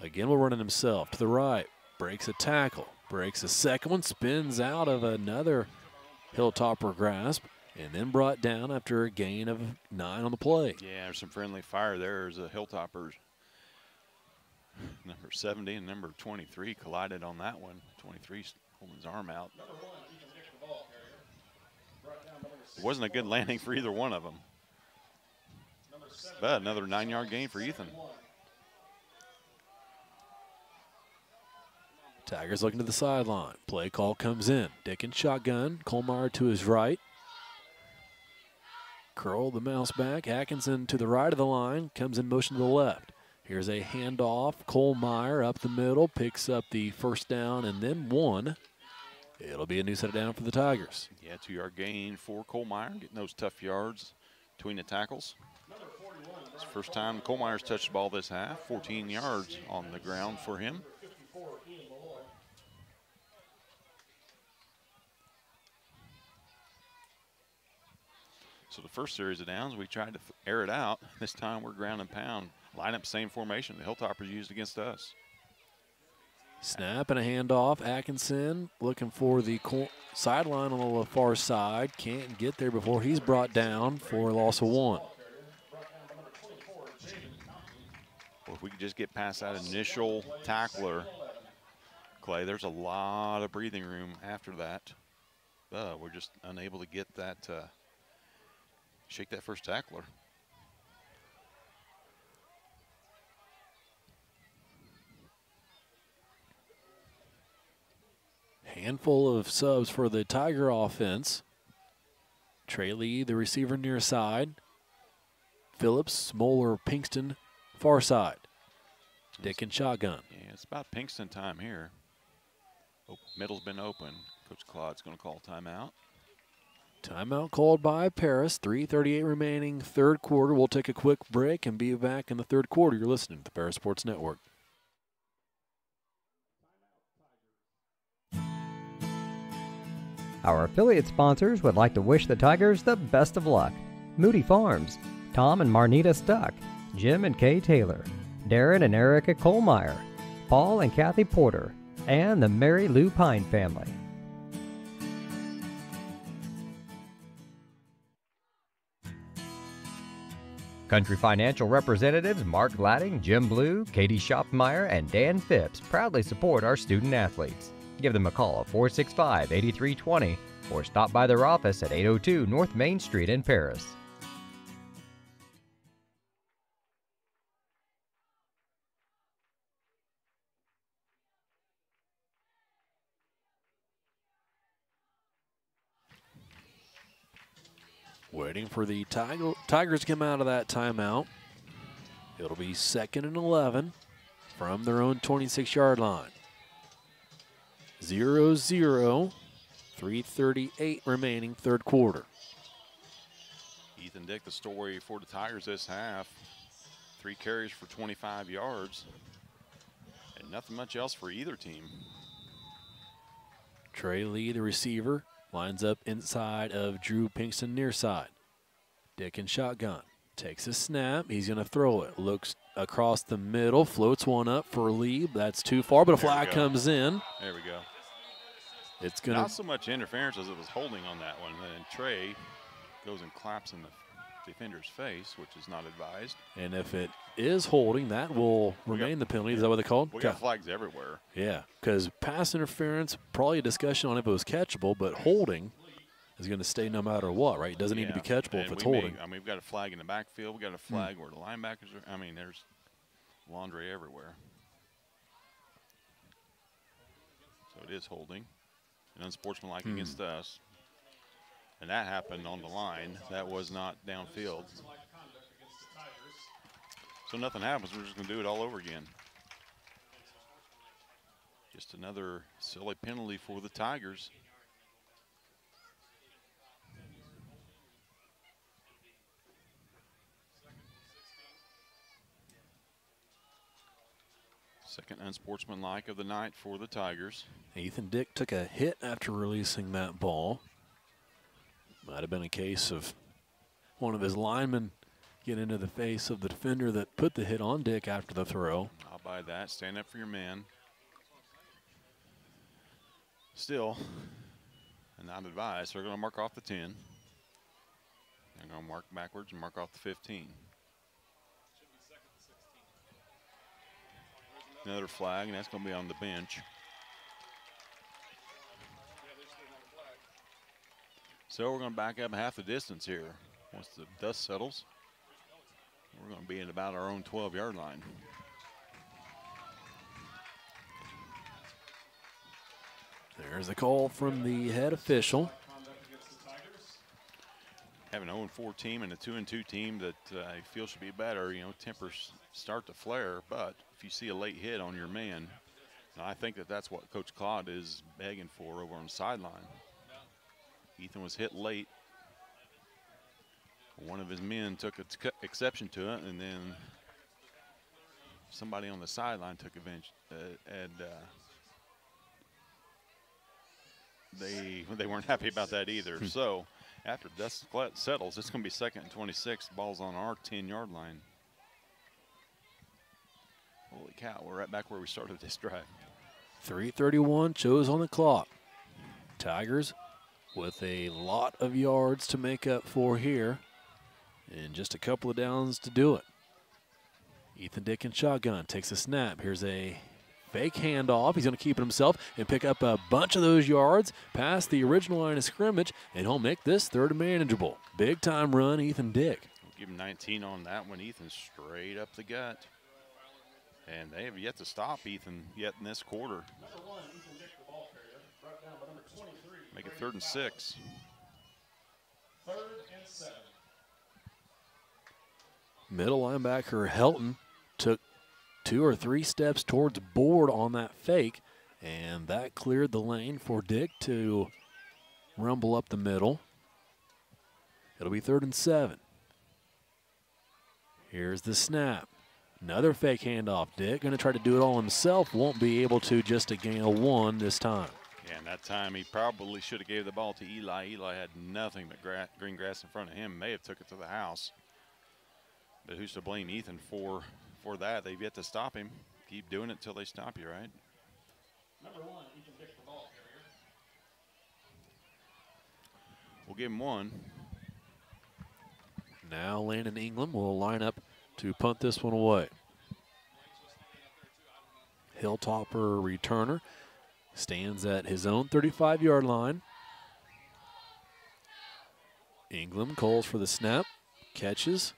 Again, will run it himself to the right. Breaks a tackle. Breaks a second one. Spins out of another hilltopper grasp. And then brought down after a gain of nine on the play. Yeah, there's some friendly fire there as the Hilltoppers. Number 70 and number 23 collided on that one. 23 's holding his arm out. Number one, Ethan Dick, the ball carrier. Brought down by number It wasn't a good landing for either one of them. But another nine yard gain for Ethan. Tigers looking to the sideline. Play call comes in. Dick in shotgun. Colmeyer to his right. Curl the mouse back. Atkinson to the right of the line. Comes in motion to the left. Here's a handoff. Colmeyer up the middle. Picks up the first down and then one. It'll be a new set of down for the Tigers. Yeah, two yard gain for Colmeyer, getting those tough yards between the tackles. It's the first time Colmeyer's touched the ball this half. 14 yards on the ground for him. So the first series of downs, we tried to air it out. [LAUGHS] This time we're ground and pound. Line up same formation the Hilltoppers used against us. Snap and a handoff. Atkinson looking for the cor- sideline on the far side. Can't get there before he's brought down for a loss of one. Well, if we could just get past that initial tackler, Clay, there's a lot of breathing room after that. Uh, we're just unable to get that, uh, shake that first tackler. Handful of subs for the Tiger offense. Trey Lee, the receiver near side. Phillips, Moeller, Pinkston, far side. Dick and shotgun. Yeah, it's about Pinkston time here. Oh, middle's been open. Coach Claude's going to call timeout. Timeout called by Paris. 3.38 remaining, third quarter. We'll take a quick break and be back in the third quarter. You're listening to the Paris Sports Network. Our affiliate sponsors would like to wish the Tigers the best of luck. Moody Farms, Tom and Marnita Stuck, Jim and Kay Taylor, Darren and Erica Kohlmeyer, Paul and Kathy Porter, and the Mary Lou Pine family. Country Financial representatives Mark Gladding, Jim Blue, Katie Schopmeyer, and Dan Phipps proudly support our student athletes. Give them a call at 465 8320 or stop by their office at 802 North Main Street in Paris. Waiting for the Tiger, Tigers to come out of that timeout. It'll be second and 11 from their own 26 yard line. 0 0, 338 remaining third quarter. Ethan Dick, the story for the Tigers this half. Three carries for 25 yards, and nothing much else for either team. Trey Lee, the receiver, lines up inside of Drew Pinkston near side. Dick in shotgun. Takes a snap. He's going to throw it. Looks across the middle. Floats one up for Lee. That's too far, but a flag comes in. There we go. It's going Not so much interference as it was holding on that one. And Trey goes and claps in the defender's face, which is not advised. And if it is holding, that will We got- remain the penalty. Is that what they called? We got flags everywhere. Yeah, because pass interference, probably a discussion on if it was catchable, but holding is going to stay no matter what, right? It doesn't need to be Yeah. catchable if it's may- holding. Hmm. I mean, we've got a flag in the backfield. We got a flag where the linebackers are. I mean, there's laundry everywhere. So it is holding. And unsportsmanlike Hmm. against us. And that happened on the line. That was not downfield. So nothing happens. We're just to do it all over again. Just another silly penalty for the Tigers. Second unsportsmanlike of the night for the Tigers. Ethan Dick took a hit after releasing that ball. Might have been a case of one of his linemen get into the face of the defender that put the hit on Dick after the throw. I'll buy that. Stand up for your man. Still, and not advised. They're going to mark off the 10. They're going to mark backwards and mark off the 15. Another flag, and that's going to be on the bench. So we're going to back up half the distance here. Once the dust settles, we're going to be at about our own 12 yard line. There's a call from the head official. have an 0 4 team and a 2-2 team that uh, I feel should be better, you know, tempers start to flare. But if you see a late hit on your man, I think that that's what Coach Claude is begging for over on the sideline. Ethan was hit late. One of his men took ex- exception to it, and then somebody on the sideline took advantage, uh, and uh, they they weren't happy about that either. so after dust settles, it's going to be second and 26. Ball's on our 10 yard line. Holy cow, we're right back where we started this drive. 331 shows on the clock. Tigers with a lot of yards to make up for here and just a couple of downs to do it. Ethan Dick in shotgun takes a snap. Here's a fake handoff. He's going to keep it himself and pick up a bunch of those yards past the original line of scrimmage, and he'll make this third manageable. Big time run, Ethan Dick. We'll give him 19 on that one. Ethan straight up the gut. And they have yet to stop Ethan yet in this quarter. One, Dick, the ball carrier, brought down by number 23. Make it third and six. Third and seven. Middle linebacker Helton took two or three steps towards Board on that fake, and that cleared the lane for Dick to rumble up the middle. It'll be third and seven. Here's the snap. Another fake handoff. Dick going to try to do it all himself. Won't be able to just to gain a one this time. Yeah, and that time he probably should have gave the ball to Eli. Eli had nothing but gra- green grass in front of him. May have took it to the house. But who's to blame Ethan for for that. They've yet to stop him. Keep doing it till they stop you, right? Number one, Ethan Dick, the ball carrier. We'll give him one. Now Landon England will line up to punt this one away. Hilltopper returner stands at his own 35 yard line. England calls for the snap, catches,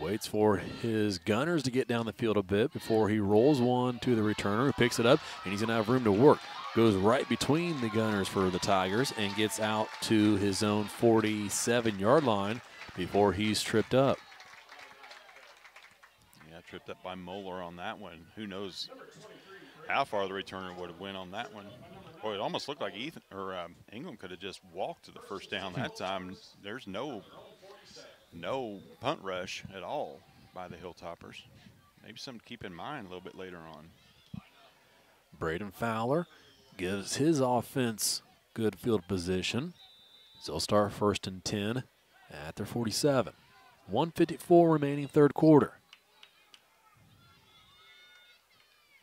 waits for his gunners to get down the field a bit before he rolls one to the returner who picks it up and he's going to have room to work. Goes right between the gunners for the Tigers and gets out to his own 47 yard line before he's tripped up. Yeah, tripped up by Moeller on that one. Who knows how far the returner would have went on that one. Boy, it almost looked like Ethan or um, England could have just walked to the first down that time. There's no no punt rush at all by the Hilltoppers. Maybe something to keep in mind a little bit later on. Braden Fowler gives his offense good field position. So they'll start first and 10 at their 47. 154 remaining third quarter.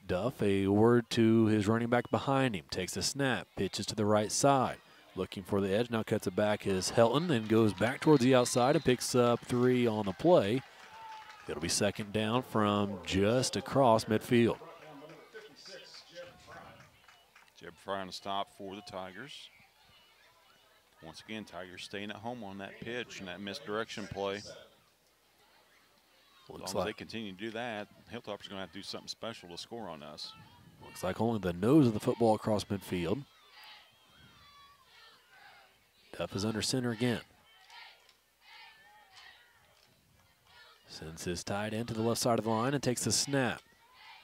Duff, a word to his running back behind him, takes a snap, pitches to the right side. Looking for the edge, now cuts it back is Helton and goes back towards the outside and picks up three on the play. It'll be second down from just across midfield. Jeb Fry on the stop for the Tigers. Once again, Tigers staying at home on that pitch and that misdirection play. As long Looks as they continue to do that, Hilltop's going to have to do something special to score on us. Looks like only the nose of the football across midfield. Duff is under center again. Sends his tight end to the left side of the line and takes a snap.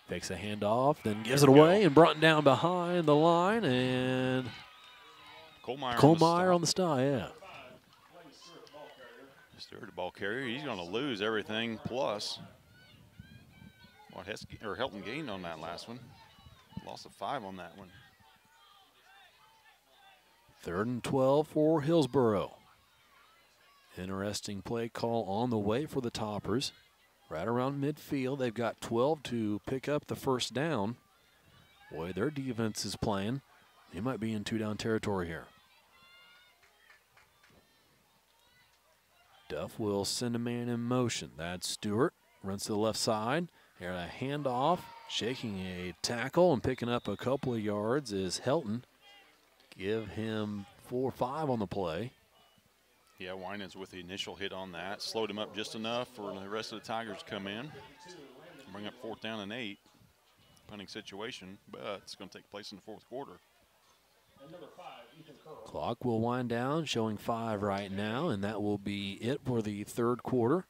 Takes a handoff, then gives it we go. away and brought down behind the line. And Colmeyer, Colmeyer on the stop. stop, yeah. Stewart, the ball carrier. He's going to lose everything plus what Heskey, or Helton gained on that last one. Loss of five on that one. Third and 12 for Hillsboro. Interesting play call on the way for the Toppers. Right around midfield, they've got 12 to pick up the first down. Boy, their defense is playing. They might be in two down territory here. Duff will send a man in motion. That's Stewart. Runs to the left side. Here a handoff. Shaking a tackle and picking up a couple of yards is Helton. Give him four or five on the play. Yeah, Winans with the initial hit on that. Slowed him up just enough for the rest of the Tigers to come in. Bring up fourth down and eight. Punting situation, but it's going to take place in the fourth quarter. Five, Clock will wind down, showing five right now, and that will be it for the third quarter.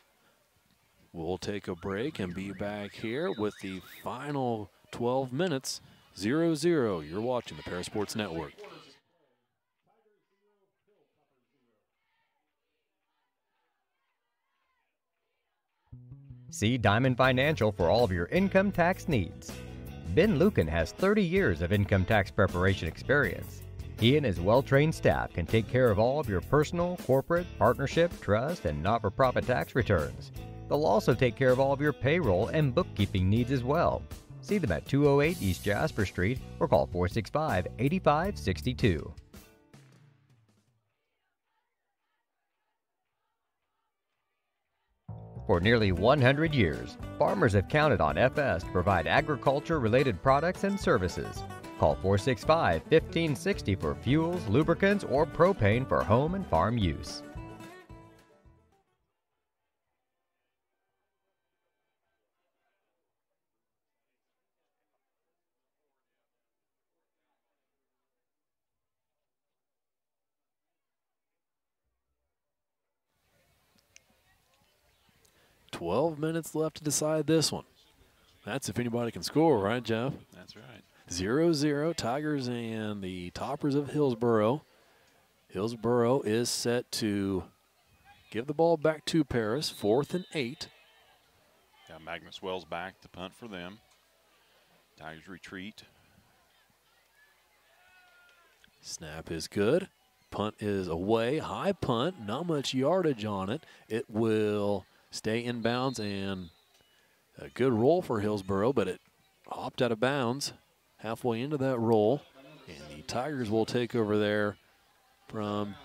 We'll take a break and be back here with the final 12 minutes, 0 0. You're watching the Paris Sports Network. See Diamond Financial for all of your income tax needs. Ben Lucan has 30 years of income tax preparation experience. He and his well trained staff can take care of all of your personal, corporate, partnership, trust, and not for profit tax returns. They'll also take care of all of your payroll and bookkeeping needs as well. See them at 208 East Jasper Street or call 465 8562. For nearly 100 years, farmers have counted on FS to provide agriculture related products and services. Call 465 1560 for fuels, lubricants, or propane for home and farm use. Twelve minutes left to decide this one. That's if anybody can score, right, Jeff? That's right. 0 0 Tigers and the toppers of Hillsboro. Hillsboro is set to give the ball back to Paris, fourth and eight. Yeah, Magnus Wells back to punt for them. Tigers retreat. Snap is good. Punt is away. High punt, not much yardage on it. It will stay in bounds and A good roll for Hillsboro, but it hopped out of bounds halfway into that roll. And the Tigers will take over there from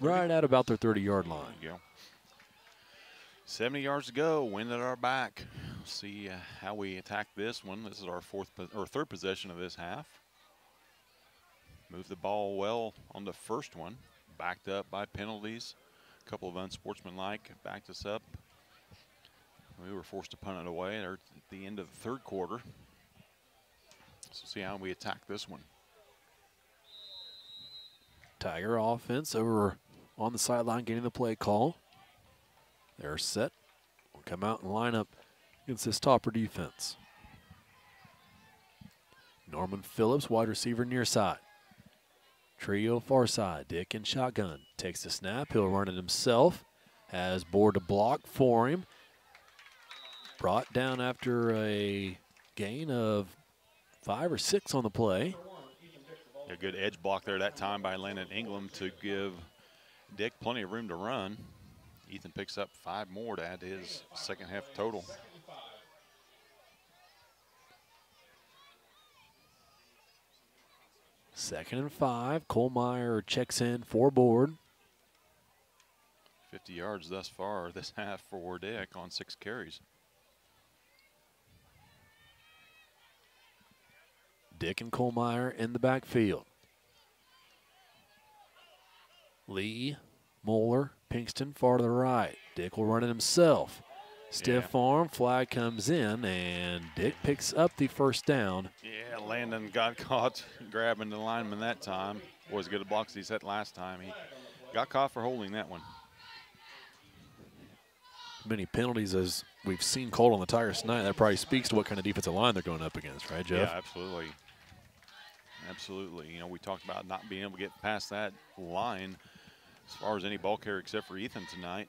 right at about their 30 yard line. There you go. 70 yards to go, wind at our back. See uh, how we attack this one. This is our fourth or third possession of this half. Move the ball well on the first one. Backed up by penalties. A couple of unsportsmanlike backed us up. We were forced to punt it away at the end of the third quarter. So see how we attack this one. Tiger offense over on the sideline getting the play call. They're set. We'll come out and line up against this topper defense. Norman Phillips, wide receiver near side. Trio far side. Dick and shotgun. Takes the snap. He'll run it himself. Has Board to block for him. Brought down after a gain of five or six on the play. A good edge block there that time by Landon Ingram to give Dick plenty of room to run. Ethan picks up five more to add to his second half total. Second and five. Colmeyer checks in for Board. 50 yards thus far this [LAUGHS] half for Dick on six carries. Dick and Colmeyer in the backfield. Lee, Moeller, Pinkston far to the right. Dick will run it himself. Stiff arm, flag comes in, and Dick picks up the first down. Yeah, Landon got [LAUGHS] caught grabbing the lineman that time. Was good blocks he set last time. He got caught for holding that one. Many penalties as we've seen called on the Tigers tonight. That probably speaks to what kind of defensive line they're going up against, right, Jeff? Yeah, absolutely. Absolutely. You know, we talked about not being able to get past that line as far as any ball carrier except for Ethan tonight.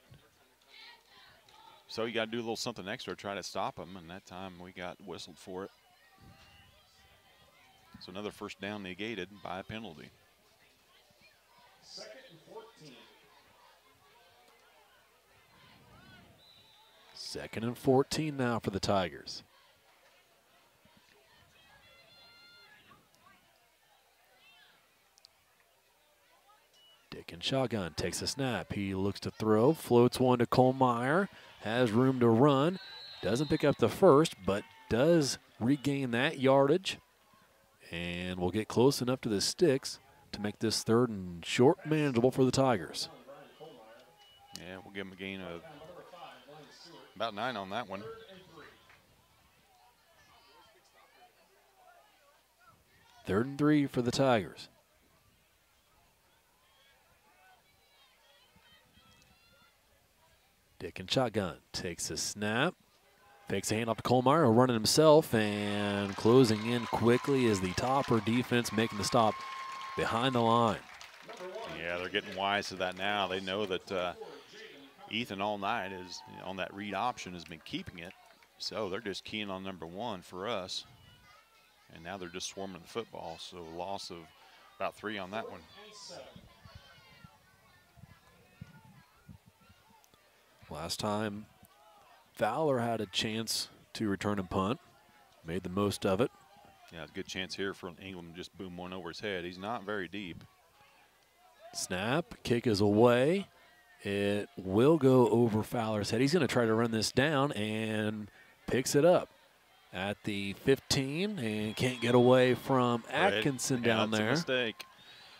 So you got to do a little something extra to try to stop him, and that time we got whistled for it. So another first down negated by a penalty. Second and 14. Second and 14 now for the Tigers. Dick and shotgun takes a snap. He looks to throw, floats one to Colmeyer, has room to run, doesn't pick up the first, but does regain that yardage, and will get close enough to the sticks to make this third and short manageable for the Tigers. Yeah, we'll give him a gain of about nine on that one. Third and three for the Tigers. Dick and shotgun takes a snap, Takes a handoff to Colmeyer, will run himself, and closing in quickly is the topper defense making the stop behind the line. Yeah, they're getting wise to that now. They know that uh, Ethan all night is on that read option has been keeping it. So they're just keying on number one for us. And now they're just swarming the football. So loss of about three on that one. Last time, Fowler had a chance to return and punt, made the most of it. Yeah, it's a good chance here for England to just boom one over his head. He's not very deep. Snap, kick is away. It will go over Fowler's head. He's going to try to run this down and picks it up at the 15 and can't get away from Atkinson Yeah, down that's a there. mistake.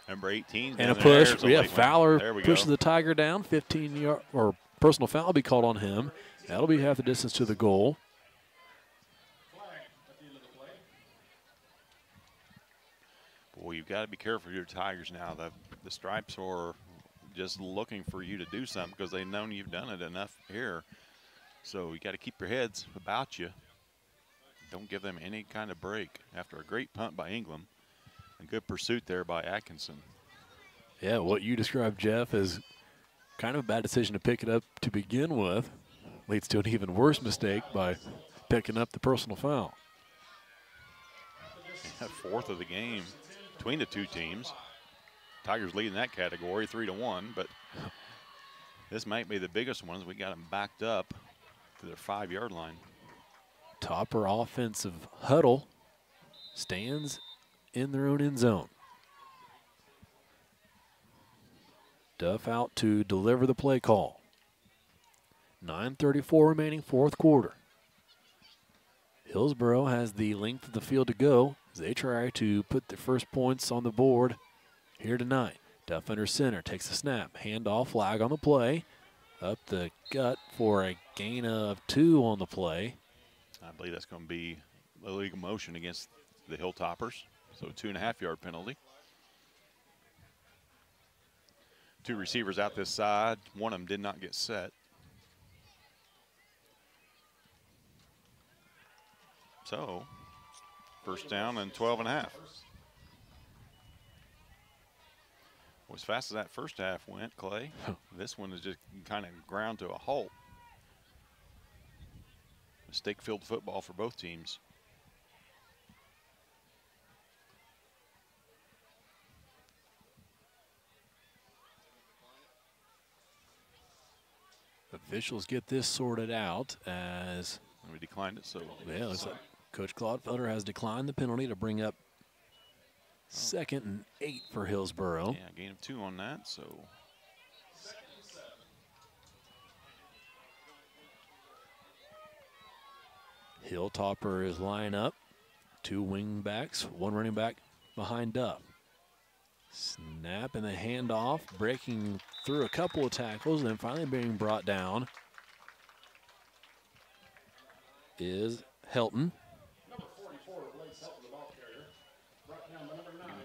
Number 18. And a push. A Yeah. Fowler pushes the Tiger down. 15 yard or personal foul will be called on him. That'll be half the distance to the goal. Boy, you've got to be careful with your Tigers now. The the stripes are just looking for you to do something because they've known you've done it enough here. So you got to keep your heads about you. Don't give them any kind of break. After a great punt by England, a good pursuit there by Atkinson. Yeah, what you described, Jeff, is kind of a bad decision to pick it up to begin with. Leads to an even worse mistake by picking up the personal foul. Fourth of the game between the two teams. Tigers leading that category three to one, but this might be the biggest one as we got them backed up to their five yard line. Topper offensive huddle stands in their own end zone. Duff out to deliver the play call. 9.34 remaining fourth quarter. Hillsboro has the length of the field to go as they try to put the first points on the board here tonight. Duff under center takes the snap, handoff flag on the play, up the gut for a gain of two on the play. I believe that's going to be illegal motion against the Hilltoppers, so two and a half yard penalty. Two receivers out this side. One of them did not get set. So, first down and 12 and a half. Well, as fast as that first half went, Clay, [LAUGHS] this one is just kind of ground to a halt. Mistake filled football for both teams. Officials get this sorted out as we declined it. So yeah, like Coach Claude Felder has declined the penalty to bring up second and eight for Hillsboro. Yeah, gain of two on that. So Hilltopper is line up. Two wing backs, one running back behind Duff. Snap and the handoff, breaking through a couple of tackles, and then finally being brought down is Helton.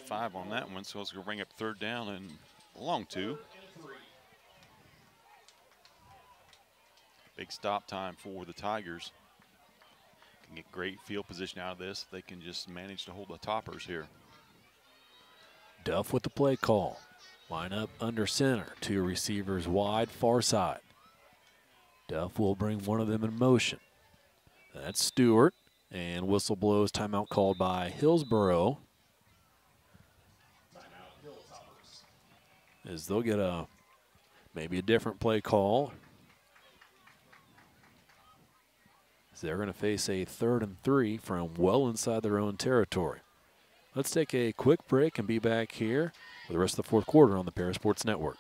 Five on that one, so it's going to bring up third down and long two. Big stop time for the Tigers. Can get great field position out of this. They can just manage to hold the toppers here. Duff with the play call. Line up under center. Two receivers wide, far side. Duff will bring one of them in motion. That's Stewart. And whistle blows timeout called by Hillsboro. As they'll get a maybe a different play call. As they're going to face a third and three from well inside their own territory. Let's take a quick break and be back here with the rest of the fourth quarter on the Paris Sports Network.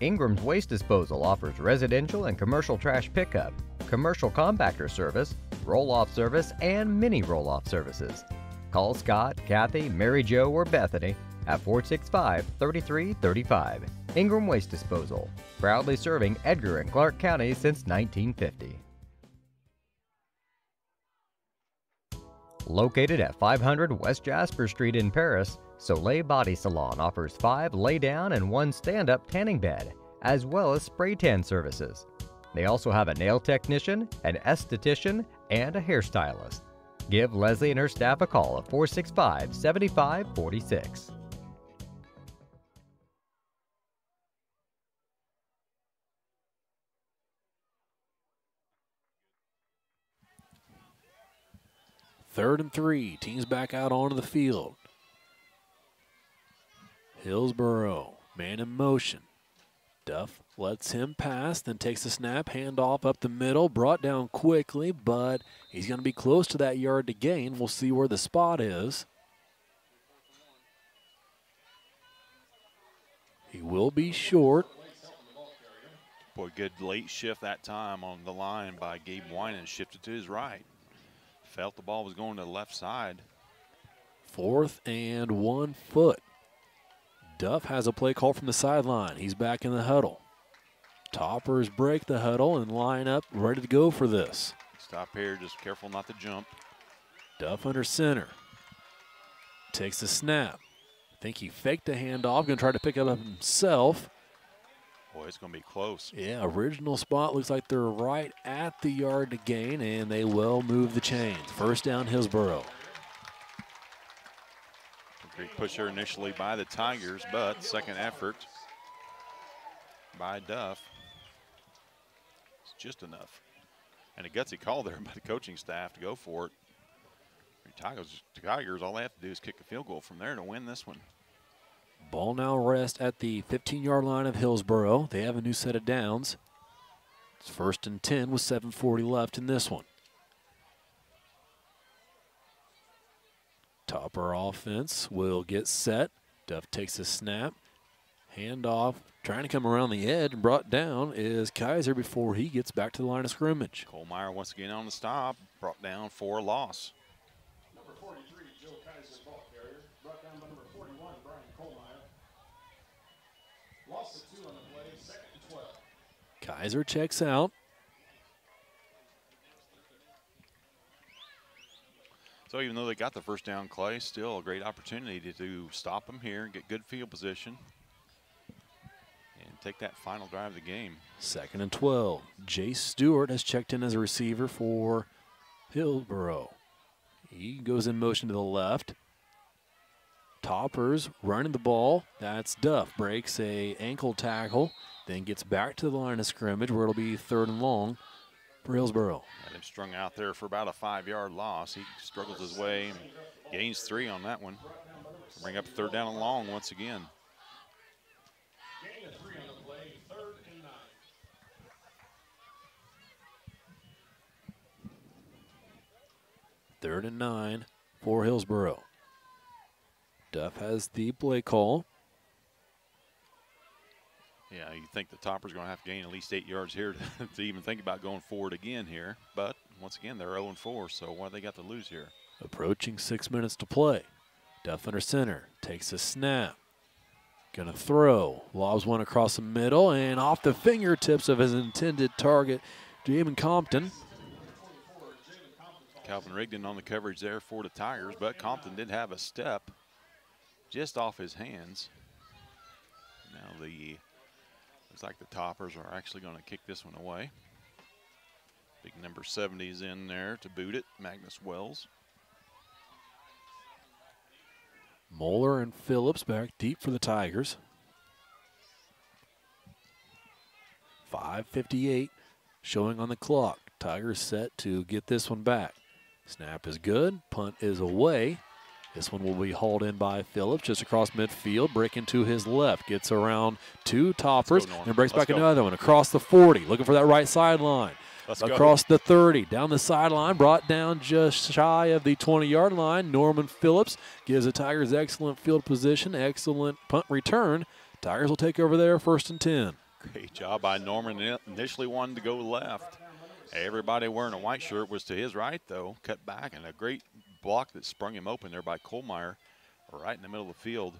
Ingram's Waste Disposal offers residential and commercial trash pickup, commercial compactor service, roll off service, and mini roll off services. Call Scott, Kathy, Mary Jo, or Bethany at 465 3335. Ingram Waste Disposal, proudly serving Edgar and Clark counties since 1950. Located at 500 West Jasper Street in Paris, Soleil Body Salon offers five lay down and one stand up tanning bed, as well as spray tan services. They also have a nail technician, an esthetician, and a hairstylist. Give Leslie and her staff a call at 465 7546. Third and three. Teams back out onto the field. Hillsboro, man in motion. Duff lets him pass, then takes the snap, handoff up the middle, brought down quickly, but he's going to be close to that yard to gain. We'll see where the spot is. He will be short. Boy, good late shift that time on the line by Gabe Winan. Shifted to his right. Felt the ball was going to the left side. Fourth and one foot. Duff has a play call from the sideline. He's back in the huddle. Toppers break the huddle and line up ready to go for this. Stop here, just careful not to jump. Duff under center. Takes the snap. I think he faked the handoff, gonna try to pick it up himself. Boy, it's gonna be close. Yeah, original spot looks like they're right at the yard to gain, and they will move the chains. First down, Hillsboro. Great push here initially by the Tigers, but second effort by Duff. It's just enough. And a gutsy call there [LAUGHS] by the coaching staff to go for it. Tigers, Tigers, all they have to do is kick a field goal from there to win this one. Ball now rest at the 15 yard line of Hillsboro. They have a new set of downs. It's first and 10 with 7.40 left in this one. Topper offense will get set. Duff takes a snap. Handoff, trying to come around the edge. Brought down is Kaiser before he gets back to the line of scrimmage. Colmeyer once again on the stop, brought down for a loss. Number 43, Joe Kaiser, ball carrier. Brought down by number 41, Brian Colmeyer. Lost the two on the play, second and 12. Kaiser checks out. So even though they got the first down, Clay, still a great opportunity to, to stop them here and get good field position and take that final drive of the game. Second and 12. Jay Stewart has checked in as a receiver for Hillsboro. He goes in motion to the left. Toppers running the ball. That's Duff. Breaks a ankle tackle, then gets back to the line of scrimmage where it'll be third and long for Hillsboro. Had him strung out there for about a five-yard loss. He struggles his way and gains three on that one. Bring up third down and long once again. Gain of three on the play, third and nine. Third and nine for Hillsboro. Duff has the play call. Yeah, you think the topper's going to have to gain at least eight yards here [LAUGHS] to, to even think about going forward again here. But once again, they're 0 4, so what they got to lose here? Approaching six minutes to play. Duff under center. Takes a snap. Gonna throw. Lobs one across the middle and off the fingertips of his intended target, Jamin Compton. Calvin Rigdon on the coverage there for the Tigers, but Compton did have a step just off his hands. Now the looks like the toppers are actually going to kick this one away. Big number 70 is in there to boot it, Magnus Wells. Moeller and Phillips back deep for the Tigers. 5.58 showing on the clock. Tigers set to get this one back. Snap is good. Punt is away. This one will be hauled in by Phillips just across midfield. Breaking to his left. Gets around two toppers and breaks Let's back go. another one across the 40. Looking for that right sideline. Let's go. across the 30, down the sideline, brought down just shy of the 20 yard line. Norman Phillips gives the Tigers excellent field position, excellent punt return. Tigers will take over there first and 10. Great job by Norman. Initially wanted to go left. Everybody wearing a white shirt was to his right, though. Cut back and a great block that sprung him open there by Colmeyer, right in the middle of the field.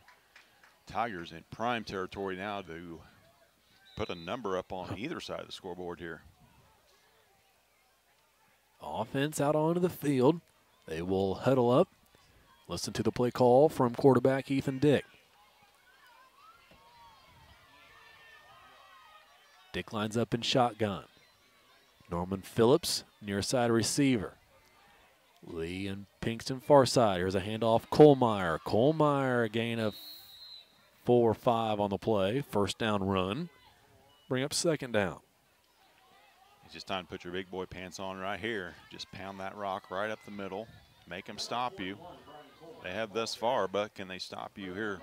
Tigers in prime territory now to put a number up on either side of the scoreboard here. Offense out onto the field. They will huddle up. Listen to the play call from quarterback Ethan Dick. Dick lines up in shotgun. Norman Phillips, near side receiver. Lee and Pinkston far side. Here's a handoff. Colmeyer. Colmeyer, a gain of four or five on the play. First down run. Bring up second down. It's just time to put your big boy pants on right here. Just pound that rock right up the middle. Make them stop you. They have thus far, but can they stop you here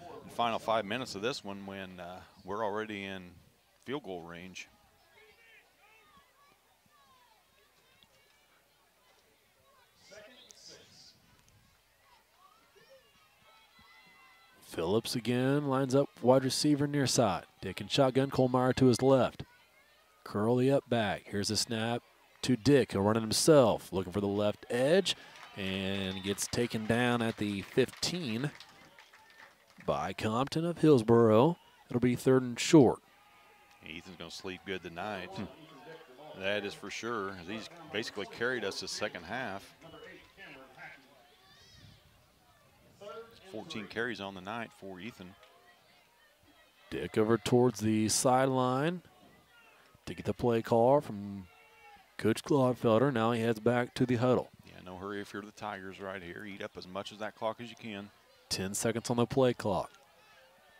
in the final five minutes of this one when uh, we're already in field goal range? Phillips again lines up wide receiver near side. Dick and shotgun. Colmeyer to his left. Curly up back. Here's a snap to Dick. He'll run it himself. Looking for the left edge. And gets taken down at the 15 by Compton of Hillsboro. It'll be third and short. Ethan's going to sleep good tonight. That is for sure. He's basically carried us the second half. 14 carries on the night for Ethan. Dick over towards the sideline to get the play call from Coach Claude Felder. Now he heads back to the huddle. Yeah, no hurry if you're the Tigers right here. Eat up as much of that clock as you can. 10 seconds on the play clock.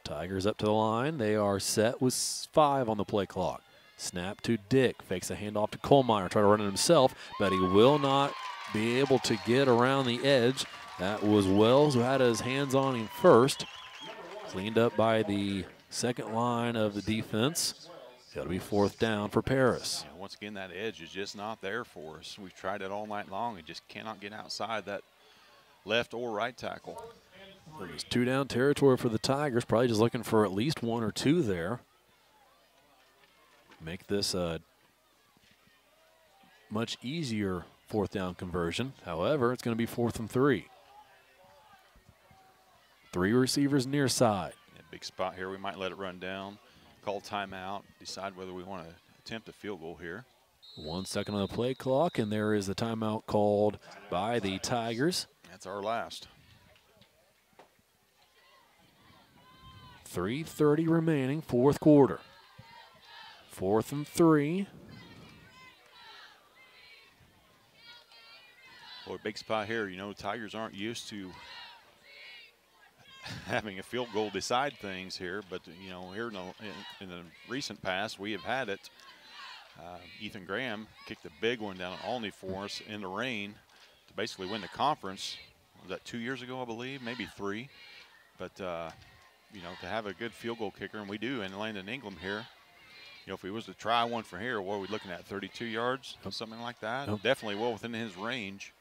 Tigers up to the line. They are set with five on the play clock. Snap to Dick. Fakes a handoff to Colmeyer. Try to run it himself, but he will not be able to get around the edge. That was Wells who had his hands on him first. Cleaned up by the second line of the defense. It'll be fourth down for Paris. Once again, that edge is just not there for us. We've tried it all night long and just cannot get outside that left or right tackle. It's two down territory for the Tigers. Probably just looking for at least one or two there. Make this a much easier fourth down conversion. However, it's going to be fourth and three. Three receivers near side. Yeah, big spot here. We might let it run down, call timeout, decide whether we want to attempt a field goal here. One second on the play clock, and there is the timeout called by the Tigers. That's our last. 3.30 remaining, fourth quarter. Fourth and three. Boy, big spot here. You know, Tigers aren't used to [LAUGHS] having a field goal decide things here, but you know, here in the, in, in the recent past, we have had it. Uh, Ethan Graham kicked a big one down at Olney for us in the rain to basically win the conference. Was that two years ago, I believe, maybe three? But uh, you know, to have a good field goal kicker, and we do in Landon Ingram here. You know, if he was to try one from here, what are we looking at? 32 yards, something like that. Yep. Definitely well within his range.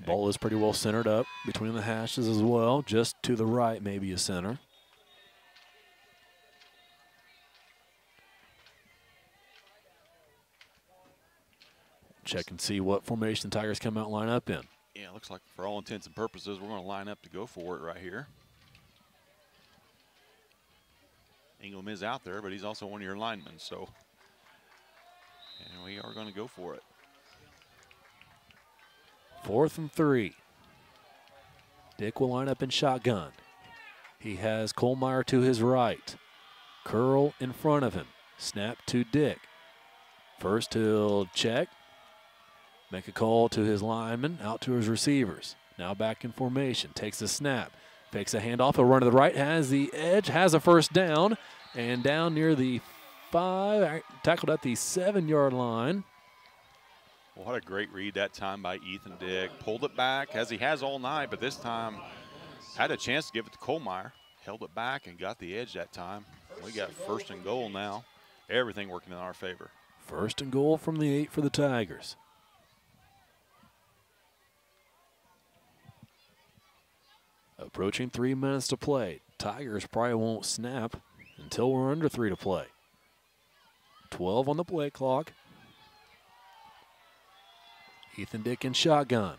Ball is pretty well centered up between the hashes as well. Just to the right, maybe a center. Check and see what formation the Tigers come out and line up in. Yeah, it looks like for all intents and purposes, we're going to line up to go for it right here. Ingram is out there, but he's also one of your linemen, so. And we are going to go for it. Fourth and three. Dick will line up in shotgun. He has Colmeyer to his right. Curl in front of him. Snap to Dick. First he'll check. Make a call to his lineman, out to his receivers. Now back in formation. Takes a snap. Fakes a handoff. He'll run to the right. Has the edge. Has a first down. And down near the five. Tackled at the seven yard line. What a great read that time by Ethan Dick. Pulled it back as he has all night, but this time had a chance to give it to Colmeyer. Held it back and got the edge that time. We got first and goal now. Everything working in our favor. First and goal from the eight for the Tigers. Approaching three minutes to play. Tigers probably won't snap until we're under three to play. 12 on the play clock. Ethan Dick in shotgun.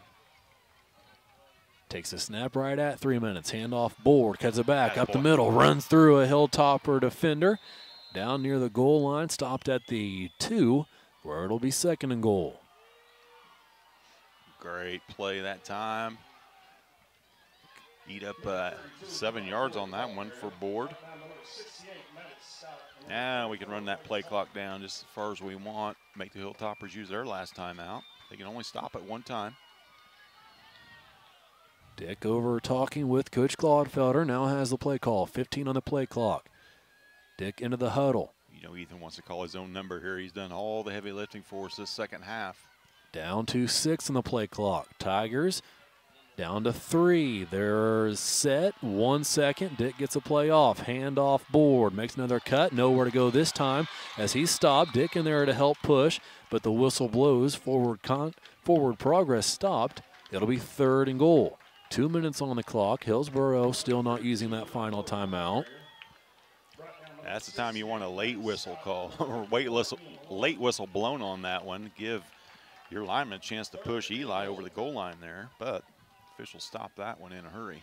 Takes a snap right at three minutes. Handoff Board, cuts it back up the middle, runs through a hilltopper defender. Down near the goal line, stopped at the two, where it'll be second and goal. Great play that time. Eat up uh, seven yards on that one for Board. Now we can run that play clock down just as far as we want. Make the Hilltoppers use their last time out. They can only stop at one time. Dick over talking with Coach Claude Felder. Now has the play call. 15 on the play clock. Dick into the huddle. You know, Ethan wants to call his own number here. He's done all the heavy lifting for us this second half. Down to six on the play clock. Tigers down to three. They're set. One second. Dick gets a play off. Hand off Board. Makes another cut. Nowhere to go this time as he stopped. Dick in there to help push, but the whistle blows. Forward con- forward progress stopped. It'll be third and goal. Two minutes on the clock. Hillsboro still not using that final timeout. That's the time you want a late whistle call [LAUGHS] or wait whistle, late whistle blown on that one. Give your lineman a chance to push Eli over the goal line there, but officials stopped that one in a hurry.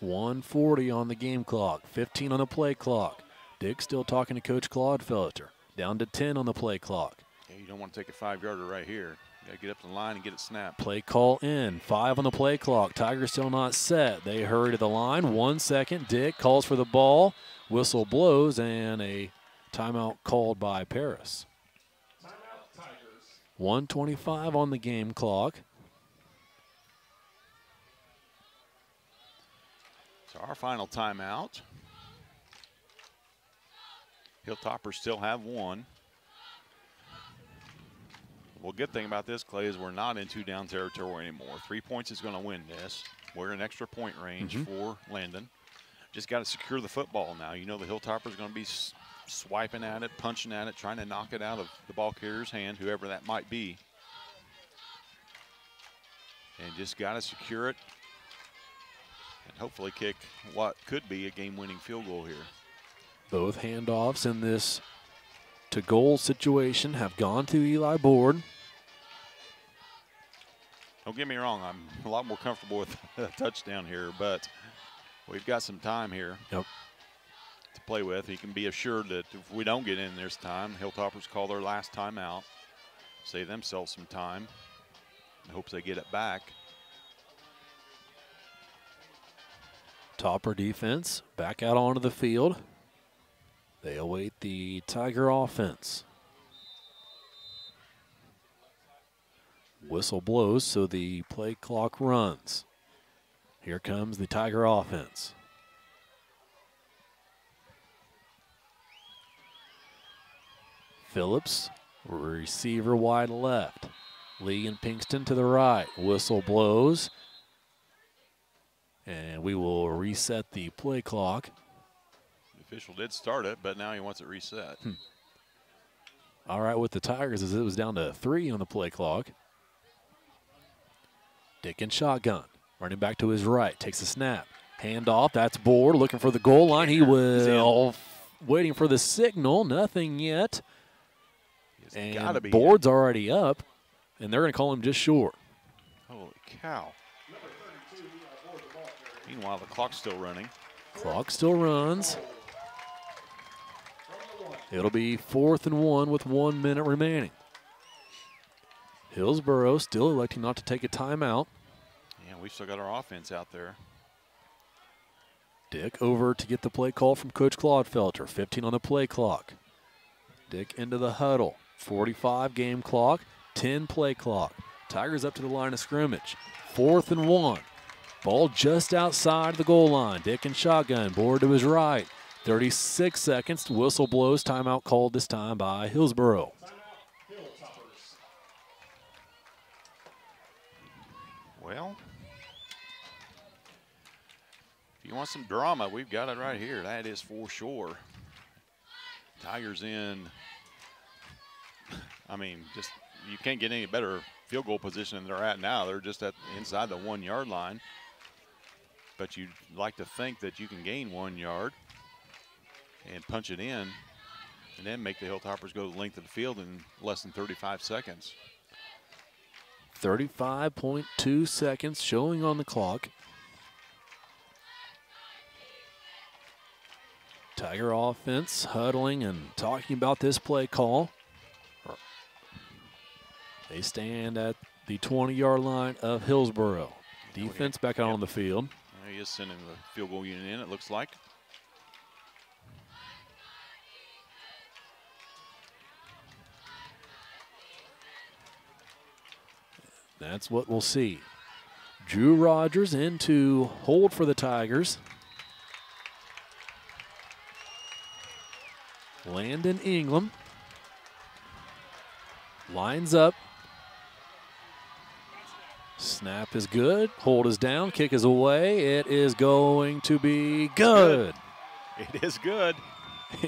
140 on the game clock, 15 on the play clock. Dick still talking to Coach Claude Felder. Down to 10 on the play clock. Yeah, you don't want to take a five yarder right here. You got to get up the line and get it snapped. Play call in. Five on the play clock. Tigers still not set. They hurry to the line. One second. Dick calls for the ball. Whistle blows and a timeout called by Paris. 125 on the game clock. So our final timeout. Hilltoppers still have one. Well, good thing about this, Clay, is we're not in two down territory anymore. Three points is going to win this. We're in extra point range Mhm. for Landon. just got to secure the football now. You know the Hilltoppers going to be swiping at it, punching at it, trying to knock it out of the ball carrier's hand, whoever that might be. And just got to secure it and hopefully kick what could be a game-winning field goal here. Both handoffs in this to goal situation have gone to Eli Board. Don't get me wrong, I'm a lot more comfortable with [LAUGHS] a touchdown here, but we've got some time here Yep. to play with. You can be assured that if we don't get in this time, Hilltoppers call their last time out, save themselves some time, in hopes they get it back. Topper defense back out onto the field. They await the Tiger offense. Whistle blows, so the play clock runs. Here comes the Tiger offense. Phillips, receiver wide left. Lee and Pinkston to the right. Whistle blows. And we will reset the play clock. Official did start it, but now he wants it reset. Hmm. All right, with the Tigers, as it was down to three on the play clock. Dick in shotgun, running back to his right, takes a snap, hand off. That's Board looking for the goal line. He will waiting for the signal. Nothing yet, It's got to and be. Board's already up, and they're going to call him just short. Holy cow. Meanwhile, the clock's still running. Clock still runs. It'll be fourth and one with one minute remaining. Hillsboro still electing not to take a timeout. Yeah, we've still got our offense out there. Dick over to get the play call from Coach Claude Felder. 15 on the play clock. Dick into the huddle. 45 game clock, 10 play clock. Tigers up to the line of scrimmage. Fourth and one. Ball just outside the goal line. Dick and shotgun. Board to his right. 36 seconds. Whistle blows. Timeout called this time by Hillsboro. Well, if you want some drama, we've got it right here. That is for sure. Tigers in. I mean, just you can't get any better field goal position than they're at now. They're just at inside the one yard line. But you'd like to think that you can gain one yard and punch it in and then make the Hilltoppers go the length of the field in less than 35 seconds. 35.2 seconds showing on the clock. Tiger offense huddling and talking about this play call. They stand at the 20 yard line of Hillsboro. Defense back out on the field. He is sending the field goal unit in, it looks like. That's what we'll see. Drew Rogers into hold for the Tigers. Landon Ingram lines up. Snap is good. Hold is down. Kick is away. It is going to be good. It is good.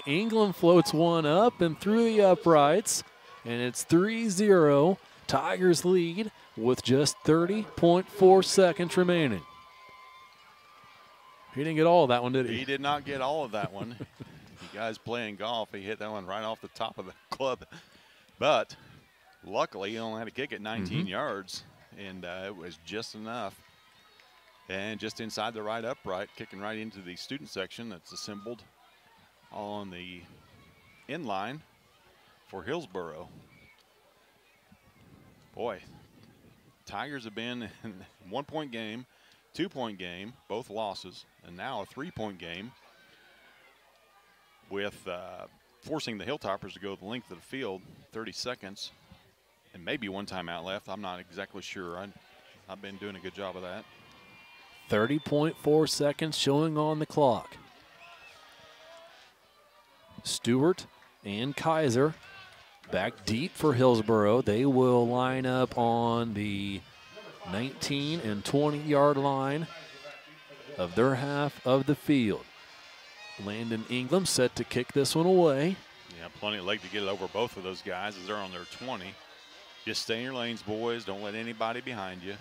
Ingram floats one up and through the uprights, and it's 3 0. Tigers lead with just 30.4 seconds remaining. He didn't get all of that one, did he? He did not get all of that one. [LAUGHS] you guys playing golf, he hit that one right off the top of the [LAUGHS] club. But luckily, he only had to kick it 19 yards, and uh, it was just enough. And just inside the right upright, kicking right into the student section that's assembled on the in line for Hillsboro. Boy, Tigers have been in [LAUGHS] one point game, two point game, both losses, and now a three point game with uh, forcing the Hilltoppers to go the length of the field, 30 seconds, and maybe one timeout left. I'm not exactly sure. I, I've been doing a good job of that. 30.4 seconds showing on the clock. Stewart and Kaiser back deep for Hillsboro. They will line up on the 19 and 20 yard line of their half of the field. Landon Ingram set to kick this one away. Yeah, plenty of leg to get it over both of those guys as they're on their 20. Just stay in your lanes, boys. Don't let anybody behind you.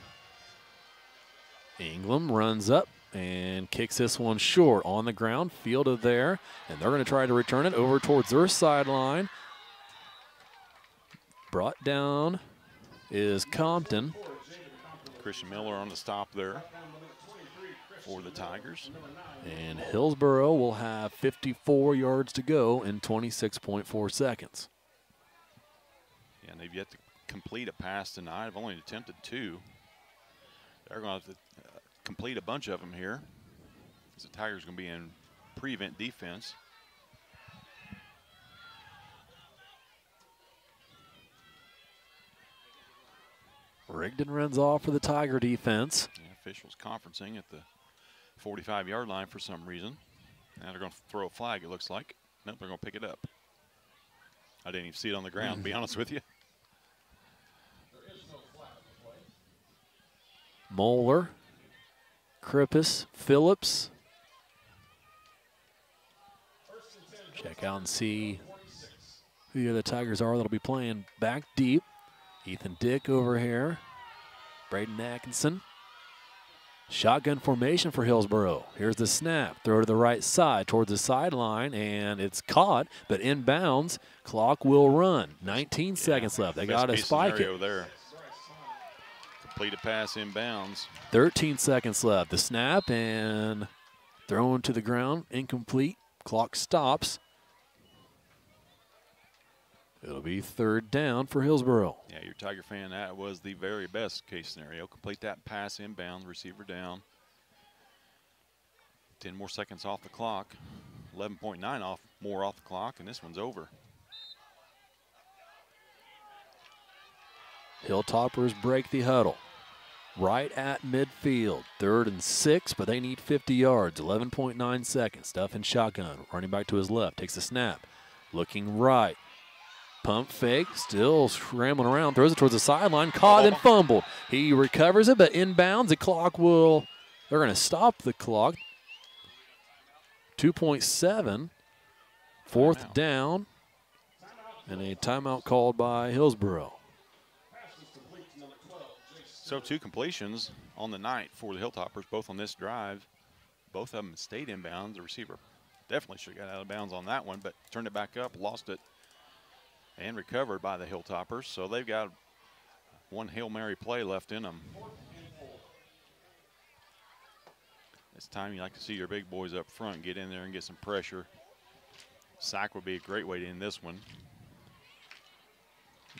Ingram runs up and kicks this one short on the ground, fielded there, and they're going to try to return it over towards their sideline. Brought down is Compton. Christian Miller on the stop there for the Tigers. And Hillsboro will have 54 yards to go in 26.4 seconds. Yeah, and they've yet to complete a pass tonight. I've only attempted two. They're going to have to uh, complete a bunch of them here. The Tigers are going to be in prevent defense. Rigdon runs off for the Tiger defense. Yeah, officials conferencing at the 45 yard line for some reason. Now they're going to throw a flag, it looks like. Nope, they're going to pick it up. I didn't even see it on the ground, to be [LAUGHS] honest with you. Moeller, Krippus, Phillips. Check out and see who the Tigers are that'll be playing back deep. Ethan Dick over here. Braden Atkinson. Shotgun formation for Hillsboro. Here's the snap. Throw to the right side towards the sideline, and it's caught, but inbounds. Clock will run. 19 seconds left. They got to spike it. there. Complete a pass inbounds. 13 seconds left. The snap and thrown to the ground. Incomplete. Clock stops. It'll be third down for Hillsboro. Yeah, your Tiger fan, that was the very best case scenario. Complete that pass inbound, receiver down. 10 more seconds off the clock. 11.9 off more off the clock, and this one's over. Hilltoppers break the huddle. Right at midfield. Third and six, but they need 50 yards. 11.9 seconds. Stuff in shotgun. Running back to his left. Takes a snap. Looking right. Pump fake. Still scrambling around. Throws it towards the sideline. Caught and fumbled. He recovers it, but inbounds. The clock will. They're going to stop the clock. 2.7. Fourth Timeout. down. And a timeout called by Hillsboro. So two completions on the night for the Hilltoppers, both on this drive. Both of them stayed inbounds. The receiver definitely should have got out of bounds on that one, but turned it back up, lost it, and recovered by the Hilltoppers. So they've got one Hail Mary play left in them. It's time you like to see your big boys up front get in there and get some pressure. Sack would be a great way to end this one.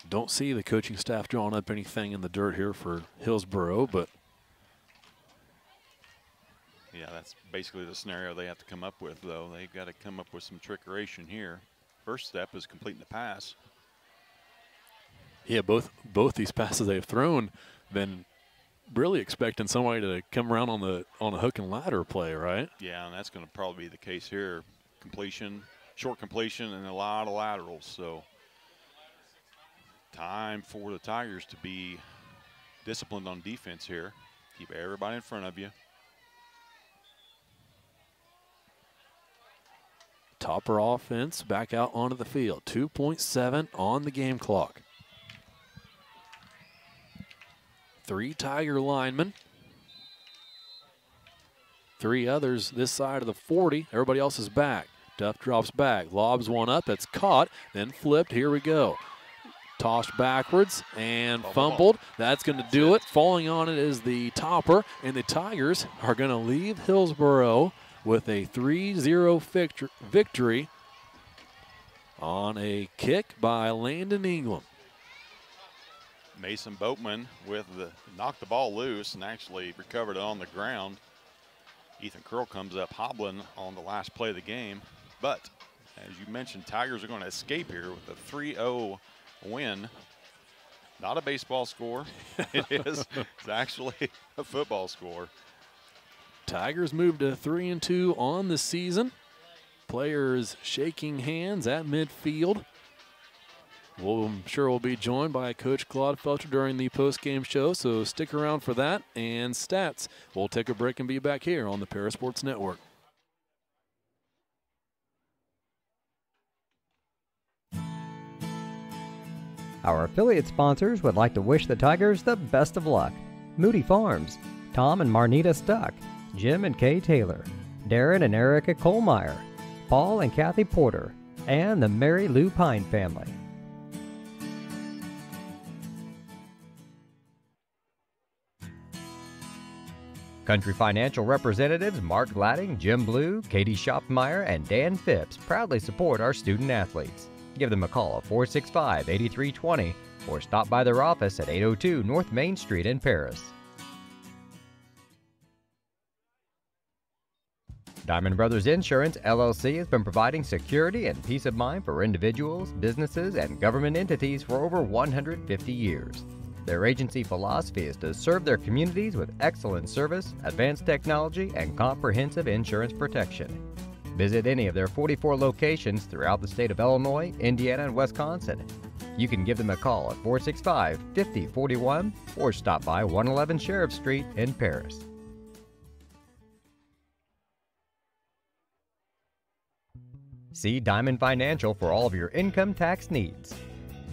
Don't see the coaching staff drawing up anything in the dirt here for Hillsboro, but Yeah, that's basically the scenario they have to come up with, though. They've got to come up with some trickeration here. First step is completing the pass. yeah, both both these passes they've thrown, been really expecting somebody to come around on the on a hook and ladder play, right? Yeah, and that's going to probably be the case here. Completion, short completion, and a lot of laterals. So, time for the Tigers to be disciplined on defense here. Keep everybody in front of you. Topper offense back out onto the field. 2.7 on the game clock. Three Tiger linemen. Three others this side of the 40. Everybody else is back. Duff drops back, lobs one up. It's caught, then flipped. Here we go. Tossed backwards and fumbled. That's going to do it. Falling on it is the topper, and the Tigers are going to leave Hillsboro with a 3 0 victory on a kick by Landon Ingram. Mason Boatman with the knocked the ball loose and actually recovered it on the ground. Ethan Curl comes up hobbling on the last play of the game. But as you mentioned, Tigers are going to escape here with a 3-0 win. Not a baseball score. [LAUGHS] it is. It's actually a football score. Tigers move to 3 and 2 on the season. Players shaking hands at midfield. Well, I'm sure we'll be joined by Coach Claude Felder during the post-game show, so stick around for that and stats. We'll take a break and be back here on the Paris Sports Network. Our affiliate sponsors would like to wish the Tigers the best of luck. Moody Farms, Tom and Marnita Stuck, Jim and Kay Taylor, Darren and Erica Colmeyer, Paul and Kathy Porter, and the Mary Lou Pine family. Country Financial representatives Mark Gladding, Jim Blue, Katie Schopmeyer, and Dan Phipps proudly support our student athletes. Give them a call at 465 8320 or stop by their office at 802 North Main Street in Paris. Diamond Brothers Insurance LLC has been providing security and peace of mind for individuals, businesses, and government entities for over 150 years. Their agency philosophy is to serve their communities with excellent service, advanced technology, and comprehensive insurance protection. Visit any of their 44 locations throughout the state of Illinois, Indiana, and Wisconsin. You can give them a call at 465 5041 or stop by 111 Sheriff Street in Paris. See Diamond Financial for all of your income tax needs.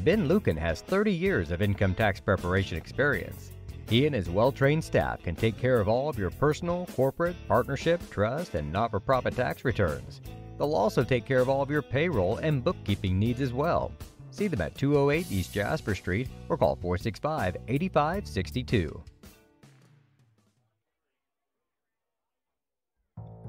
Ben Lucan has 30 years of income tax preparation experience. He and his well trained staff can take care of all of your personal, corporate, partnership, trust, and not for profit tax returns. They'll also take care of all of your payroll and bookkeeping needs as well. See them at 208 East Jasper Street or call 465 8562.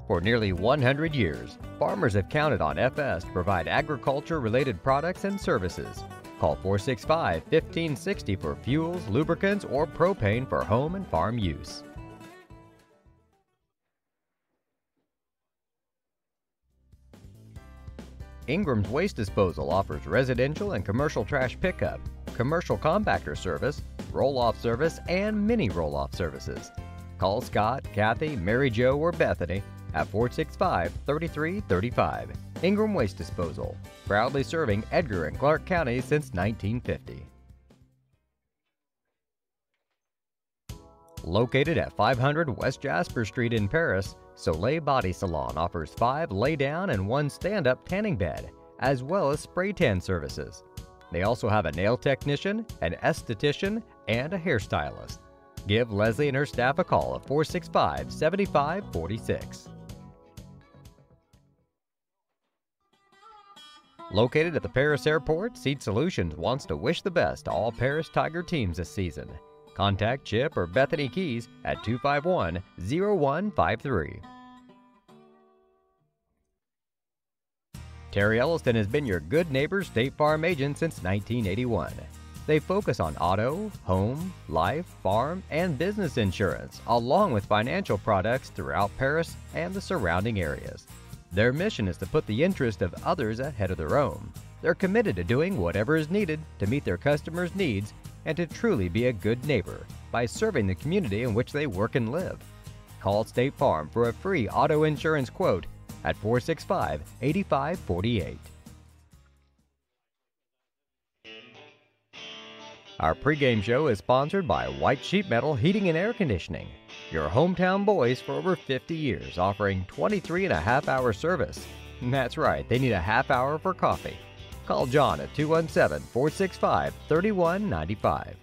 For nearly 100 years, farmers have counted on FS to provide agriculture related products and services. Call 465 1560 for fuels, lubricants, or propane for home and farm use. Ingram's Waste Disposal offers residential and commercial trash pickup, commercial compactor service, roll off service, and mini roll off services. Call Scott, Kathy, Mary Jo, or Bethany at 465 3335. Ingram Waste Disposal, proudly serving Edgar and Clark County since 1950. Located at 500 West Jasper Street in Paris, Soleil Body Salon offers five lay down and one stand up tanning bed, as well as spray tan services. They also have a nail technician, an esthetician, and a hairstylist. Give Leslie and her staff a call at 465 7546. Located at the Paris Airport, Seed Solutions wants to wish the best to all Paris Tiger teams this season. Contact Chip or Bethany Keys at 251 0153. Terry Elliston has been your good neighbor State Farm agent since 1981. They focus on auto, home, life, farm, and business insurance, along with financial products throughout Paris and the surrounding areas. Their mission is to put the interest of others ahead of their own. They're committed to doing whatever is needed to meet their customers' needs and to truly be a good neighbor by serving the community in which they work and live. Call State Farm for a free auto insurance quote at 465 8548. Our pregame show is sponsored by White Sheet Metal Heating and Air Conditioning, your hometown boys for over 50 years, offering 23 and a half hour service. [LAUGHS] That's right, they need a half hour for coffee. Call John at 217 465 3195.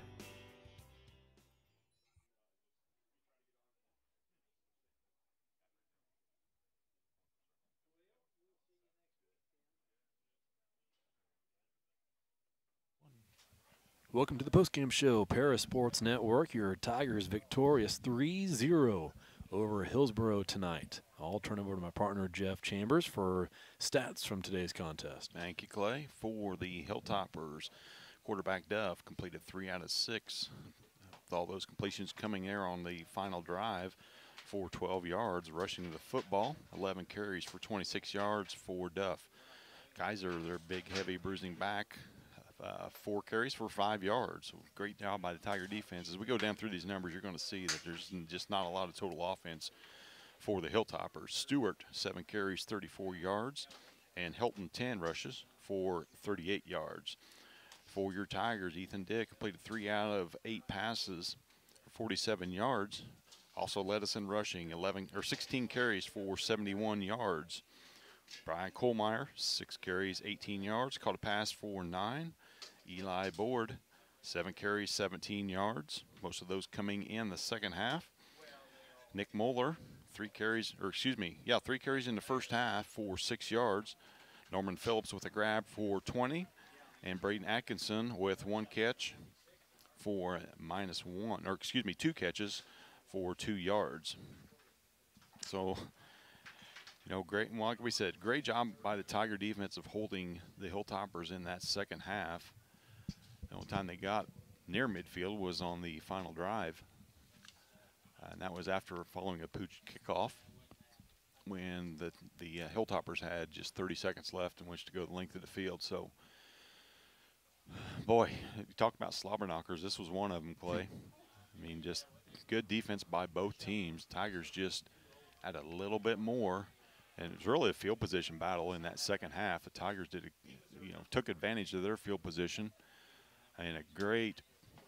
Welcome to the postgame show, Paris Sports Network. Your Tigers victorious 3 0 over Hillsboro tonight. I'll turn it over to my partner, Jeff Chambers, for stats from today's contest. Thank you, Clay. For the Hilltoppers, quarterback Duff completed three out of six. With all those completions coming there on the final drive for 12 yards, rushing the football, 11 carries for 26 yards for Duff. Kaiser, their big, heavy, bruising back, uh, four carries for five yards. Great job by the Tiger defense. As we go down through these numbers, you're going to see that there's just not a lot of total offense for the Hilltoppers. Stewart, seven carries, 34 yards, and Helton, 10 rushes for 38 yards. For your Tigers, Ethan Dick completed three out of eight passes for 47 yards. Also led us in rushing, 11 or 16 carries for 71 yards. Brian Colmeyer, six carries, 18 yards, caught a pass for nine Eli Board, seven carries, 17 yards. Most of those coming in the second half. Nick Moeller, three carries, or excuse me, yeah, three carries in the first half for six yards. Norman Phillips with a grab for 20. And Braden Atkinson with one catch for minus one, or excuse me, two catches for two yards. So, you know, great, like we said, great job by the Tiger defense of holding the Hilltoppers in that second half. The only time they got near midfield was on the final drive. Uh, and that was after following a pooch kickoff when the, the uh, Hilltoppers had just 30 seconds left in which to go the length of the field. So, [SIGHS] boy, you talk about slobber knockers. This was one of them, Clay. I mean, just good defense by both teams. Tigers just had a little bit more, and it was really a field position battle in that second half. The Tigers did, a, you know, took advantage of their field position, and a great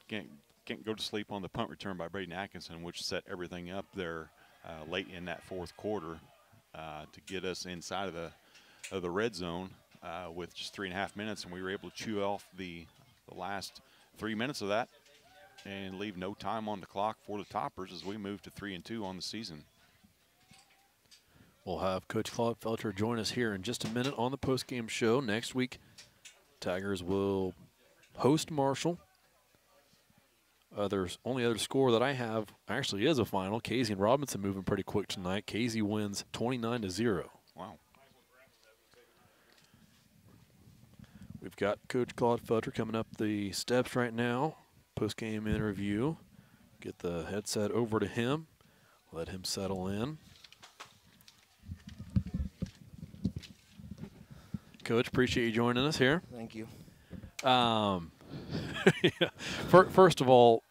can't can't go to sleep on the punt return by Braden Atkinson, which set everything up there uh, late in that fourth quarter uh, to get us inside of the of the red zone uh, with just three and a half minutes, and we were able to chew off the, the last three minutes of that and leave no time on the clock for the toppers as we move to three and two on the season. We'll have Coach Claude Felder join us here in just a minute on the post-game show. Next week, Tigers will host Marshall. Others, uh, only other score that I have actually is a final. Casey and Robinson moving pretty quick tonight. Casey wins 29 to 0. Wow. We've got Coach Claude Felder coming up the steps right now. Post-game interview. Get the headset over to him. Let him settle in. Coach, appreciate you joining us here. Thank you. Um, [LAUGHS] yeah. First of all,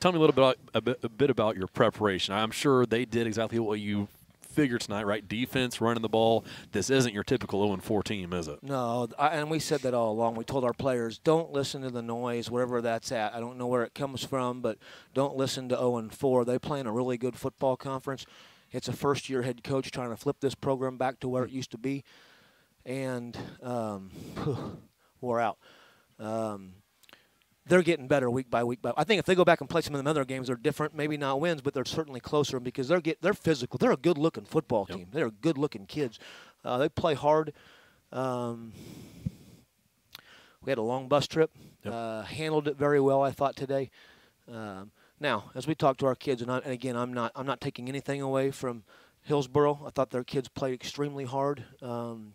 tell me a little bit, a bit, a bit about your preparation. I'm sure they did exactly what you figure tonight, right? Defense, running the ball. This isn't your typical 0 4 team, is it? No, I, and we said that all along. We told our players, don't listen to the noise, wherever that's at. I don't know where it comes from, but don't listen to 0 4. They play in a really good football conference. It's a first year head coach trying to flip this program back to where it used to be. And um, [LAUGHS] we're out. Um, they're getting better week by week. But I think if they go back and play some of the other games, they're different. Maybe not wins, but they're certainly closer because they're get they're physical. They're a good looking football team. Yep. They're good looking kids. Uh, they play hard. Um, we had a long bus trip. Yep. Uh, handled it very well, I thought today. Um, now, as we talk to our kids, and, I, and, again, I'm not I'm not taking anything away from Hillsboro. I thought their kids played extremely hard. Um,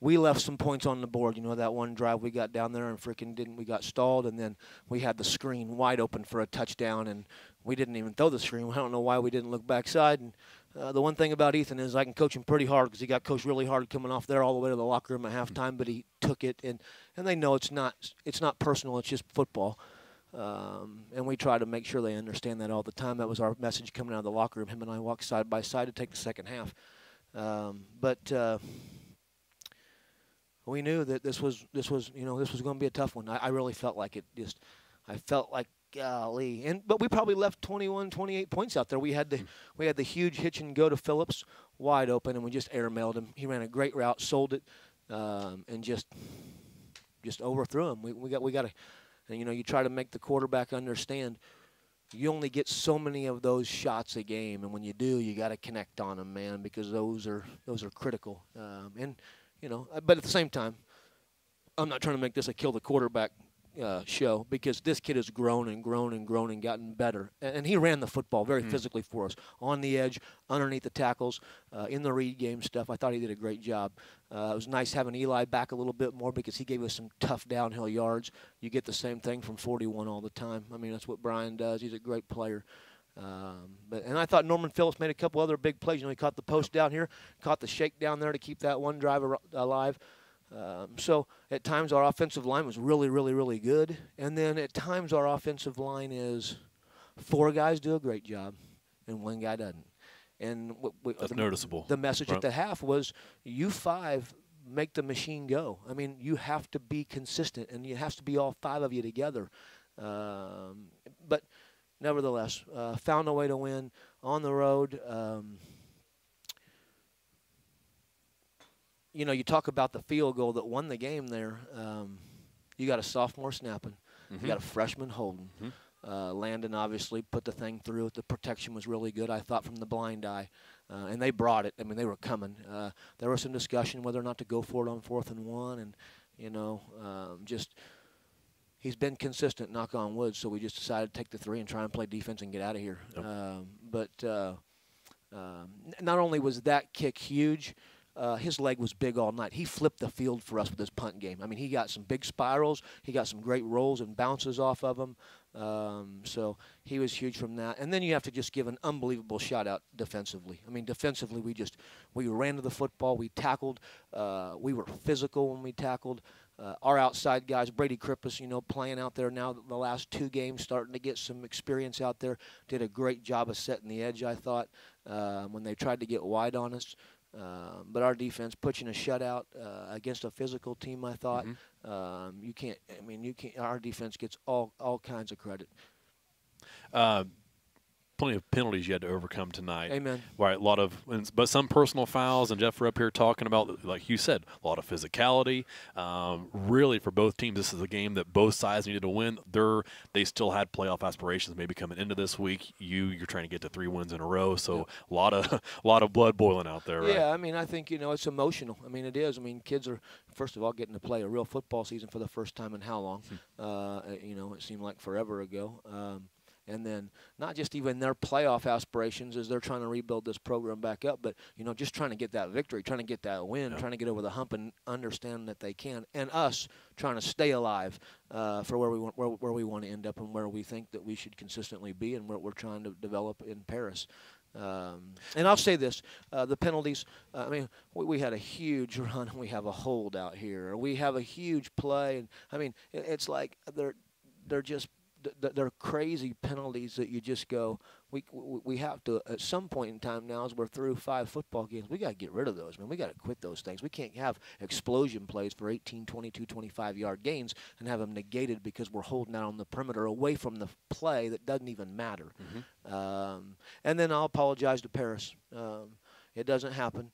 we left some points on the board. You know that one drive we got down there and freaking didn't we got stalled, and then we had the screen wide open for a touchdown, and we didn't even throw the screen. [LAUGHS] I don't know why we didn't look backside. And uh, the one thing about Ethan is I can coach him pretty hard because he got coached really hard coming off there all the way to the locker room at halftime, but he took it, and and they know it's not it's not personal. It's just football. Um, and we try to make sure they understand that all the time. That was our message coming out of the locker room. Him and I walked side by side to take the second half. Um, but uh, we knew that this was this was you know this was going to be a tough one. I, I, really felt like it. Just I felt like golly, and but we probably left 21, 28 points out there. We had the we had the huge hitch and go to Phillips wide open, and we just airmailed him. He ran a great route, sold it, um, and just just overthrew him. We we got we got to, and you know you try to make the quarterback understand. You only get so many of those shots a game, and when you do, you got to connect on them, man, because those are those are critical. Um, and you know. Uh, but at the same time, I'm not trying to make this a kill the quarterback uh, show because this kid has grown and grown and grown and gotten better. And, he ran the football very mm. physically for us on the edge, underneath the tackles, uh, in the read game stuff. I thought he did a great job. Uh, it was nice having Eli back a little bit more because he gave us some tough downhill yards. You get the same thing from 41 all the time. I mean, that's what Brian does. He's a great player. Um, but and I thought Norman Phillips made a couple other big plays. You know, he caught the post down here, caught the shake down there to keep that one driver alive. Um, so at times our offensive line was really, really, really good, and then at times our offensive line is four guys do a great job, and one guy doesn't. And that's the, noticeable. The message right. at the half was, "You five make the machine go." I mean, you have to be consistent, and it has to be all five of you together. Um, but nevertheless, uh, found a way to win on the road. Um, you know, you talk about the field goal that won the game there. Um, you got a sophomore snapping, Mhm. you got a freshman holding. Mhm. Uh, Landon obviously put the thing through. The protection was really good, I thought, from the blind eye. Uh, and they brought it. I mean, they were coming. Uh, there was some discussion whether or not to go for it on fourth and one, and you know, um, just he's been consistent. Knock on wood. So we just decided to take the three and try and play defense and get out of here. Yep. Um, but uh, um, not only was that kick huge. Uh, his leg was big all night. He flipped the field for us with his punt game. I mean, he got some big spirals. He got some great rolls and bounces off of him. Um, so he was huge from that. And then you have to just give an unbelievable shout out defensively. I mean, defensively, we just we ran to the football. We tackled. Uh, we were physical when we tackled. Uh, our outside guys, Brady Krippus, you know, playing out there now the last two games, starting to get some experience out there. Did a great job of setting the edge, I thought, uh, when they tried to get wide on us. Um, but our defense pushing a shutout uh, against a physical team, I thought. Um, you can't. I mean, you can't. Our defense gets all all kinds of credit. Uh, plenty of penalties you had to overcome tonight. Amen. Right, a lot of, but some personal fouls, and Jeff, we're up here talking about, like you said, a lot of physicality. Um, really, for both teams, this is a game that both sides needed to win. They're they still had playoff aspirations, maybe coming into this week. You you're trying to get to three wins in a row, so a lot of a [LAUGHS] lot of blood boiling out there. Right? Yeah, I mean, I think you know it's emotional. I mean, it is. I mean, kids are first of all getting to play a real football season for the first time in how long? Uh, you know, it seemed like forever ago. Um, and then not just even their playoff aspirations as they're trying to rebuild this program back up, but you know, just trying to get that victory, trying to get that win, trying to get over the hump and understand that they can, and us trying to stay alive uh, for where we want where, where we want to end up and where we think that we should consistently be, and what we're trying to develop in Paris. Um, and I'll say this: uh, the penalties. Uh, I mean, we, we had a huge [LAUGHS] run, and we have a hold out here. We have a huge play, and I mean, it, it's like they're they're just th- th- they're crazy penalties that you just go. We we have to at some point in time now, as we're through five football games, we got to get rid of those. Man, we got to quit those things. We can't have explosion plays for 18, 22, 25 yard gains and have them negated because we're holding out on the perimeter away from the play that doesn't even matter. Um, and then I'll apologize to Paris. Um, it doesn't happen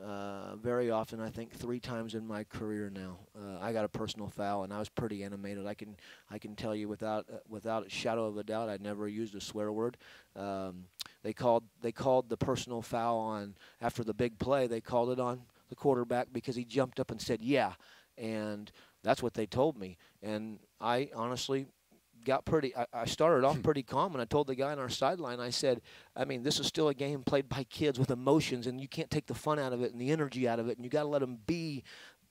uh, very often. I think three times in my career now, uh, I got a personal foul, and I was pretty animated. I can I can tell you without uh, without a shadow of a doubt, I never used a swear word. Um, they called they called the personal foul on after the big play. They called it on the quarterback because he jumped up and said yeah, and that's what they told me. And I honestly got pretty I, I started off hmm. pretty calm and I told the guy on our sideline I said I mean this is still a game played by kids with emotions and you can't take the fun out of it and the energy out of it and you got to let them be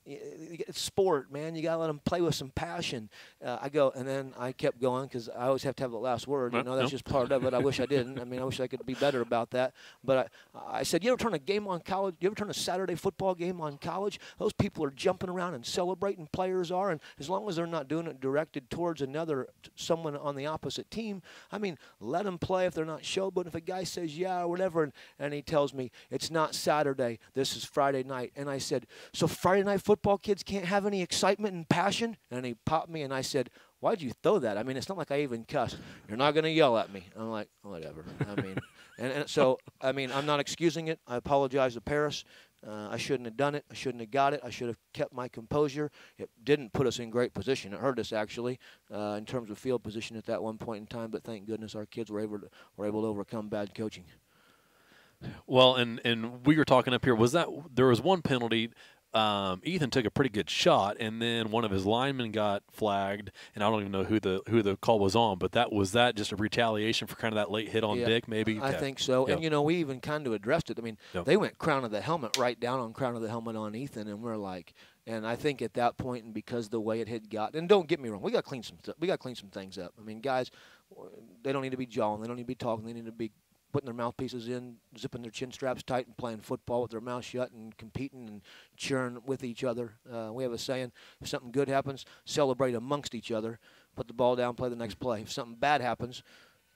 it's sport man you got to let them play with some passion. Uh, I go and then I kept going because I always have to have the last word you know that's no. just part of it. I wish I didn't. I mean I wish I could be better about that. But I, I said you ever turn a game on college you ever turn a Saturday football game on college? Those people are jumping around and celebrating players are and as long as they're not doing it directed towards another someone on the opposite team I mean let them play if they're not showboating if a guy says yeah or whatever and, and he tells me it's not Saturday this is Friday night and I said so Friday night football kids can't have any excitement and passion and he popped me and I said why'd you throw that I mean it's not like I even cussed you're not going to yell at me I'm like whatever I mean [LAUGHS] and, and so I mean I'm not excusing it I apologize to Paris uh, I shouldn't have done it. I shouldn't have got it. I should have kept my composure. It didn't put us in great position. It hurt us actually uh, in terms of field position at that one point in time. But thank goodness our kids were able to were able to overcome bad coaching. Well, and and we were talking up here. Was that there was one penalty? Um, Ethan took a pretty good shot, and then one of his linemen got flagged, and I don't even know who the who the call was on. But that was that just a retaliation for kind of that late hit on Yeah, Dick, maybe. I think so. Yeah. And you know, we even kind of addressed it. I mean, they went crown of the helmet right down on crown of the helmet on Ethan, and we're like, and I think at that point, and because the way it had gotten, and don't get me wrong, we got to clean some, we got to clean some things up. I mean, guys, they don't need to be jawing, they don't need to be talking, they need to be putting their mouthpieces in, zipping their chin straps tight, and playing football with their mouth shut, and competing and cheering with each other. Uh, we have a saying: if something good happens, celebrate amongst each other. Put the ball down, play the next play. If something bad happens,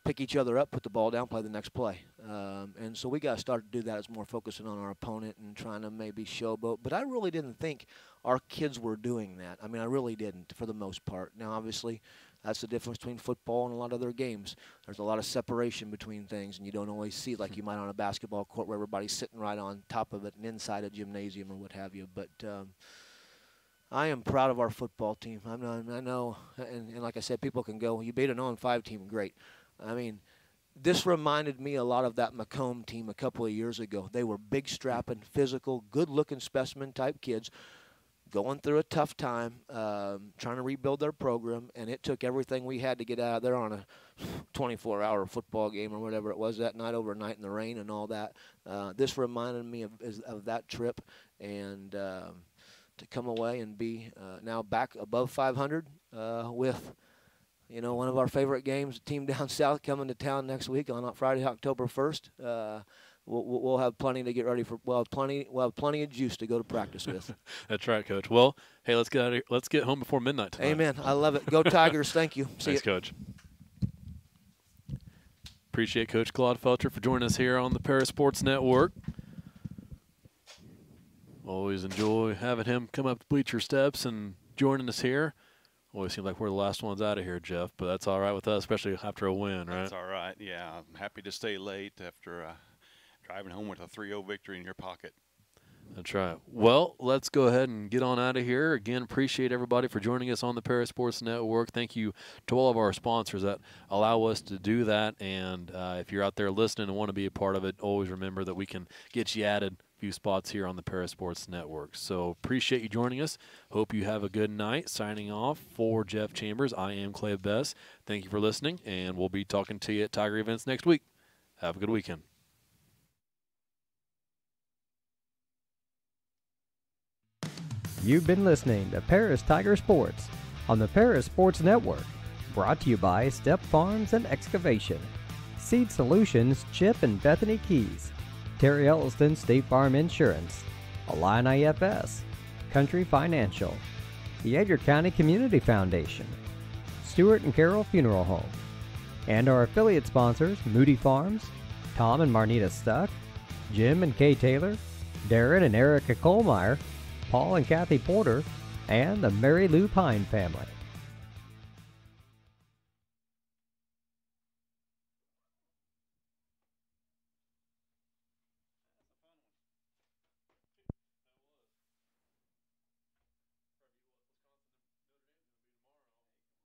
pick each other up, put the ball down, play the next play. Um, and so we got to start to do that It's more focusing on our opponent and trying to maybe showboat. But I really didn't think our kids were doing that. I mean, I really didn't for the most part. Now, obviously, that's the difference between football and a lot of other games. There's a lot of separation between things, and you don't always see like you might on a basketball court where everybody's sitting right on top of it and inside a gymnasium or what have you. But um, I am proud of our football team. I'm not, I know, and, and like I said, people can go, you beat an 0 5 team, great. I mean, this reminded me a lot of that Macomb team a couple of years ago. They were big, strapping, physical, good-looking specimen type kids, going through a tough time, um, trying to rebuild their program, and it took everything we had to get out of there on a 24-hour football game or whatever it was that night, overnight in the rain and all that. Uh, this reminded me of, of that trip, and um, to come away and be uh, now back above 500 uh, with – you know, one of our favorite games, team [LAUGHS] down south coming to town next week on Friday, October 1st. We'll, we'll have plenty to get ready for. Well, plenty. We'll have plenty of juice to go to practice with. [LAUGHS] That's right, Coach. Well, hey, let's get out of here. Let's get home before midnight tonight. Amen. I love it. Go Tigers. Thank you. See Thanks, Coach. Appreciate Coach Claude Felder for joining us here on the Paris Sports Network. Always enjoy having him come up the bleacher steps and joining us here. Always seems like we're the last ones out of here, Jeff, but that's all right with us, especially after a win, right? That's all right. Yeah, I'm happy to stay late after uh, driving home with a 3-0 victory in your pocket. That's right. Well, let's go ahead and get on out of here. Again, appreciate everybody for joining us on the Paris Sports Network. Thank you to all of our sponsors that allow us to do that. And uh, if you're out there listening and want to be a part of it, always remember that we can get you added a few spots here on the Paris Sports Network. So appreciate you joining us. Hope you have a good night. Signing off for Jeff Chambers, I am Clay Bess. Thank you for listening, and we'll be talking to you at Tiger events next week. Have a good weekend. You've been listening to Paris Tiger Sports on the Paris Sports Network, brought to you by Step Farms and Excavation, Seed Solutions, Chip and Bethany Keys, Terry Elliston State Farm Insurance, Illini IFS, Country Financial, the Edgar County Community Foundation, Stewart and Carroll Funeral Home, and our affiliate sponsors Moody Farms, Tom and Marnita Stuck, Jim and Kay Taylor, Darren and Erica Colmeyer, Paul and Kathy Porter, and the Mary Lou Pine family.